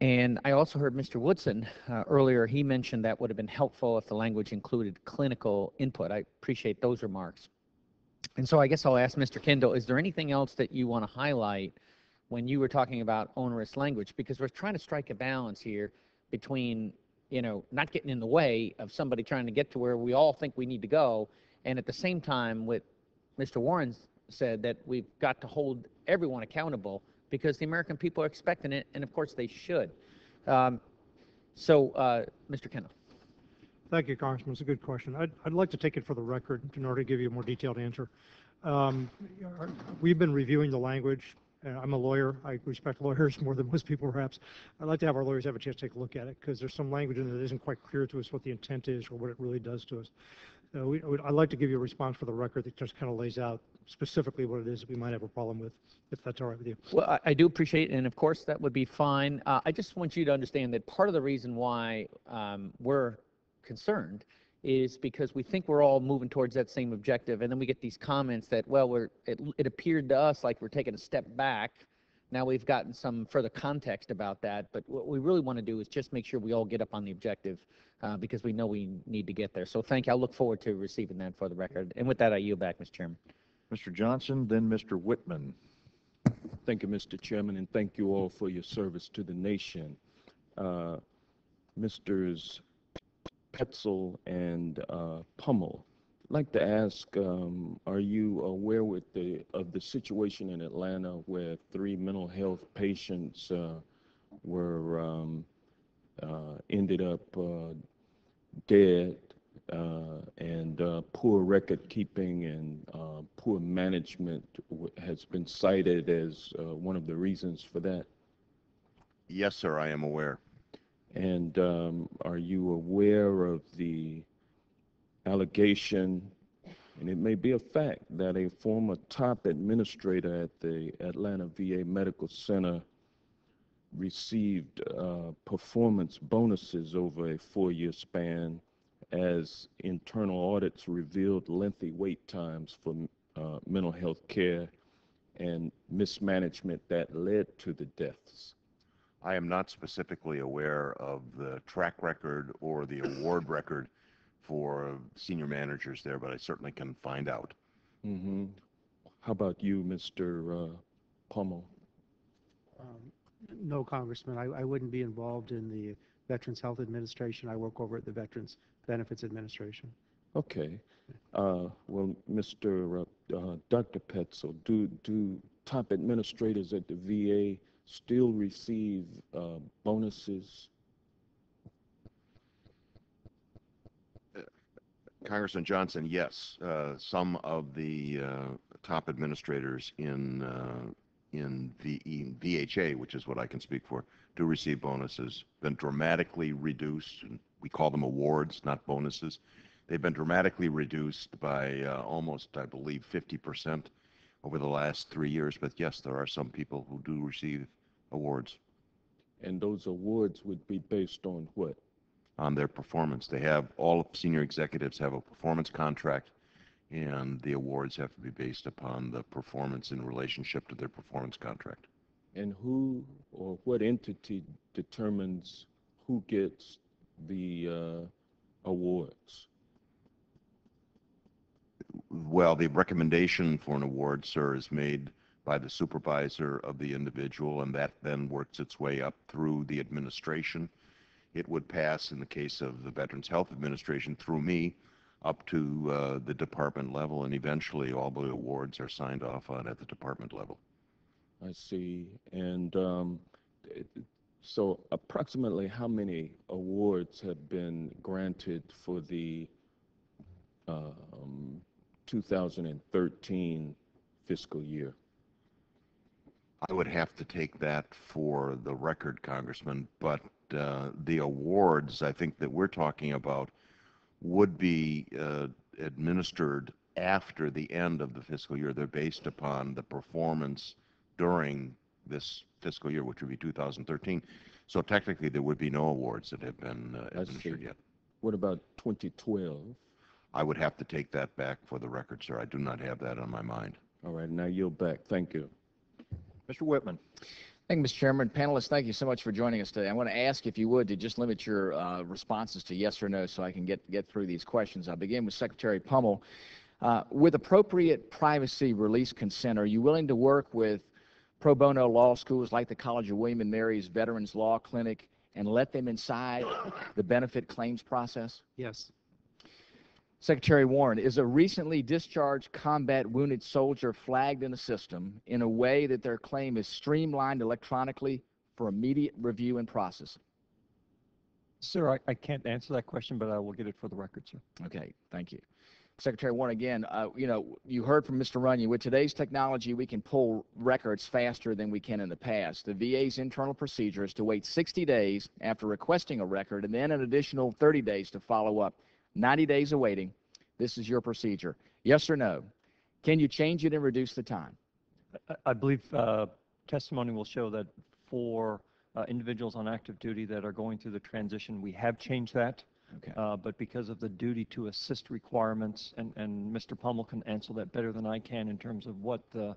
And I also heard Mr. Woodson uh, earlier, he mentioned that would have been helpful if the language included clinical input. I appreciate those remarks. And so I guess I'll ask Mr. Kendall, is there anything else that you want to highlight when you were talking about onerous language, because we're trying to strike a balance here between, you know, not getting in the way of somebody trying to get to where we all think we need to go, and at the same time, what Mr. Warren said, that we've got to hold everyone accountable because the American people are expecting it, and of course they should. Um, so, uh, Mr. Kendall. Thank you, Congressman. It's a good question. I'd, I'd like to take it for the record in order to give you a more detailed answer. Um, we've been reviewing the language. I'm a lawyer. I respect lawyers *laughs* more than most people, perhaps. I'd like to have our lawyers have a chance to take a look at it because there's some language in there that isn't quite clear to us what the intent is or what it really does to us. So we, I'd like to give you a response for the record that just kind of lays out specifically what it is that we might have a problem with, if that's all right with you. Well, I, I do appreciate, it, and of course that would be fine. Uh, I just want you to understand that part of the reason why um, we're concerned is because we think we're all moving towards that same objective, and then we get these comments that, well, we're, it, it appeared to us like we're taking a step back. Now we've gotten some further context about that, but what we really want to do is just make sure we all get up on the objective uh, because we know we need to get there. So thank you. I look forward to receiving that for the record. And with that, I yield back, Mr. Chairman. Mr. Johnson, then Mr. Wittman. Thank you, Mr. Chairman, and thank you all for your service to the nation. Uh, Mrs. Petzel and uh, Pummill. I'd like to ask, um, are you aware with the, of the situation in Atlanta where three mental health patients uh, were um, uh, ended up uh, dead uh, and uh, poor record keeping and poor management has been cited as one of the reasons for that? Yes, sir, I am aware. And um, are you aware of the allegation, and it may be a fact, that a former top administrator at the Atlanta VA Medical Center received uh, performance bonuses over a four-year span as internal audits revealed lengthy wait times for uh, mental health care and mismanagement that led to the deaths. I am not specifically aware of the track record or the award record for senior managers there, but I certainly can find out. Mm-hmm. How about you, Mr. Uh, Pummill? Um, no, Congressman. I, I wouldn't be involved in the Veterans Health Administration. I work over at the Veterans Benefits Administration. Okay. Uh, well, Mr. Uh, uh, Dr. Petzel, do do top administrators at the VA still receive uh, bonuses? Congressman Johnson, yes. Uh, some of the uh, top administrators in uh, in the VHA, which is what I can speak for, do receive bonuses. Been dramatically reduced. We call them awards, not bonuses. They've been dramatically reduced by uh, almost, I believe, 50 percent over the last three years. But yes, there are some people who do receive awards. And those awards would be based on what? On their performance. They have, all senior executives have a performance contract, and the awards have to be based upon the performance in relationship to their performance contract. And who or what entity determines who gets the uh, awards? Well, the recommendation for an award, sir, is made by the supervisor of the individual, and that then works its way up through the administration. It would pass, in the case of the Veterans Health Administration, through me up to uh, the department level, and eventually all the awards are signed off on at the department level. I see. And um, so approximately how many awards have been granted for the um, 2013 fiscal year? I would have to take that for the record, Congressman, but uh, the awards I think that we're talking about would be uh, administered after the end of the fiscal year. They're based upon the performance during this fiscal year, which would be 2013. So technically, there would be no awards that have been uh, administered yet. What about 2012? I would have to take that back for the record, sir. I do not have that on my mind. All right, now yield back. Thank you. Mr. Wittman. Thank you, Mr. Chairman. Panelists, thank you so much for joining us today. I want to ask, if you would, to just limit your uh, responses to yes or no so I can get, get through these questions. I'll begin with Secretary Pummill. Uh, with appropriate privacy release consent, are you willing to work with pro bono law schools like the College of William and Mary's Veterans Law Clinic and let them inside the benefit claims process? Yes. Secretary Warren, is a recently discharged combat wounded soldier flagged in the system in a way that their claim is streamlined electronically for immediate review and processing? Sir, I, I can't answer that question, but I will get it for the record, sir. Okay, thank you. Secretary Warren, again, uh, you know, you heard from Mr. Runyan, with today's technology, we can pull records faster than we can in the past. The VA's internal procedure is to wait 60 days after requesting a record and then an additional 30 days to follow up. 90 days of waiting. This is your procedure. Yes or no? Can you change it and reduce the time? I- believe uh, testimony will show that for uh, individuals on active duty that are going through the transition, we have changed that. Okay. Uh, But because of the duty to assist requirements, and, and Mr. Pummill can answer that better than I can in terms of what the,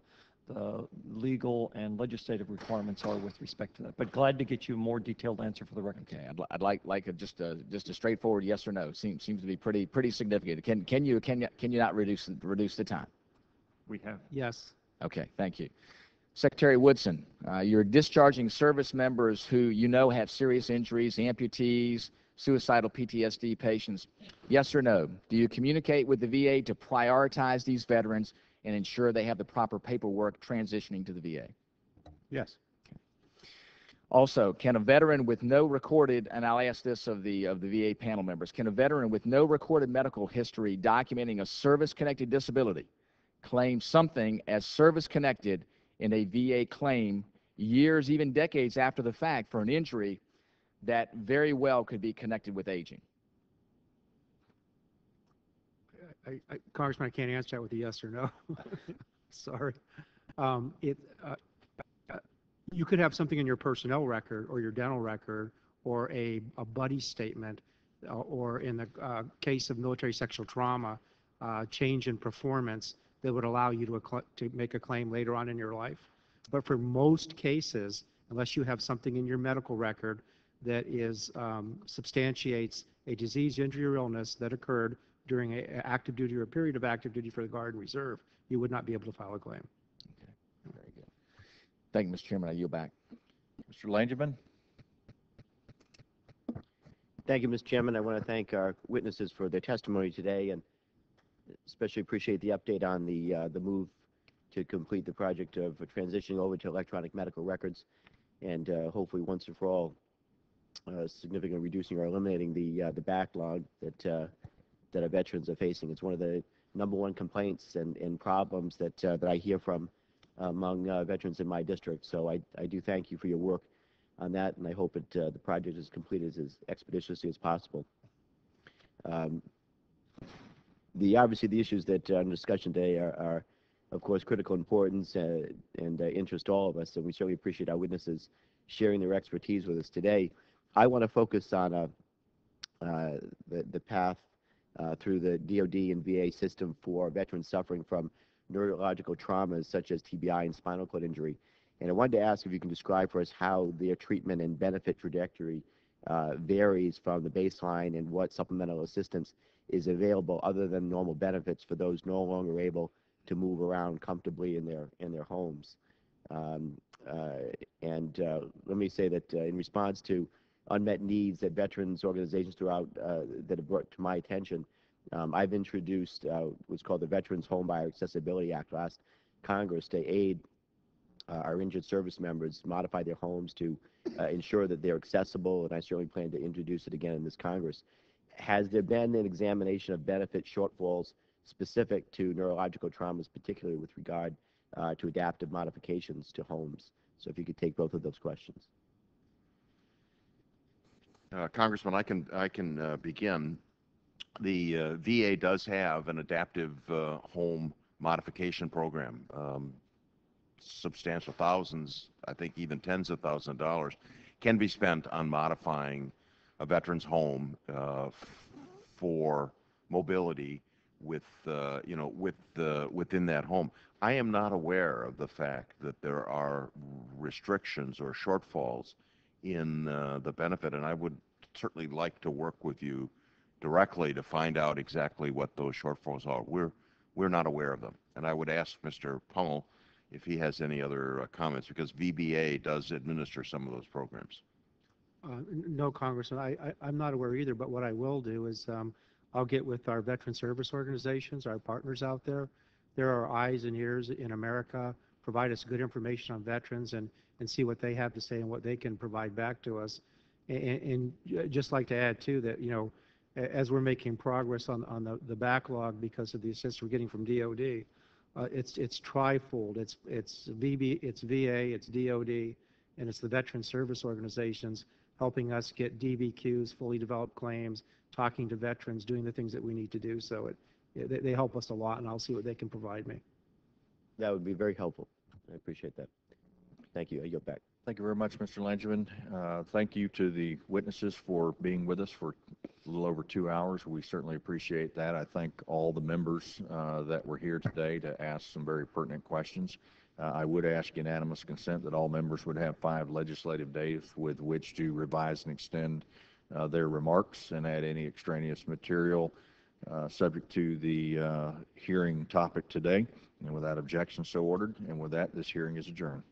the legal and legislative requirements are with respect to that. But glad to get you a more detailed answer for the record. Okay, I'd, li- I'd like, like a, just a, just a straightforward yes or no. Seems, seems to be pretty, pretty significant. Can, can you, can you, can you not reduce, reduce the time? We have. Yes. Okay, thank you. Secretary Woodson, uh, you're discharging service members who you know have serious injuries, amputees, suicidal PTSD patients. Yes or no? Do you communicate with the VA to prioritize these veterans and ensure they have the proper paperwork transitioning to the VA? Yes. Also, can a veteran with no recorded, and I'll ask this of the, of the VA panel members, can a veteran with no recorded medical history documenting a service-connected disability claim something as service-connected in a VA claim years, even decades after the fact for an injury that very well could be connected with aging? I, I, Congressman, I can't answer that with a yes or no. *laughs* Sorry. Um, it, uh, uh, you could have something in your personnel record or your dental record or a, a buddy statement uh, or in the uh, case of military sexual trauma, uh, change in performance that would allow you to, to make a claim later on in your life. But for most cases, unless you have something in your medical record that is um, substantiates a disease, injury, or illness that occurred during a, a active duty or a period of active duty for the Guard and Reserve, you would not be able to file a claim. Okay, very good. Thank you, Mr. Chairman. I yield back. Mr. Langevin? Thank you, Mr. Chairman. I want to thank our witnesses for their testimony today and especially appreciate the update on the, uh, the move to complete the project of transitioning over to electronic medical records and uh, hopefully once and for all uh, significantly reducing or eliminating the, uh, the backlog that, uh, that our veterans are facing. It's one of the number one complaints and, and problems that, uh, that I hear from among uh, veterans in my district. So I, I do thank you for your work on that, and I hope it, uh, the project is completed as expeditiously as possible. Um, the obviously the issues that are under discussion today are, are of course critical importance uh, and uh, interest to all of us, and we certainly appreciate our witnesses sharing their expertise with us today. I want to focus on uh, uh, the, the path uh, through the DoD and VA system for veterans suffering from neurological traumas such as TBI and spinal cord injury. And I wanted to ask if you can describe for us how their treatment and benefit trajectory uh, varies from the baseline and what supplemental assistance is available other than normal benefits for those no longer able to move around comfortably in their in their homes. Um, uh, and uh, let me say that uh, in response to unmet needs that veterans organizations throughout uh, that have brought to my attention, um, I've introduced uh, what's called the Veterans Home Buyer Accessibility Act last Congress to aid uh, our injured service members modify their homes to uh, ensure that they're accessible, and I certainly plan to introduce it again in this Congress. Has there been an examination of benefit shortfalls specific to neurological traumas, particularly with regard uh, to adaptive modifications to homes? So if you could take both of those questions. Uh, Congressman, I can, I can uh, begin. The uh, VA does have an adaptive home modification program. Um, substantial thousands, I think even tens of thousands of dollars, can be spent on modifying a veteran's home uh, f- for mobility with, uh, you know, with the, within that home. I am not aware of the fact that there are restrictions or shortfalls in uh, the benefit, and I would certainly like to work with you directly to find out exactly what those shortfalls are. We're, we're not aware of them. And I would ask Mr. Pummill if he has any other uh, comments, because VBA does administer some of those programs. Uh, No, Congressman, I, I'm not aware either, but what I will do is, um, I'll get with our veteran service organizations, our partners out there. There are eyes and ears in America, provide us good information on veterans and, and see what they have to say and what they can provide back to us. A- a- And, just like to add too, that, you know, as we're making progress on, on the, the backlog because of the assistance we're getting from DOD, uh, it's, it's trifold. It's, it's VB, it's VA, it's DOD, and it's the veteran service organizations helping us get DBQs, fully developed claims, talking to veterans, doing the things that we need to do. So it, it- they, they help us a lot, and I'll see what they can provide me. That would be very helpful. I appreciate that. Thank you. I yield back. Thank you very much, Mr. Langevin. Uh, Thank you to the witnesses for being with us for a little over two hours. We certainly appreciate that. I thank all the members uh, that were here today to ask some very pertinent questions. Uh, I would ask unanimous consent that all members would have five legislative days with which to revise and extend uh, their remarks and add any extraneous material uh, subject to the uh, hearing topic today. And without objection, so ordered. And with that, this hearing is adjourned.